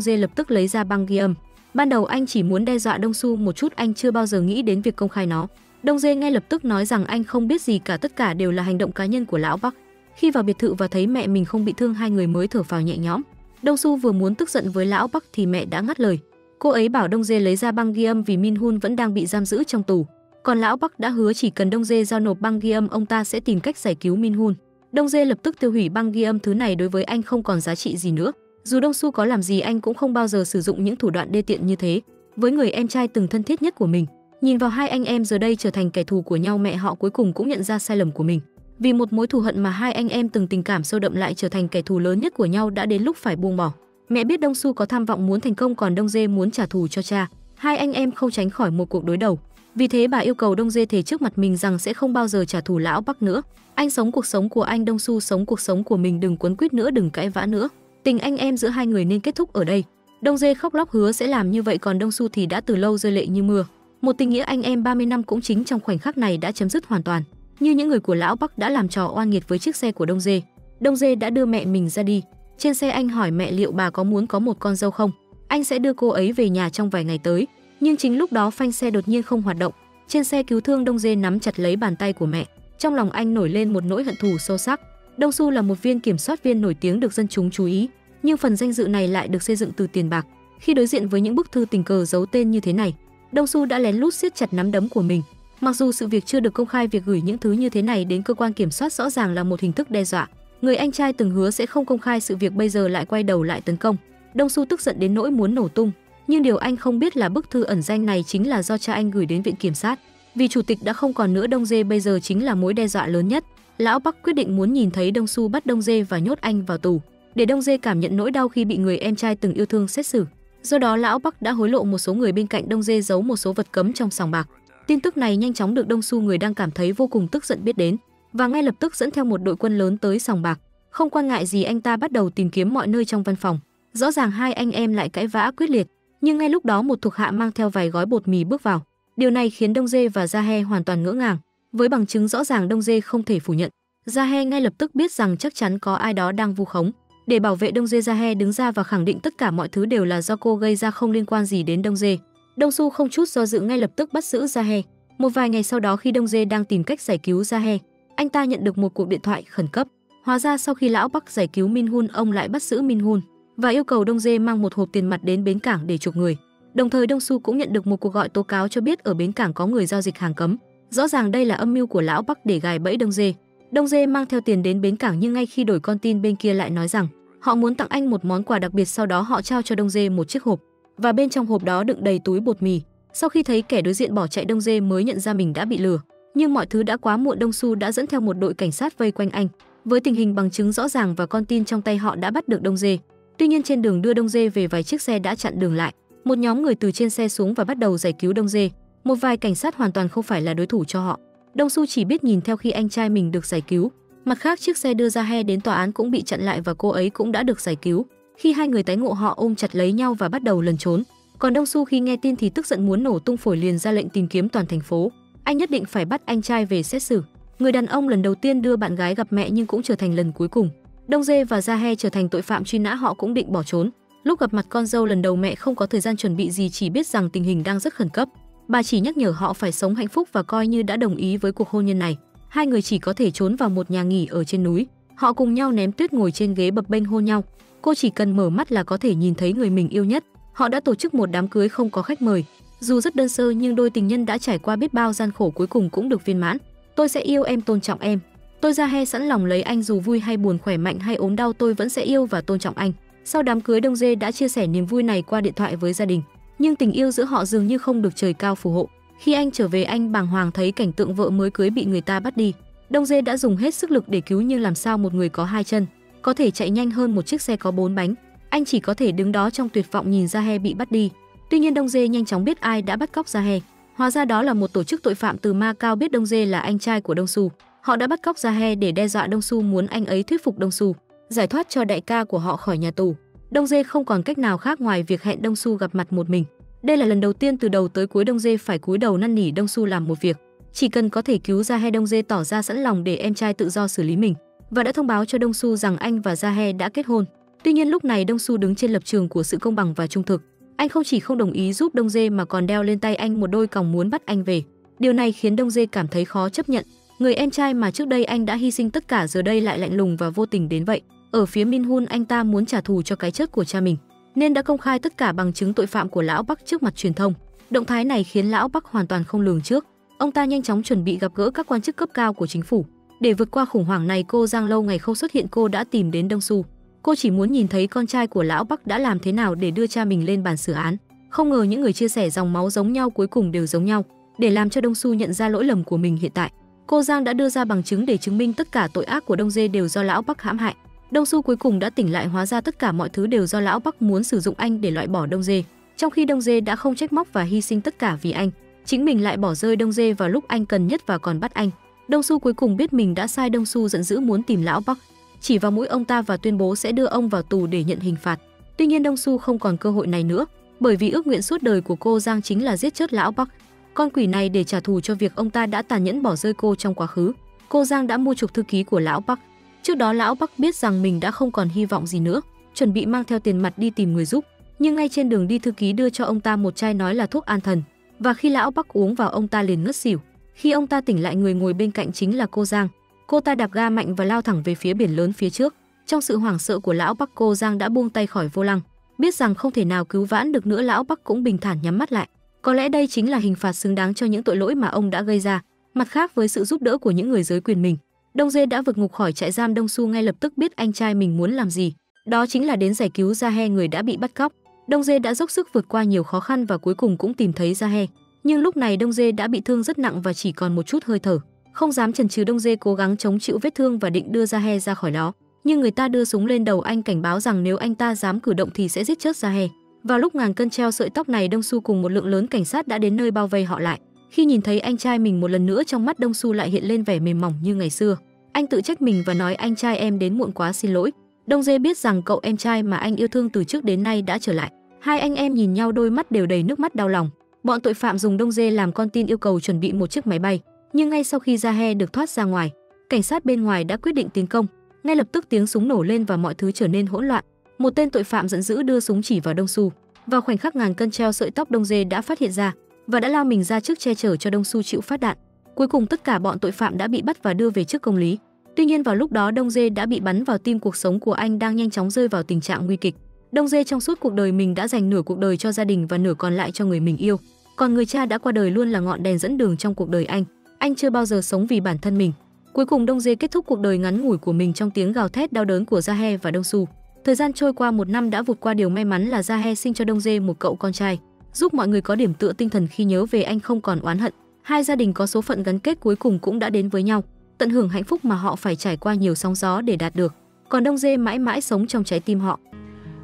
Dê lập tức lấy ra băng ghi âm. Ban đầu anh chỉ muốn đe dọa Đông Su một chút, anh chưa bao giờ nghĩ đến việc công khai nó. Đông Dê ngay lập tức nói rằng anh không biết gì cả, tất cả đều là hành động cá nhân của lão Bắc. Khi vào biệt thự và thấy mẹ mình không bị thương, hai người mới thở phào nhẹ nhõm. Đông Su vừa muốn tức giận với lão Bắc thì mẹ đã ngắt lời. Cô ấy bảo Đông Dê lấy ra băng ghi âm vì Min Hun vẫn đang bị giam giữ trong tù. Còn lão Bắc đã hứa chỉ cần Đông Dê giao nộp băng ghi âm, ông ta sẽ tìm cách giải cứu Min Hun. Đông Dê lập tức tiêu hủy băng ghi âm thứ này đối với anh không còn giá trị gì nữa. Dù Đông Su có làm gì, anh cũng không bao giờ sử dụng những thủ đoạn đê tiện như thế với người em trai từng thân thiết nhất của mình. Nhìn vào hai anh em giờ đây trở thành kẻ thù của nhau, mẹ họ cuối cùng cũng nhận ra sai lầm của mình. Vì một mối thù hận mà hai anh em từng tình cảm sâu đậm lại trở thành kẻ thù lớn nhất của nhau đã đến lúc phải buông bỏ. Mẹ biết Đông Su có tham vọng muốn thành công còn Đông Dê muốn trả thù cho cha. Hai anh em không tránh khỏi một cuộc đối đầu. Vì thế bà yêu cầu Đông Dê thề trước mặt mình rằng sẽ không bao giờ trả thù lão Bắc nữa. Anh sống cuộc sống của anh, Đông Su sống cuộc sống của mình, đừng quấn quýt nữa, đừng cãi vã nữa. Tình anh em giữa hai người nên kết thúc ở đây. Đông Dê khóc lóc hứa sẽ làm như vậy, còn Đông Su thì đã từ lâu rơi lệ như mưa. Một tình nghĩa anh em 30 năm cũng chính trong khoảnh khắc này đã chấm dứt hoàn toàn. Như những người của lão Bắc đã làm trò oan nghiệt với chiếc xe của Đông Dê. Đông Dê đã đưa mẹ mình ra đi. Trên xe anh hỏi mẹ liệu bà có muốn có một con dâu không? Anh sẽ đưa cô ấy về nhà trong vài ngày tới. Nhưng chính lúc đó phanh xe đột nhiên không hoạt động. Trên xe cứu thương Đông Dê nắm chặt lấy bàn tay của mẹ. Trong lòng anh nổi lên một nỗi hận thù sâu sắc. Đông Su là một viên kiểm soát viên nổi tiếng được dân chúng chú ý, nhưng phần danh dự này lại được xây dựng từ tiền bạc. Khi đối diện với những bức thư tình cờ giấu tên như thế này, Đông Su đã lén lút siết chặt nắm đấm của mình. Mặc dù sự việc chưa được công khai việc gửi những thứ như thế này đến cơ quan kiểm soát rõ ràng là một hình thức đe dọa. Người anh trai từng hứa sẽ không công khai sự việc bây giờ lại quay đầu lại tấn công. Đông Su tức giận đến nỗi muốn nổ tung, nhưng điều anh không biết là bức thư ẩn danh này chính là do cha anh gửi đến viện kiểm sát. Vì chủ tịch đã không còn nữa Đông Dê bây giờ chính là mối đe dọa lớn nhất. Lão Bắc quyết định muốn nhìn thấy Đông Su bắt Đông Dê và nhốt anh vào tù, để Đông Dê cảm nhận nỗi đau khi bị người em trai từng yêu thương xét xử. Do đó lão Bắc đã hối lộ một số người bên cạnh Đông Dê giấu một số vật cấm trong sòng bạc. Tin tức này nhanh chóng được Đông Su người đang cảm thấy vô cùng tức giận biết đến và ngay lập tức dẫn theo một đội quân lớn tới sòng bạc. Không quan ngại gì anh ta bắt đầu tìm kiếm mọi nơi trong văn phòng. Rõ ràng hai anh em lại cãi vã quyết liệt, nhưng ngay lúc đó một thuộc hạ mang theo vài gói bột mì bước vào. Điều này khiến Đông Dê và Gia He hoàn toàn ngỡ ngàng. Với bằng chứng rõ ràng Đông Dê không thể phủ nhận. Gia He ngay lập tức biết rằng chắc chắn có ai đó đang vu khống. Để bảo vệ Đông Dê Gia He đứng ra và khẳng định tất cả mọi thứ đều là do cô gây ra không liên quan gì đến Đông Dê. Đông Su không chút do dự ngay lập tức bắt giữ Gia He. Một vài ngày sau đó khi Đông Dê đang tìm cách giải cứu Gia He, anh ta nhận được một cuộc điện thoại khẩn cấp. Hóa ra sau khi lão Bắc giải cứu Min Hun, ông lại bắt giữ Min Hun và yêu cầu Đông Dê mang một hộp tiền mặt đến bến cảng để chuộc người. Đồng thời Đông Su cũng nhận được một cuộc gọi tố cáo cho biết ở bến cảng có người giao dịch hàng cấm. Rõ ràng đây là âm mưu của lão Bắc để gài bẫy Đông Dê. Đông Dê mang theo tiền đến bến cảng nhưng ngay khi đổi con tin bên kia lại nói rằng họ muốn tặng anh một món quà đặc biệt sau đó họ trao cho Đông Dê một chiếc hộp và bên trong hộp đó đựng đầy túi bột mì. Sau khi thấy kẻ đối diện bỏ chạy Đông Dê mới nhận ra mình đã bị lừa, nhưng mọi thứ đã quá muộn, Đông Su đã dẫn theo một đội cảnh sát vây quanh anh. Với tình hình bằng chứng rõ ràng và con tin trong tay họ đã bắt được Đông Dê. Tuy nhiên trên đường đưa Đông Dê về, vài chiếc xe đã chặn đường lại. Một nhóm người từ trên xe xuống và bắt đầu giải cứu Đông Dê. Một vài cảnh sát hoàn toàn không phải là đối thủ cho họ. Đông Su chỉ biết nhìn theo khi anh trai mình được giải cứu. Mặt khác, chiếc xe đưa ra he đến tòa án cũng bị chặn lại và cô ấy cũng đã được giải cứu. Khi hai người tái ngộ, họ ôm chặt lấy nhau và bắt đầu lần trốn. Còn Đông Su khi nghe tin thì tức giận muốn nổ tung phổi liền ra lệnh tìm kiếm toàn thành phố. Anh nhất định phải bắt anh trai về xét xử. Người đàn ông lần đầu tiên đưa bạn gái gặp mẹ nhưng cũng trở thành lần cuối cùng. Đông Dê và Gia He trở thành tội phạm truy nã, họ cũng định bỏ trốn. Lúc gặp mặt con dâu lần đầu mẹ không có thời gian chuẩn bị gì, chỉ biết rằng tình hình đang rất khẩn cấp. Bà chỉ nhắc nhở họ phải sống hạnh phúc và coi như đã đồng ý với cuộc hôn nhân này. Hai người chỉ có thể trốn vào một nhà nghỉ ở trên núi. Họ cùng nhau ném tuyết ngồi trên ghế bập bênh hôn nhau. Cô chỉ cần mở mắt là có thể nhìn thấy người mình yêu nhất. Họ đã tổ chức một đám cưới không có khách mời. Dù rất đơn sơ nhưng đôi tình nhân đã trải qua biết bao gian khổ cuối cùng cũng được viên mãn. Tôi sẽ yêu em tôn trọng em. Tôi ra he sẵn lòng lấy anh dù vui hay buồn khỏe mạnh hay ốm đau tôi vẫn sẽ yêu và tôn trọng anh. Sau đám cưới Đông Dê đã chia sẻ niềm vui này qua điện thoại với gia đình, nhưng tình yêu giữa họ dường như không được trời cao phù hộ. Khi anh trở về anh bàng hoàng thấy cảnh tượng vợ mới cưới bị người ta bắt đi. Đông Dê đã dùng hết sức lực để cứu nhưng làm sao một người có hai chân có thể chạy nhanh hơn một chiếc xe có bốn bánh. Anh chỉ có thể đứng đó trong tuyệt vọng nhìn Ra He bị bắt đi. Tuy nhiên Đông Dê nhanh chóng biết ai đã bắt cóc Gia He. Hóa ra đó là một tổ chức tội phạm từ Ma Cao biết Đông Dê là anh trai của Đông Su. Họ đã bắt cóc Gia He để đe dọa Đông Su muốn anh ấy thuyết phục Đông Su giải thoát cho đại ca của họ khỏi nhà tù. Đông Dê không còn cách nào khác ngoài việc hẹn Đông Su gặp mặt một mình. Đây là lần đầu tiên từ đầu tới cuối Đông Dê phải cúi đầu năn nỉ Đông Su làm một việc. Chỉ cần có thể cứu Gia He Đông Dê tỏ ra sẵn lòng để em trai tự do xử lý mình, và đã thông báo cho Đông Su rằng anh và Gia He đã kết hôn. Tuy nhiên lúc này Đông Su đứng trên lập trường của sự công bằng và trung thực. Anh không chỉ không đồng ý giúp Đông Dê mà còn đeo lên tay anh một đôi còng muốn bắt anh về. Điều này khiến Đông Dê cảm thấy khó chấp nhận. Người em trai mà trước đây anh đã hy sinh tất cả giờ đây lại lạnh lùng và vô tình đến vậy. Ở phía Min Hun anh ta muốn trả thù cho cái chết của cha mình, nên đã công khai tất cả bằng chứng tội phạm của lão Bắc trước mặt truyền thông. Động thái này khiến lão Bắc hoàn toàn không lường trước. Ông ta nhanh chóng chuẩn bị gặp gỡ các quan chức cấp cao của chính phủ. Để vượt qua khủng hoảng này, cô Giang lâu ngày không xuất hiện, cô đã tìm đến Đông Su. Cô chỉ muốn nhìn thấy con trai của lão Bắc đã làm thế nào để đưa cha mình lên bàn xử án. Không ngờ những người chia sẻ dòng máu giống nhau cuối cùng đều giống nhau, để làm cho Đông Su nhận ra lỗi lầm của mình hiện tại. Cô Giang đã đưa ra bằng chứng để chứng minh tất cả tội ác của Đông Dê đều do lão Bắc hãm hại. Đông Su cuối cùng đã tỉnh lại hóa ra tất cả mọi thứ đều do lão Bắc muốn sử dụng anh để loại bỏ Đông Dê. Trong khi Đông Dê đã không trách móc và hy sinh tất cả vì anh, chính mình lại bỏ rơi Đông Dê vào lúc anh cần nhất và còn bắt anh. Đông Su cuối cùng biết mình đã sai Đông Su giận dữ muốn tìm lão Bắc, chỉ vào mũi ông ta và tuyên bố sẽ đưa ông vào tù để nhận hình phạt. Tuy nhiên Đông Su không còn cơ hội này nữa, bởi vì ước nguyện suốt đời của cô Giang chính là giết chết lão Bắc. Con quỷ này để trả thù cho việc ông ta đã tàn nhẫn bỏ rơi cô trong quá khứ. Cô Giang đã mua trục thư ký của lão Bắc. Trước đó lão Bắc biết rằng mình đã không còn hy vọng gì nữa, chuẩn bị mang theo tiền mặt đi tìm người giúp. Nhưng ngay trên đường đi thư ký đưa cho ông ta một chai nói là thuốc an thần, và khi lão Bắc uống vào ông ta liền ngất xỉu. Khi ông ta tỉnh lại người ngồi bên cạnh chính là cô Giang. Cô ta đạp ga mạnh và lao thẳng về phía biển lớn phía trước. Trong sự hoảng sợ của lão Bắc cô Giang đã buông tay khỏi vô lăng, biết rằng không thể nào cứu vãn được nữa lão Bắc cũng bình thản nhắm mắt lại. Có lẽ đây chính là hình phạt xứng đáng cho những tội lỗi mà ông đã gây ra. Mặt khác với sự giúp đỡ của những người giới quyền mình, Đông Dê đã vượt ngục khỏi trại giam Đông Su ngay lập tức biết anh trai mình muốn làm gì. Đó chính là đến giải cứu Ra He người đã bị bắt cóc. Đông Dê đã dốc sức vượt qua nhiều khó khăn và cuối cùng cũng tìm thấy Ra He. Nhưng lúc này Đông Dê đã bị thương rất nặng và chỉ còn một chút hơi thở. Không dám chần chừ Đông Dê cố gắng chống chịu vết thương và định đưa ra He ra khỏi đó. Nhưng người ta đưa súng lên đầu anh cảnh báo rằng nếu anh ta dám cử động thì sẽ giết chết ra He. Vào lúc ngàn cân treo sợi tóc này Đông Su cùng một lượng lớn cảnh sát đã đến nơi bao vây họ lại. Khi nhìn thấy anh trai mình một lần nữa trong mắt Đông Su lại hiện lên vẻ mềm mỏng như ngày xưa. Anh tự trách mình và nói anh trai em đến muộn quá xin lỗi. Đông Dê biết rằng cậu em trai mà anh yêu thương từ trước đến nay đã trở lại. Hai anh em nhìn nhau đôi mắt đều đầy nước mắt đau lòng. Bọn tội phạm dùng Đông Dê làm con tin yêu cầu chuẩn bị một chiếc máy bay, nhưng ngay sau khi Ra He được thoát ra ngoài, cảnh sát bên ngoài đã quyết định tiến công. Ngay lập tức tiếng súng nổ lên và mọi thứ trở nên hỗn loạn. Một tên tội phạm giận dữ đưa súng chỉ vào Đông Su. Vào khoảnh khắc ngàn cân treo sợi tóc Đông Dê đã phát hiện ra và đã lao mình ra trước che chở cho Đông Su chịu phát đạn. Cuối cùng tất cả bọn tội phạm đã bị bắt và đưa về trước công lý. Tuy nhiên vào lúc đó Đông Dê đã bị bắn vào tim cuộc sống của anh đang nhanh chóng rơi vào tình trạng nguy kịch. Đông Dê trong suốt cuộc đời mình đã dành nửa cuộc đời cho gia đình và nửa còn lại cho người mình yêu. Còn người cha đã qua đời luôn là ngọn đèn dẫn đường trong cuộc đời anh. Anh chưa bao giờ sống vì bản thân mình. Cuối cùng Đông Dê kết thúc cuộc đời ngắn ngủi của mình trong tiếng gào thét đau đớn của Gia He và Đông Su. Thời gian trôi qua một năm đã vụt qua điều may mắn là Gia He sinh cho Đông Dê một cậu con trai, giúp mọi người có điểm tựa tinh thần khi nhớ về anh không còn oán hận. Hai gia đình có số phận gắn kết cuối cùng cũng đã đến với nhau, tận hưởng hạnh phúc mà họ phải trải qua nhiều sóng gió để đạt được. Còn Đông Dê mãi mãi sống trong trái tim họ.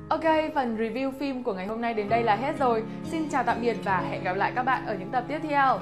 Ok, phần review phim của ngày hôm nay đến đây là hết rồi. Xin chào tạm biệt và hẹn gặp lại các bạn ở những tập tiếp theo.